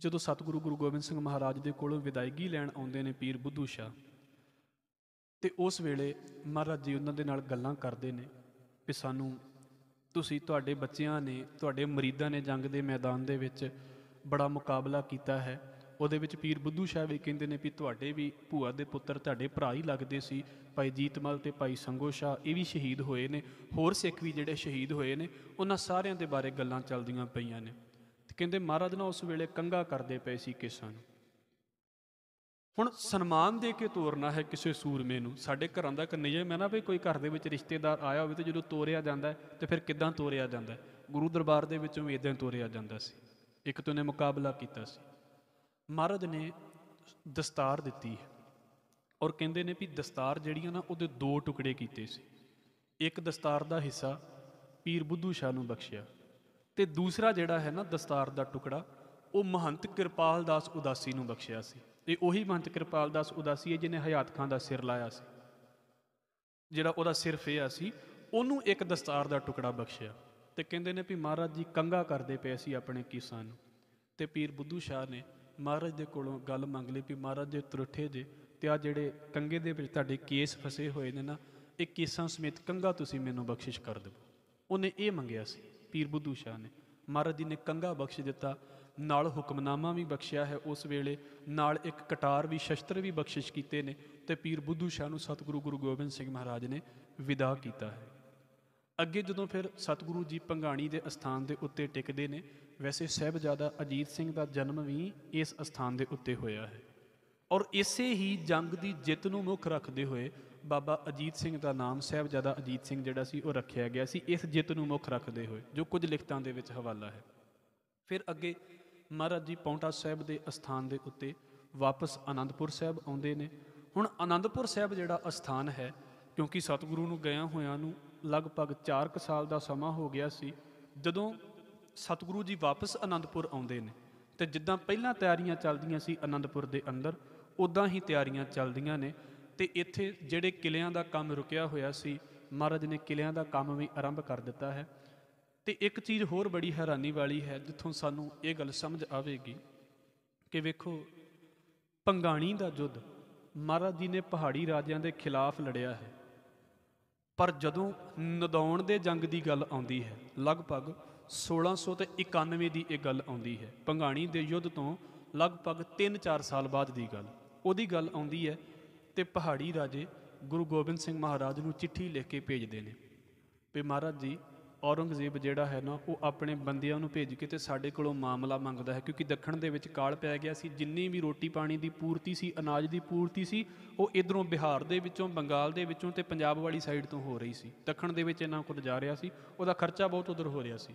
ਜਦੋਂ ਸਤਿਗੁਰੂ ਗੁਰੂ ਗੋਬਿੰਦ ਸਿੰਘ ਮਹਾਰਾਜ ਦੇ ਕੋਲੋਂ ਵਿਦਾਇਗੀ ਲੈਣ ਆਉਂਦੇ ਨੇ ਪੀਰ ਬੁੱਧੂ ਸ਼ਾਹ, ਤੇ ਉਸ ਵੇਲੇ ਮਹਾਰਾਜ ਜੀ ਉਹਨਾਂ ਦੇ ਨਾਲ ਗੱਲਾਂ ਕਰਦੇ ਨੇ ਕਿ ਸਾਨੂੰ ਤੁਸੀਂ ਤੁਹਾਡੇ ਬੱਚਿਆਂ ਨੇ, ਤੁਹਾਡੇ ਮਰੀਦਾਂ ਨੇ ਜੰਗ ਦੇ ਮੈਦਾਨ ਦੇ ਵਿੱਚ ਬੜਾ ਮੁਕਾਬਲਾ ਕੀਤਾ ਹੈ। ਉਹਦੇ ਵਿੱਚ ਪੀਰ ਬੁੱਧੂ ਸ਼ਾਹ ਵੀ ਕਹਿੰਦੇ ਨੇ ਵੀ ਤੁਹਾਡੇ ਵੀ ਭੂਆ ਦੇ ਪੁੱਤਰ ਤੁਹਾਡੇ ਭਰਾ ਹੀ ਲੱਗਦੇ ਸੀ, ਭਾਈ ਜੀਤਮਲ ਤੇ ਭਾਈ ਸੰਗੋ ਸ਼ਾਹ, ਇਹ ਵੀ ਸ਼ਹੀਦ ਹੋਏ ਨੇ। ਹੋਰ ਸਿੱਖ ਵੀ ਜਿਹੜੇ ਸ਼ਹੀਦ ਹੋਏ ਨੇ, ਉਹਨਾਂ ਸਾਰਿਆਂ ਦੇ ਬਾਰੇ ਗੱਲਾਂ ਚੱਲਦੀਆਂ ਪਈਆਂ ਨੇ। ਤੇ ਕਹਿੰਦੇ ਮਹਾਰਾਜ ਨਾ ਉਸ ਵੇਲੇ ਕੰਗਾ ਕਰਦੇ ਪਏ ਸੀ ਕਿਸਾਂ ਨੂੰ। ਹੁਣ ਸਨਮਾਨ ਦੇ ਕੇ ਤੋਰਨਾ ਹੈ ਕਿਸੇ ਸੂਰਮੇ ਨੂੰ, ਸਾਡੇ ਘਰਾਂ ਦਾ ਇੱਕ ਨਿਯਮ ਹੈ ਨਾ ਵੀ ਕੋਈ ਘਰ ਦੇ ਵਿੱਚ ਰਿਸ਼ਤੇਦਾਰ ਆਇਆ ਹੋਵੇ ਤੇ ਜਦੋਂ ਤੋਰਿਆ ਜਾਂਦਾ ਹੈ, ਤੇ ਫਿਰ ਕਿੱਦਾਂ ਤੋਰਿਆ ਜਾਂਦਾ ਗੁਰੂ ਦਰਬਾਰ ਦੇ ਵਿੱਚੋਂ ਵੀ ਇਦਾਂ ਤੋਰਿਆ ਜਾਂਦਾ ਸੀ। ਇੱਕ ਤੋਂ ਨੇ ਮੁਕਾਬਲਾ ਕੀਤਾ ਸੀ। ਮਹਾਰਾਜ ਨੇ ਦਸਤਾਰ ਦਿੱਤੀ ਹੈ ਔਰ ਕਹਿੰਦੇ ਨੇ ਵੀ ਦਸਤਾਰ ਜਿਹੜੀਆਂ ਨਾ, ਉਹਦੇ ਦੋ ਟੁਕੜੇ ਕੀਤੇ ਸੀ। ਇੱਕ ਦਸਤਾਰ ਦਾ ਹਿੱਸਾ ਪੀਰ ਬੁੱਧੂ ਸ਼ਾਹ ਨੂੰ ਬਖਸ਼ਿਆ ਤੇ ਦੂਸਰਾ ਜਿਹੜਾ ਹੈ ਨਾ, ਦਸਤਾਰ ਦਾ ਟੁਕੜਾ, ਉਹ ਮਹੰਤ ਕਿਰਪਾਲ ਦਾਸ ਉਦਾਸੀ ਨੂੰ ਬਖਸ਼ਿਆ ਸੀ। ਇਹ ਉਹੀ ਮਹੰਤ ਕਿਰਪਾਲ ਦਾਸ ਉਦਾਸੀ ਹੈ, ਜਿਹਨੇ ਹਯਾਤ ਖਾਨ ਦਾ ਸਿਰ ਲਾਇਆ ਸੀ। ਜਿਹੜਾ ਉਹਦਾ ਸਿਰ ਫੇਆ ਸੀ, ਉਹਨੂੰ ਇੱਕ ਦਸਤਾਰ ਦਾ ਟੁਕੜਾ ਬਖਸ਼ਿਆ ਤੇ ਕਹਿੰਦੇ ਨੇ ਵੀ ਮਹਾਰਾਜ ਜੀ ਕੰਗਾ ਕਰਦੇ ਪਏ ਸੀ ਆਪਣੇ ਕਿਸਾਨ ਨੂੰ। ਤੇ ਪੀਰ ਬੁੱਧੂ ਸ਼ਾਹ ਨੇ ਮਹਾਰਾਜ ਦੇ ਕੋਲੋਂ ਗੱਲ ਮੰਗ ਲਈ ਵੀ ਮਹਾਰਾਜ ਜੇ ਤਰੁੱਠੇ ਜੇ ਤੇ ਆ ਜਿਹੜੇ ਕੰਗੇ ਦੇ ਵਿੱਚ ਤੁਹਾਡੇ ਕੇਸ ਫਸੇ ਹੋਏ ਨੇ ਨਾ, ਇਹ ਕੇਸਾਂ ਸਮੇਤ ਕੰਗਾ ਤੁਸੀਂ ਮੈਨੂੰ ਬਖਸ਼ਿਸ਼ ਕਰ ਦਿਓ। ਉਹਨੇ ਇਹ ਮੰਗਿਆ ਸੀ, ਪੀਰ ਬੁੱਧੂ ਸ਼ਾਹ ਨੇ। ਮਹਾਰਾਜ ਜੀ ਨੇ ਕੰਗਾ ਬਖਸ਼ ਦਿੱਤਾ, ਨਾਲ ਹੁਕਮਨਾਮਾ ਵੀ ਬਖਸ਼ਿਆ ਹੈ ਉਸ ਵੇਲੇ, ਨਾਲ ਇੱਕ ਕਟਾਰ ਵੀ, ਸ਼ਸਤਰ ਵੀ ਬਖਸ਼ਿਸ਼ ਕੀਤੇ ਨੇ ਤੇ ਪੀਰ ਬੁੱਧੂ ਸ਼ਾਹ ਨੂੰ ਸਤਿਗੁਰੂ ਗੁਰੂ ਗੋਬਿੰਦ ਸਿੰਘ ਮਹਾਰਾਜ ਨੇ ਵਿਦਾ ਕੀਤਾ ਹੈ। ਅੱਗੇ ਜਦੋਂ ਫਿਰ ਸਤਿਗੁਰੂ ਜੀ ਪੰਘਾਣੀ ਦੇ ਅਸਥਾਨ ਦੇ ਉੱਤੇ ਟਿਕਦੇ ਨੇ ਵੈਸੇ ਸਹਿਬਜ਼ਾਦਾ ਅਜੀਤ ਸਿੰਘ ਦਾ ਜਨਮ ਵੀ ਇਸ ਅਸਥਾਨ ਦੇ ਉੱਤੇ ਹੋਇਆ ਹੈ। ਔਰ ਇਸੇ ਹੀ ਜੰਗ ਦੀ ਜਿੱਤ ਨੂੰ ਮੁੱਖ ਰੱਖਦੇ ਹੋਏ ਬਾਬਾ ਅਜੀਤ ਸਿੰਘ ਦਾ ਨਾਮ ਸਹਿਬਜ਼ਾਦਾ ਅਜੀਤ ਸਿੰਘ ਜਿਹੜਾ ਸੀ ਉਹ ਰੱਖਿਆ ਗਿਆ ਸੀ। ਇਸ ਜਿੱਤ ਨੂੰ ਮੁੱਖ ਰੱਖਦੇ ਹੋਏ ਜੋ ਕੁਝ ਲਿਖਤਾਂ ਦੇ ਵਿੱਚ ਹਵਾਲਾ ਹੈ। ਫਿਰ ਅੱਗੇ ਮਹਾਰਾਜ ਜੀ ਪੌਂਟਾ ਸਾਹਿਬ ਦੇ ਅਸਥਾਨ ਦੇ ਉੱਤੇ ਵਾਪਸ ਆਨੰਦਪੁਰ ਸਾਹਿਬ ਆਉਂਦੇ ਨੇ। ਹੁਣ ਆਨੰਦਪੁਰ ਸਾਹਿਬ ਜਿਹੜਾ ਅਸਥਾਨ ਹੈ, ਕਿਉਂਕਿ ਸਤਿਗੁਰੂ ਨੂੰ ਗਿਆ ਹੋਇਆਂ ਨੂੰ ਲਗਭਗ 4 ਕੁ ਸਾਲ ਦਾ ਸਮਾਂ ਹੋ ਗਿਆ ਸੀ, ਜਦੋਂ ਸਤਿਗੁਰੂ ਜੀ ਵਾਪਸ ਆਨੰਦਪੁਰ ਆਉਂਦੇ ਨੇ। ਤੇ ਜਿੱਦਾਂ ਪਹਿਲਾਂ ਤਿਆਰੀਆਂ ਚੱਲਦੀਆਂ ਸੀ ਆਨੰਦਪੁਰ ਦੇ ਅੰਦਰ ਉਦਾਂ ਹੀ ਤਿਆਰੀਆਂ ਚੱਲਦੀਆਂ ਨੇ। ਤੇ ਇੱਥੇ ਜਿਹੜੇ ਕਿਲਿਆਂ ਦਾ ਕੰਮ ਰੁਕਿਆ ਹੋਇਆ ਸੀ, ਮਹਾਰਾਜ ਨੇ ਕਿਲਿਆਂ ਦਾ ਕੰਮ ਵੀ ਆਰੰਭ ਕਰ ਦਿੱਤਾ ਹੈ। ਤੇ ਇੱਕ ਚੀਜ਼ ਹੋਰ ਬੜੀ ਹੈਰਾਨੀ ਵਾਲੀ ਹੈ, ਜਿੱਥੋਂ ਸਾਨੂੰ ਇਹ ਗੱਲ ਸਮਝ ਆਵੇਗੀ ਕਿ ਵੇਖੋ, ਪੰਗਾਣੀ ਦਾ ਯੁੱਧ ਮਹਾਰਾਜ ਜੀ ਨੇ ਪਹਾੜੀ ਰਾਜਿਆਂ ਦੇ ਖਿਲਾਫ ਲੜਿਆ ਹੈ। ਪਰ ਜਦੋਂ ਨਦੌਣ ਦੇ ਜੰਗ ਦੀ ਗੱਲ ਆਉਂਦੀ ਹੈ, ਲਗਭਗ 1600 ਤੇ 91 ਦੀ ਇਹ ਗੱਲ ਆਉਂਦੀ ਹੈ। ਪੰਗਾਣੀ ਦੇ ਯੁੱਧ ਤੋਂ ਲਗਭਗ 3-4 ਸਾਲ ਬਾਅਦ ਦੀ ਗੱਲ। ਉਹਦੀ ਗੱਲ ਆਉਂਦੀ ਹੈ ਤੇ ਪਹਾੜੀ ਰਾਜੇ ਗੁਰੂ ਗੋਬਿੰਦ ਸਿੰਘ ਮਹਾਰਾਜ ਨੂੰ ਚਿੱਠੀ ਲਿਖ ਕੇ ਭੇਜਦੇ ਨੇ। ਵੀ ਮਹਾਰਾਜ ਜੀ, ਔਰੰਗਜ਼ੇਬ ਜਿਹੜਾ ਹੈ ਨਾ, ਉਹ ਆਪਣੇ ਬੰਦਿਆਂ ਨੂੰ ਭੇਜ ਕੇ ਤੇ ਸਾਡੇ ਕੋਲੋਂ ਮਾਮਲਾ ਮੰਗਦਾ ਹੈ, ਕਿਉਂਕਿ ਦੱਖਣ ਦੇ ਵਿੱਚ ਕਾਲ ਪੈ ਗਿਆ ਸੀ, ਜਿੰਨੀ ਵੀ ਰੋਟੀ ਪਾਣੀ ਦੀ ਪੂਰਤੀ ਸੀ, ਅਨਾਜ ਦੀ ਪੂਰਤੀ ਸੀ, ਉਹ ਇਧਰੋਂ ਬਿਹਾਰ ਦੇ ਵਿੱਚੋਂ, ਬੰਗਾਲ ਦੇ ਵਿੱਚੋਂ ਤੇ ਪੰਜਾਬ ਵਾਲੀ ਸਾਈਡ ਤੋਂ ਹੋ ਰਹੀ ਸੀ। ਦੱਖਣ ਦੇ ਵਿੱਚ ਇਹਨਾਂ ਕੋਲ ਜਾ ਰਿਹਾ ਸੀ, ਉਹਦਾ ਖਰਚਾ ਬਹੁਤ ਉਧਰ ਹੋ ਰਿਹਾ ਸੀ।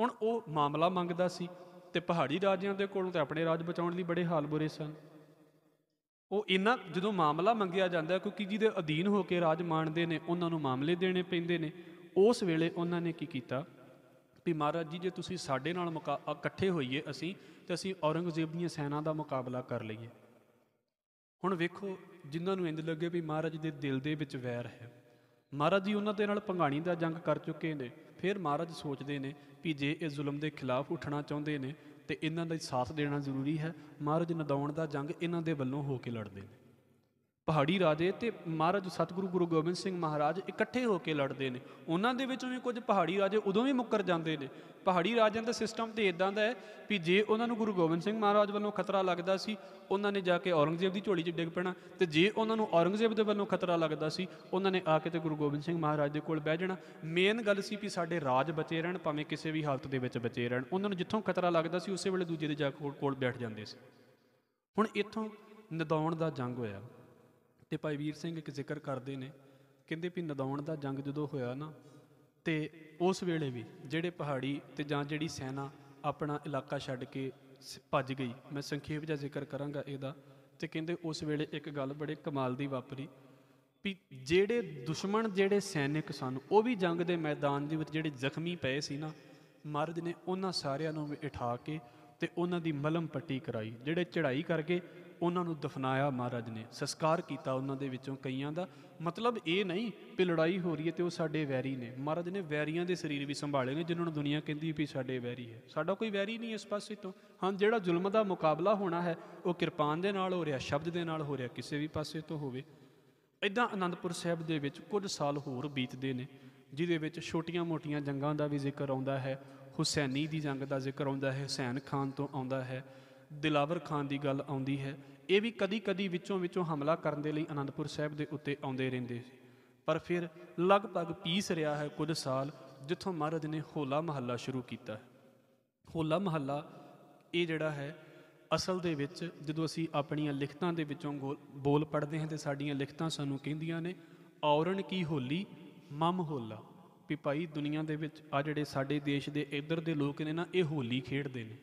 ਹੁਣ ਉਹ ਮਾਮਲਾ ਮੰਗਦਾ ਸੀ ਤੇ ਪਹਾੜੀ ਰਾਜਿਆਂ ਦੇ ਕੋਲੋਂ ਤੇ ਆਪਣੇ ਰਾਜ ਬਚਾਉਣ ਲਈ ਬੜੇ ਹਾਲ ਬੁਰੇ ਸਨ। ਉਹ ਇਹਨਾਂ ਜਦੋਂ ਮਾਮਲਾ ਮੰਗਿਆ ਜਾਂਦਾ ਕਿਉਂਕਿ ਜਿਹਦੇ ਅਧੀਨ ਹੋ ਕੇ ਰਾਜ ਮਾਣਦੇ ਨੇ, ਉਹਨਾਂ ਨੂੰ ਮਾਮਲੇ ਦੇਣੇ ਪੈਂਦੇ ਨੇ, ਉਸ ਵੇਲੇ ਉਹਨਾਂ ਨੇ ਕੀ ਕੀਤਾ? ਵੀ ਮਹਾਰਾਜ ਜੀ, ਜੇ ਤੁਸੀਂ ਸਾਡੇ ਨਾਲ ਮੁਕਾ- ਇਕੱਠੇ ਹੋਈਏ ਅਸੀਂ, ਤੇ ਅਸੀਂ ਔਰੰਗਜ਼ੇਬ ਦੀਆਂ ਸੈਨਾ ਦਾ ਮੁਕਾਬਲਾ ਕਰ ਲਈਏ। ਹੁਣ ਵੇਖੋ ਜਿਨ੍ਹਾਂ ਨੂੰ ਇੰਜ ਲੱਗੇ ਵੀ ਮਹਾਰਾਜ ਦੇ ਦਿਲ ਦੇ ਵਿੱਚ ਵੈਰ ਹੈ। ਮਹਾਰਾਜ ਜੀ ਉਹਨਾਂ ਦੇ ਨਾਲ ਪੰਗਾਣੀ ਦਾ ਜੰਗ ਕਰ ਚੁੱਕੇ ਨੇ, ਫਿਰ ਮਹਾਰਾਜ ਸੋਚਦੇ ਨੇ ਵੀ ਜੇ ਇਹ ਜ਼ੁਲਮ ਦੇ ਖਿਲਾਫ ਉੱਠਣਾ ਚਾਹੁੰਦੇ ਨੇ, ਤੇ ਇਹਨਾਂ ਦਾ ਸਾਥ ਦੇਣਾ ਜ਼ਰੂਰੀ ਹੈ। ਮਹਾਰਾਜ ਨਦਾਉਣ ਦਾ ਜੰਗ ਇਹਨਾਂ ਦੇ ਵੱਲੋਂ ਹੋ ਕੇ ਲੜਦੇ ਨੇ। ਪਹਾੜੀ ਰਾਜੇ ਤੇ ਮਹਾਰਾਜ ਸਤਿਗੁਰੂ ਗੁਰੂ ਗੋਬਿੰਦ ਸਿੰਘ ਮਹਾਰਾਜ ਇਕੱਠੇ ਹੋ ਕੇ ਲੜਦੇ ਨੇ। ਉਹਨਾਂ ਦੇ ਵਿੱਚੋਂ ਵੀ ਕੁਝ ਪਹਾੜੀ ਰਾਜੇ ਉਦੋਂ ਵੀ ਮੁੱਕਰ ਜਾਂਦੇ ਨੇ। ਪਹਾੜੀ ਰਾਜਿਆਂ ਦਾ ਸਿਸਟਮ ਤੇ ਇਦਾਂ ਦਾ ਹੈ ਵੀ ਜੇ ਉਹਨਾਂ ਨੂੰ ਗੁਰੂ ਗੋਬਿੰਦ ਸਿੰਘ ਮਹਾਰਾਜ ਵੱਲੋਂ ਖਤਰਾ ਲੱਗਦਾ ਸੀ, ਉਹਨਾਂ ਨੇ ਜਾ ਕੇ ਔਰੰਗਜ਼ੇਬ ਦੀ ਝੋਲੀ 'ਚ ਡਿੱਗ ਪੈਣਾ ਤੇ ਜੇ ਉਹਨਾਂ ਨੂੰ ਔਰੰਗਜ਼ੇਬ ਦੇ ਵੱਲੋਂ ਖਤਰਾ ਲੱਗਦਾ ਸੀ, ਉਹਨਾਂ ਨੇ ਆ ਕੇ ਤੇ ਗੁਰੂ ਗੋਬਿੰਦ ਸਿੰਘ ਮਹਾਰਾਜ ਦੇ ਕੋਲ ਬਹਿ ਜਾਣਾ। ਮੇਨ ਗੱਲ ਸੀ ਵੀ ਸਾਡੇ ਰਾਜ ਬਚੇ ਰਹਿਣ, ਭਾਵੇਂ ਕਿਸੇ ਵੀ ਹਾਲਤ ਦੇ ਵਿੱਚ ਬਚੇ ਰਹਿਣ। ਉਹਨਾਂ ਨੂੰ ਜਿੱਥੋਂ ਖਤਰਾ ਲੱਗਦਾ ਸੀ, ਉਸੇ ਵੇਲੇ ਦੂਜੇ ਦੇ ਜਾ ਕੋਲ- ਕੋਲ ਬੈਠ ਜਾਂਦੇ ਸੀ। ਹੁਣ ਇੱਥੋਂ ਨਦੌਣ ਦਾ ਜੰਗ ਹੋਇਆ। ਤੇ ਭਾਈ ਵੀਰ ਸਿੰਘ ਇੱਕ ਜ਼ਿਕਰ ਕਰਦੇ ਨੇ, ਕਹਿੰਦੇ ਵੀ ਨਦੌਣ ਦਾ ਜੰਗ ਜਦੋਂ ਹੋਇਆ ਨਾ, ਤੇ ਉਸ ਵੇਲੇ ਵੀ ਜਿਹੜੇ ਪਹਾੜੀ ਤੇ ਜਾਂ ਜਿਹੜੀ ਸੈਨਾ ਆਪਣਾ ਇਲਾਕਾ ਛੱਡ ਕੇ ਸ- ਭੱਜ ਗਈ। ਮੈਂ ਸੰਖੇਪ ਜਿਹਾ ਜ਼ਿਕਰ ਕਰਾਂਗਾ ਇਹਦਾ, ਤੇ ਕਹਿੰਦੇ ਉਸ ਵੇਲੇ ਇੱਕ ਗੱਲ ਬੜੇ ਕਮਾਲ ਦੀ ਵਾਪਰੀ ਵੀ ਜਿਹੜੇ ਦੁਸ਼ਮਣ, ਜਿਹੜੇ ਸੈਨਿਕ ਸਨ, ਉਹ ਵੀ ਜੰਗ ਦੇ ਮੈਦਾਨ ਦੇ ਵਿੱਚ ਜਿਹੜੇ ਜ਼ਖਮੀ ਪਏ ਸੀ ਨਾ ਮਹਾਰਾਜ ਨੇ ਉਹਨਾਂ ਸਾਰਿਆਂ ਨੂੰ ਵੀ ਉਠਾ ਕੇ ਤੇ ਉਹਨਾਂ ਦੀ ਮਲਮ ਪੱਟੀ ਕਰਾਈ, ਜਿਹੜੇ ਚੜ੍ਹਾਈ ਕਰਕੇ ਉਹਨਾਂ ਨੂੰ ਦਫਨਾਇਆ ਮਹਾਰਾਜ ਨੇ, ਸੰਸਕਾਰ ਕੀਤਾ ਉਹਨਾਂ ਦੇ ਵਿੱਚੋਂ ਕਈਆਂ ਦਾ। ਮਤਲਬ ਇਹ ਨਹੀਂ ਕਿ ਲੜਾਈ ਹੋ ਰਹੀ ਹੈ ਤੇ ਉਹ ਸਾਡੇ ਵੈਰੀ ਨੇ। ਮਹਾਰਾਜ ਨੇ ਵੈਰੀਆਂ ਦੇ ਸਰੀਰ ਵੀ ਸੰਭਾਲੇ ਨੇ, ਜਿਨ੍ਹਾਂ ਨੂੰ ਦੁਨੀਆ ਕਹਿੰਦੀ ਵੀ ਸਾਡੇ ਵੈਰੀ ਹੈ। ਸਾਡਾ ਕੋਈ ਵੈਰੀ ਨਹੀਂ ਇਸ ਪਾਸੇ ਤੋਂ। ਹਾਂ, ਜਿਹੜਾ ਜ਼ੁਲਮ ਦਾ ਮੁਕਾਬਲਾ ਹੋਣਾ ਹੈ, ਉਹ ਕਿਰਪਾਨ ਦੇ ਨਾਲ ਹੋ ਰਿਹਾ, ਸ਼ਬਦ ਦੇ ਨਾਲ ਹੋ ਰਿਹਾ, ਕਿਸੇ ਵੀ ਪਾਸੇ ਤੋਂ ਹੋਵੇ। ਇਦਾਂ ਆਨੰਦਪੁਰ ਸਾਹਿਬ ਦੇ ਵਿੱਚ ਕੁਝ ਸਾਲ ਹੋਰ ਬੀਤਦੇ ਨੇ, ਜਿਹਦੇ ਵਿੱਚ ਛੋਟੀਆਂ-ਮੋਟੀਆਂ ਜੰਗਾਂ ਦਾ ਵੀ ਜ਼ਿਕਰ ਆਉਂਦਾ ਹੈ, ਹੁਸੈਨੀ ਦੀ ਜੰਗ ਦਾ ਜ਼ਿਕਰ ਆਉਂਦਾ ਹੈ, ਹੁਸੈਨ ਖਾਨ ਤੋਂ ਆਉਂਦਾ ਹੈ। ਦਿਲਾਵਰ ਖਾਨ ਦੀ ਗੱਲ ਆਉਂਦੀ ਹੈ, ਇਹ ਵੀ ਕਦੀ-ਕਦੀ ਵਿੱਚੋਂ-ਵਿੱਚੋਂ ਹਮਲਾ ਕਰਨ ਦੇ ਲਈ ਅਨੰਦਪੁਰ ਸਾਹਿਬ ਦੇ ਉੱਤੇ ਆਉਂਦੇ ਰਹਿੰਦੇ ਸੀ। ਪਰ ਫਿਰ ਲਗਭਗ ਪੀਸ ਰਿਹਾ ਹੈ ਕੁਝ ਸਾਲ, ਜਿੱਥੋਂ ਮਹਾਰਾਜ ਨੇ ਹੋਲਾ ਮਹੱਲਾ ਸ਼ੁਰੂ ਕੀਤਾ ਹੈ। ਹੋਲਾ ਮਹੱਲਾ ਇਹ ਜਿਹੜਾ ਹੈ, ਅਸਲ ਦੇ ਵਿੱਚ ਜਦੋਂ ਅਸੀਂ ਆਪਣੀਆਂ ਲਿਖਤਾਂ ਦੇ ਵਿੱਚੋਂ ਗੋਲ- ਬੋਲ ਪੜ੍ਹਦੇ ਹਾਂ ਤੇ ਸਾਡੀਆਂ ਲਿਖਤਾਂ ਸਾਨੂੰ ਕਹਿੰਦੀਆਂ ਨੇ ਔਰਨ ਕੀ ਹੋਲੀ, ਮਮ ਹੋਲਾ। ਵੀ ਭਾਈ ਦੁਨੀਆ ਦੇ ਵਿੱਚ ਆ ਜਿਹੜੇ ਸਾਡੇ ਦੇਸ਼ ਦੇ ਇੱਧਰ ਦੇ ਲੋਕ ਨੇ ਨਾ, ਇਹ ਹੋਲੀ ਖੇਡਦੇ ਨੇ।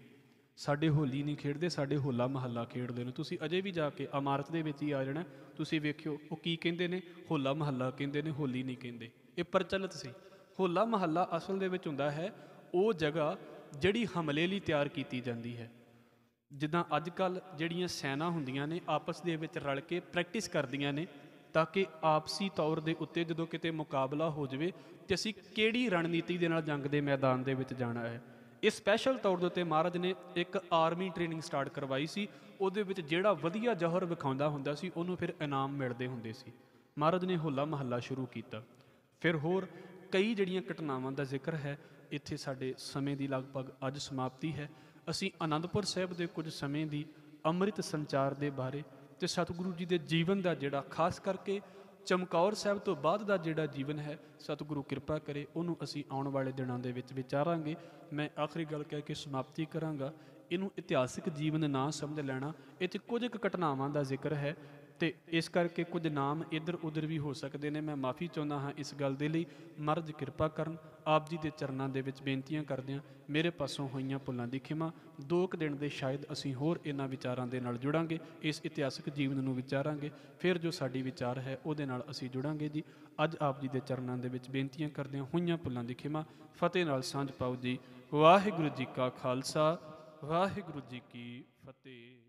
ਸਾਡੇ ਹੋਲੀ ਨਹੀਂ ਖੇਡਦੇ, ਸਾਡੇ ਹੋਲਾ ਮਹੱਲਾ ਖੇਡਦੇ ਨੇ। ਤੁਸੀਂ ਅਜੇ ਵੀ ਜਾ ਕੇ ਇਮਾਰਤ ਦੇ ਵਿੱਚ ਹੀ ਆ ਜਾਣਾ, ਤੁਸੀਂ ਵੇਖਿਓ, ਉਹ ਕੀ ਕਹਿੰਦੇ ਨੇ? ਹੋਲਾ ਮਹੱਲਾ ਕਹਿੰਦੇ ਨੇ, ਹੋਲੀ ਨਹੀਂ ਕਹਿੰਦੇ। ਇਹ ਪ੍ਰਚਲਿਤ ਸੀ। ਹੋਲਾ ਮਹੱਲਾ ਅਸਲ ਦੇ ਵਿੱਚ ਹੁੰਦਾ ਹੈ, ਉਹ ਜਗ੍ਹਾ ਜਿਹੜੀ ਹਮਲੇ ਲਈ ਤਿਆਰ ਕੀਤੀ ਜਾਂਦੀ ਹੈ। ਜਿੱਦਾਂ ਅੱਜ ਕੱਲ ਜਿਹੜੀਆਂ ਸੈਨਾ ਹੁੰਦੀਆਂ ਨੇ, ਆਪਸ ਦੇ ਵਿੱਚ ਰਲ ਕੇ ਪ੍ਰੈਕਟਿਸ ਕਰਦੀਆਂ ਨੇ, ਤਾਂ ਕਿ ਆਪਸੀ ਤੌਰ ਦੇ ਉੱਤੇ ਜਦੋਂ ਕਿਤੇ ਮੁਕਾਬਲਾ ਹੋ ਜਾਵੇ, ਤੇ ਅਸੀਂ ਕਿਹੜੀ ਰਣਨੀਤੀ ਦੇ ਨਾਲ ਜੰਗ ਦੇ ਮੈਦਾਨ ਦੇ ਵਿੱਚ ਜਾਣਾ ਹੈ? ਇਹ ਸਪੈਸ਼ਲ ਤੌਰ ਦੇ ਉੱਤੇ ਮਹਾਰਾਜ ਨੇ ਇੱਕ ਆਰਮੀ ਟ੍ਰੇਨਿੰਗ ਸਟਾਰਟ ਕਰਵਾਈ ਸੀ। ਉਹਦੇ ਵਿੱਚ ਜਿਹੜਾ ਵਧੀਆ ਜ਼ਹਰ ਵਿਖਾਉਂਦਾ ਹੁੰਦਾ ਸੀ, ਉਹਨੂੰ ਫਿਰ ਇਨਾਮ ਮਿਲਦੇ ਹੁੰਦੇ ਸੀ। ਮਹਾਰਾਜ ਨੇ ਹੋਲਾ ਮਹੱਲਾ ਸ਼ੁਰੂ ਕੀਤਾ। ਫਿਰ ਹੋਰ ਕਈ ਜਿਹੜੀਆਂ ਘਟਨਾਵਾਂ ਦਾ ਜ਼ਿਕਰ ਹੈ, ਇੱਥੇ ਸਾਡੇ ਸਮੇਂ ਦੀ ਲਗਭਗ ਅੱਜ ਸਮਾਪਤੀ ਹੈ। ਅਸੀਂ ਆਨੰਦਪੁਰ ਸਾਹਿਬ ਦੇ ਕੁਝ ਸਮੇਂ ਦੀ ਅੰਮ੍ਰਿਤ ਸੰਚਾਰ ਦੇ ਬਾਰੇ ਤੇ ਸਤਿਗੁਰੂ ਜੀ ਦੇ ਜੀਵਨ ਦਾ ਜਿਹੜਾ, ਖਾਸ ਕਰਕੇ ਚਮਕੌਰ ਸਾਹਿਬ ਤੋਂ ਬਾਅਦ ਦਾ ਜਿਹੜਾ ਜੀਵਨ ਹੈ, ਸਤਿਗੁਰੂ ਕਿਰਪਾ ਕਰੇ, ਉਹਨੂੰ ਅਸੀਂ ਆਉਣ ਵਾਲੇ ਦਿਨਾਂ ਦੇ ਵਿੱਚ ਵਿਚਾਰਾਂਗੇ। ਮੈਂ ਆਖਰੀ ਗੱਲ ਕਹਿ ਕੇ ਸਮਾਪਤੀ ਕਰਾਂਗਾ। ਇਹਨੂੰ ਇਤਿਹਾਸਿਕ ਜੀਵਨ ਨਾ ਸਮਝ ਲੈਣਾ ਇਹ 'ਚ ਕੁਝ ਕੁ ਘਟਨਾਵਾਂ ਦਾ ਜ਼ਿਕਰ ਹੈ। ਤੇ ਇਸ ਕਰਕੇ ਕੁਝ ਨਾਮ ਇੱਧਰ ਉੱਧਰ ਵੀ ਹੋ ਸਕਦੇ ਨੇ। ਮੈਂ ਮਾਫੀ ਚਾਹੁੰਦਾ ਹਾਂ ਇਸ ਗੱਲ ਦੇ ਲਈ। ਮਰਜ ਕਿਰਪਾ ਕਰਨ। ਆਪ ਜੀ ਦੇ ਚਰਨਾਂ ਦੇ ਵਿੱਚ ਬੇਨਤੀਆਂ ਕਰਦੇ ਹਾਂ। ਮੇਰੇ ਪਾਸੋਂ ਹੋਈਆਂ ਭੁੱਲਾਂ ਦੀ ਖਿਮਾ। ਦੋ ਕੁ ਦਿਨ ਦੇ ਸ਼ਾਇਦ ਅਸੀਂ ਹੋਰ ਇਹਨਾਂ ਵਿਚਾਰਾਂ ਦੇ ਨਾਲ ਜੁੜਾਂਗੇ। ਇਸ ਇਤਿਹਾਸਕ ਜੀਵਨ ਨੂੰ ਵਿਚਾਰਾਂਗੇ। ਫਿਰ ਜੋ ਸਾਡੀ ਵਿਚਾਰ ਹੈ, ਉਹਦੇ ਨਾਲ ਅਸੀਂ ਜੁੜਾਂਗੇ ਜੀ। ਅੱਜ ਆਪ ਜੀ ਦੇ ਚਰਨਾਂ ਦੇ ਵਿੱਚ ਬੇਨਤੀਆਂ ਕਰਦੇ ਹਾਂ। ਹੋਈਆਂ ਭੁੱਲਾਂ ਦੀ ਖਿਮਾ। ਫਤਿਹ ਨਾਲ ਸਾਂਝ ਪਾਓ ਜੀ। ਵਾਹਿਗੁਰੂ ਜੀ ਕਾ ਖਾਲਸਾ। ਵਾਹਿਗੁਰੂ ਜੀ ਕੀ ਫਤਿਹ।